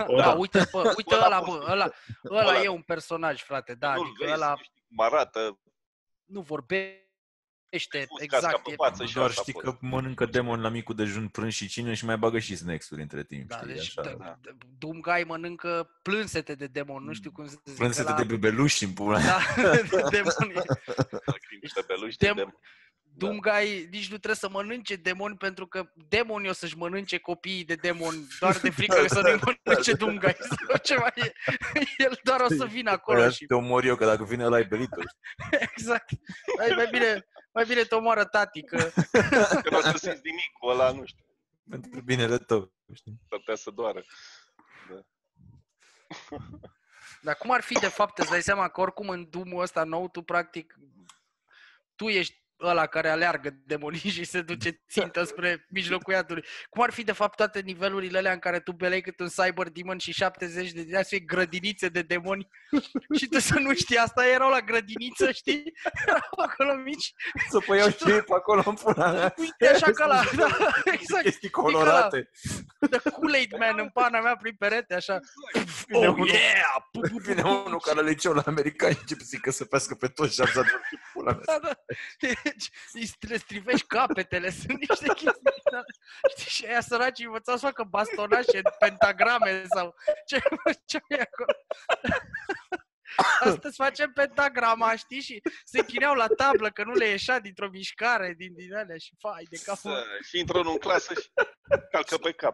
O, Da, da. uite, bă, uite Ăla ăla, poți bă, să- ăla, ăla ăla- e un personaj, frate, da, Nu-l adică vezi, ăla nu știi cum arată, nu vorbește, Fuscați exact, ca e, pe față și Doar asta știi pot. că mănâncă demon la micul dejun prânz și cine și mai bagă și snacks-uri între timp. da, știi, deci așa. da, Doomguy mănâncă plânsete de demon, nu știu cum să zic. Frânsete ăla- de bebeluși în pula. Da, de demoni. Niște beluși de Dem- demon. Doomguy nici nu trebuie să mănânce demoni pentru că demonii o să-și mănânce copiii de demoni doar de frică să nu-i mănânce Doomguy sau ceva. E- El doar o să vină acolo Aia și Te omor eu, că dacă vine ăla ai belit Exact. Mai, mai bine, mai bine te omoară tati, că Că nu o să simți nimic cu ăla, nu știu, Pentru binele tău. Știi? s-ar putea să doară. Dar cum ar fi de fapt, îți dai seama că oricum în Doom-ul ăsta nou, tu practic, tu ești ăla care aleargă demonii și se duce țintă spre mijlocul iadului. Cum ar fi de fapt toate nivelurile alea în care tu belei cât un cyber demon și 70 de din astea grădinițe de demoni și tu să nu știi asta, erau la grădiniță, știi? Erau acolo mici. Să păi iau și ei pe acolo în pula mea. Uite așa ca la... Da, exact. Chestii colorate. The Kool-Aid Man în pana mea prin perete, așa. Vine Oh, unul- yeah! Vine unul care le liceu la americani și începe să-i căsăpească pe toți și am zis pula mea. Da, da. Deci, îi stri- le strivești capetele, sunt niște chestii. da. Știi, și aia săraci învățau să facă bastonașe, pentagrame sau ce făceau ei acolo. Astăzi facem pentagrama, știi? Și se chineau la tablă că nu le ieșea dintr-o mișcare din, din alea și fai de capul. Să, și intră unul în clasă și calcă pe cap.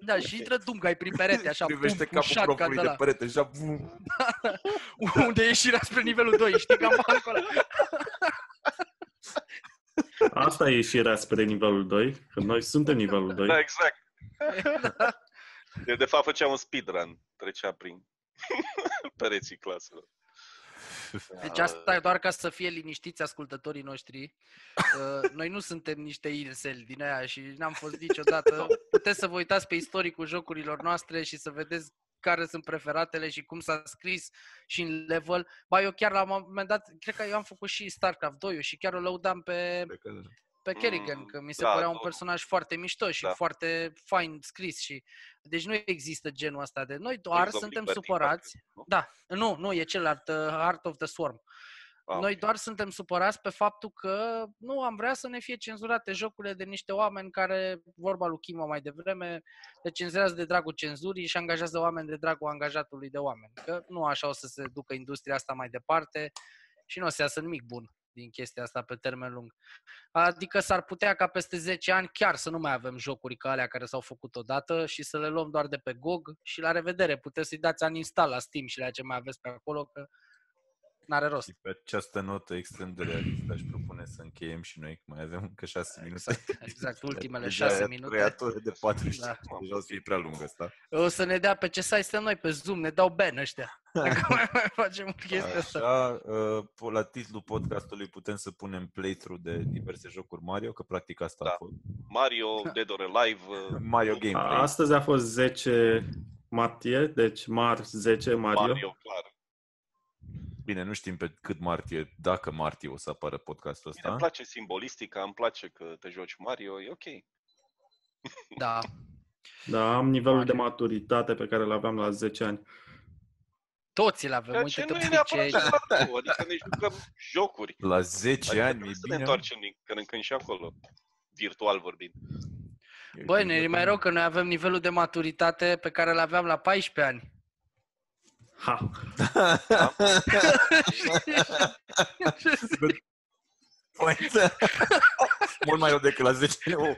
Da, și intră Dungai prin perete, așa, Privește pum, cu capul shotgun profului de de ăla. perete și așa, bum. Unde e ieșirea spre nivelul 2, știi, cam acolo. Asta e ieșirea spre nivelul 2, că noi suntem nivelul 2. Da, exact. Eu de fapt făceam un speedrun, trecea prin pereții claselor. Deci asta e doar ca să fie liniștiți ascultătorii noștri. Uh, Noi nu suntem niște irseli din aia și n-am fost niciodată. Puteți să vă uitați pe istoricul jocurilor noastre și să vedeți care sunt preferatele și cum s-a scris și în level. Ba, eu chiar la un moment dat, cred că eu am făcut și StarCraft 2 și chiar o lăudam pe, pe Kerrigan, Mm, că mi se da, părea un da. personaj foarte mișto și Da. foarte fain scris. și Deci nu există genul ăsta de... Noi doar Wings of suntem Liberty, supărați. parcă, nu? Da, nu, nu, e celălalt, uh, Heart of the Swarm. Ah, Noi ok. doar suntem supărați pe faptul că nu am vrea să ne fie cenzurate jocurile de niște oameni care, vorba lui Chimo mai devreme, le cenzurează de dragul cenzurii și angajează oameni de dragul angajatului de oameni. Că nu așa o să se ducă industria asta mai departe și nu o să iasă nimic bun din chestia asta pe termen lung. Adică s-ar putea ca peste 10 ani chiar să nu mai avem jocuri ca alea care s-au făcut odată și să le luăm doar de pe GOG și la revedere. Puteți să-i dați uninstall la Steam și la ce mai aveți pe acolo, că n-are rost. Și pe această notă extrem de realistă aș propune să încheiem și noi, că mai avem încă șase minute. Exact, ultimele Deja șase e minute. Creatură de 40. Da. Deja o să fie prea lungă asta. O să ne dea pe ce site suntem noi, pe Zoom, ne dau ban ăștia. Dacă mai, mai facem chestia asta. Așa, uh, po- la titlul podcastului putem să punem playthrough de diverse jocuri Mario, că practic asta a Da. fost. Mario, Dead or Alive, uh, Mario Gameplay. Astăzi a fost 10 martie, deci mar 10 Mario. Mario, clar. Bine, nu știm pe cât martie, dacă martie o să apară podcastul Bine, îmi ăsta. place simbolistica, îmi place că te joci Mario, e ok. Da. Da, am nivelul de Mario. maturitate pe care îl aveam la 10 ani. Toți le avem, Ceea ce uite-te nu e pe neapărat ce... așa, tu, adică ne jucăm jocuri. La 10 Adică ani, trebuie e să ne bine. întoarcem din când în când și acolo, virtual vorbind. mă. Băi, ne e mai rău că noi avem nivelul de maturitate pe care îl aveam la 14 ani. Ha! Păi, Mult mai rău decât la 10 ani. Oh,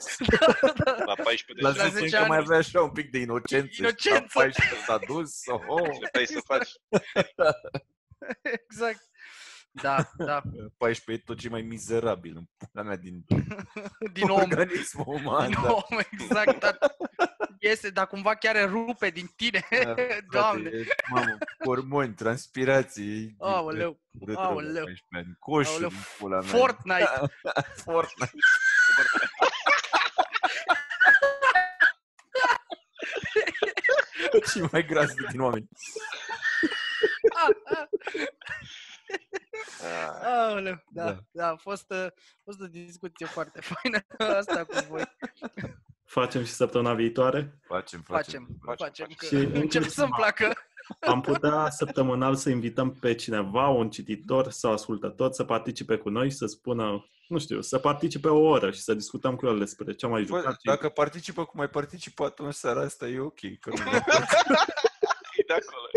La 14 La de La 10 10 încă mai ani- avea așa un pic de inocență. și Inocență. La 14 s-a dus. Oh, ce vrei să faci? Exact. Da, da. 14 e tot ce mai mizerabil în pula mea din Din om. organismul uman. Din da. om, exact. Dar iese, dar cumva chiar rupe din tine. Da, Doamne. frate, e, Mamă, hormoni, transpirații. Aoleu. urât rău la aoleu. 14 ani. Coșul Aoleu, din pula mea. Fortnite. Fortnite. Și mai gras din oameni. Ah, Aoleu, da, Da. da, a fost, uh, a fost o discuție foarte faină asta cu voi. Facem și săptămâna viitoare. Facem, Facem, facem. facem, că Și încep încă- să-mi placă. Am putea săptămânal să invităm pe cineva, un cititor sau ascultător, să participe cu noi și să spună, nu știu, să participe o oră și să discutăm cu el despre ce am mai Bă, jucat. și- dacă participă cum mai participă, atunci seara asta e ok. Că nu e de acolo.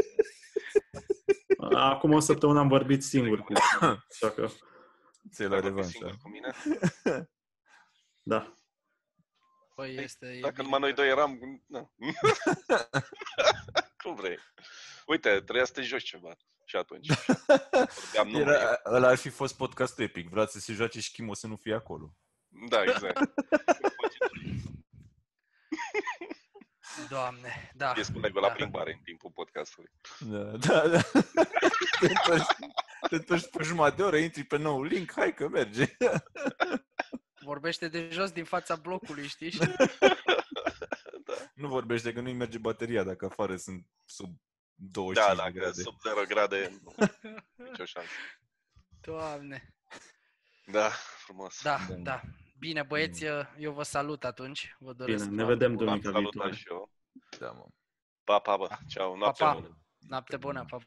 Acum o săptămână am vorbit singur cu așa că, ți la Ai vorbit revanșă. singur cu mine? da. Păi este... e Dacă bine numai noi că- doi eram... Na. Cum vrei. Uite, trebuia să te joci ceva. Și atunci. Vorbeam numai eu. Era, ăla ar fi fost podcastul epic. Vreau să se joace și Chimo să nu fie acolo. Da, exact. Doamne, da. Îi spune la da. plimbare în timpul podcastului. Da, da, da. Te întorci, te întorci pe jumătate de oră, intri pe nou link, hai că merge. Vorbește de jos din fața blocului, știi? Nu vorbește că nu-i merge bateria dacă afară sunt sub 25 Da, de dacă grade. sub 0 grade, nu. Nicio șansă. Doamne. Da, frumos. Da, Da. da. Bine, băieți, eu vă salut atunci. Vă doresc Bine, ne foarte vedem mult V-am duminica salutat viitoare. și eu. Da, mă. Pa, pa, bă. Ceau, noapte pa. bună. Noapte bună, pa.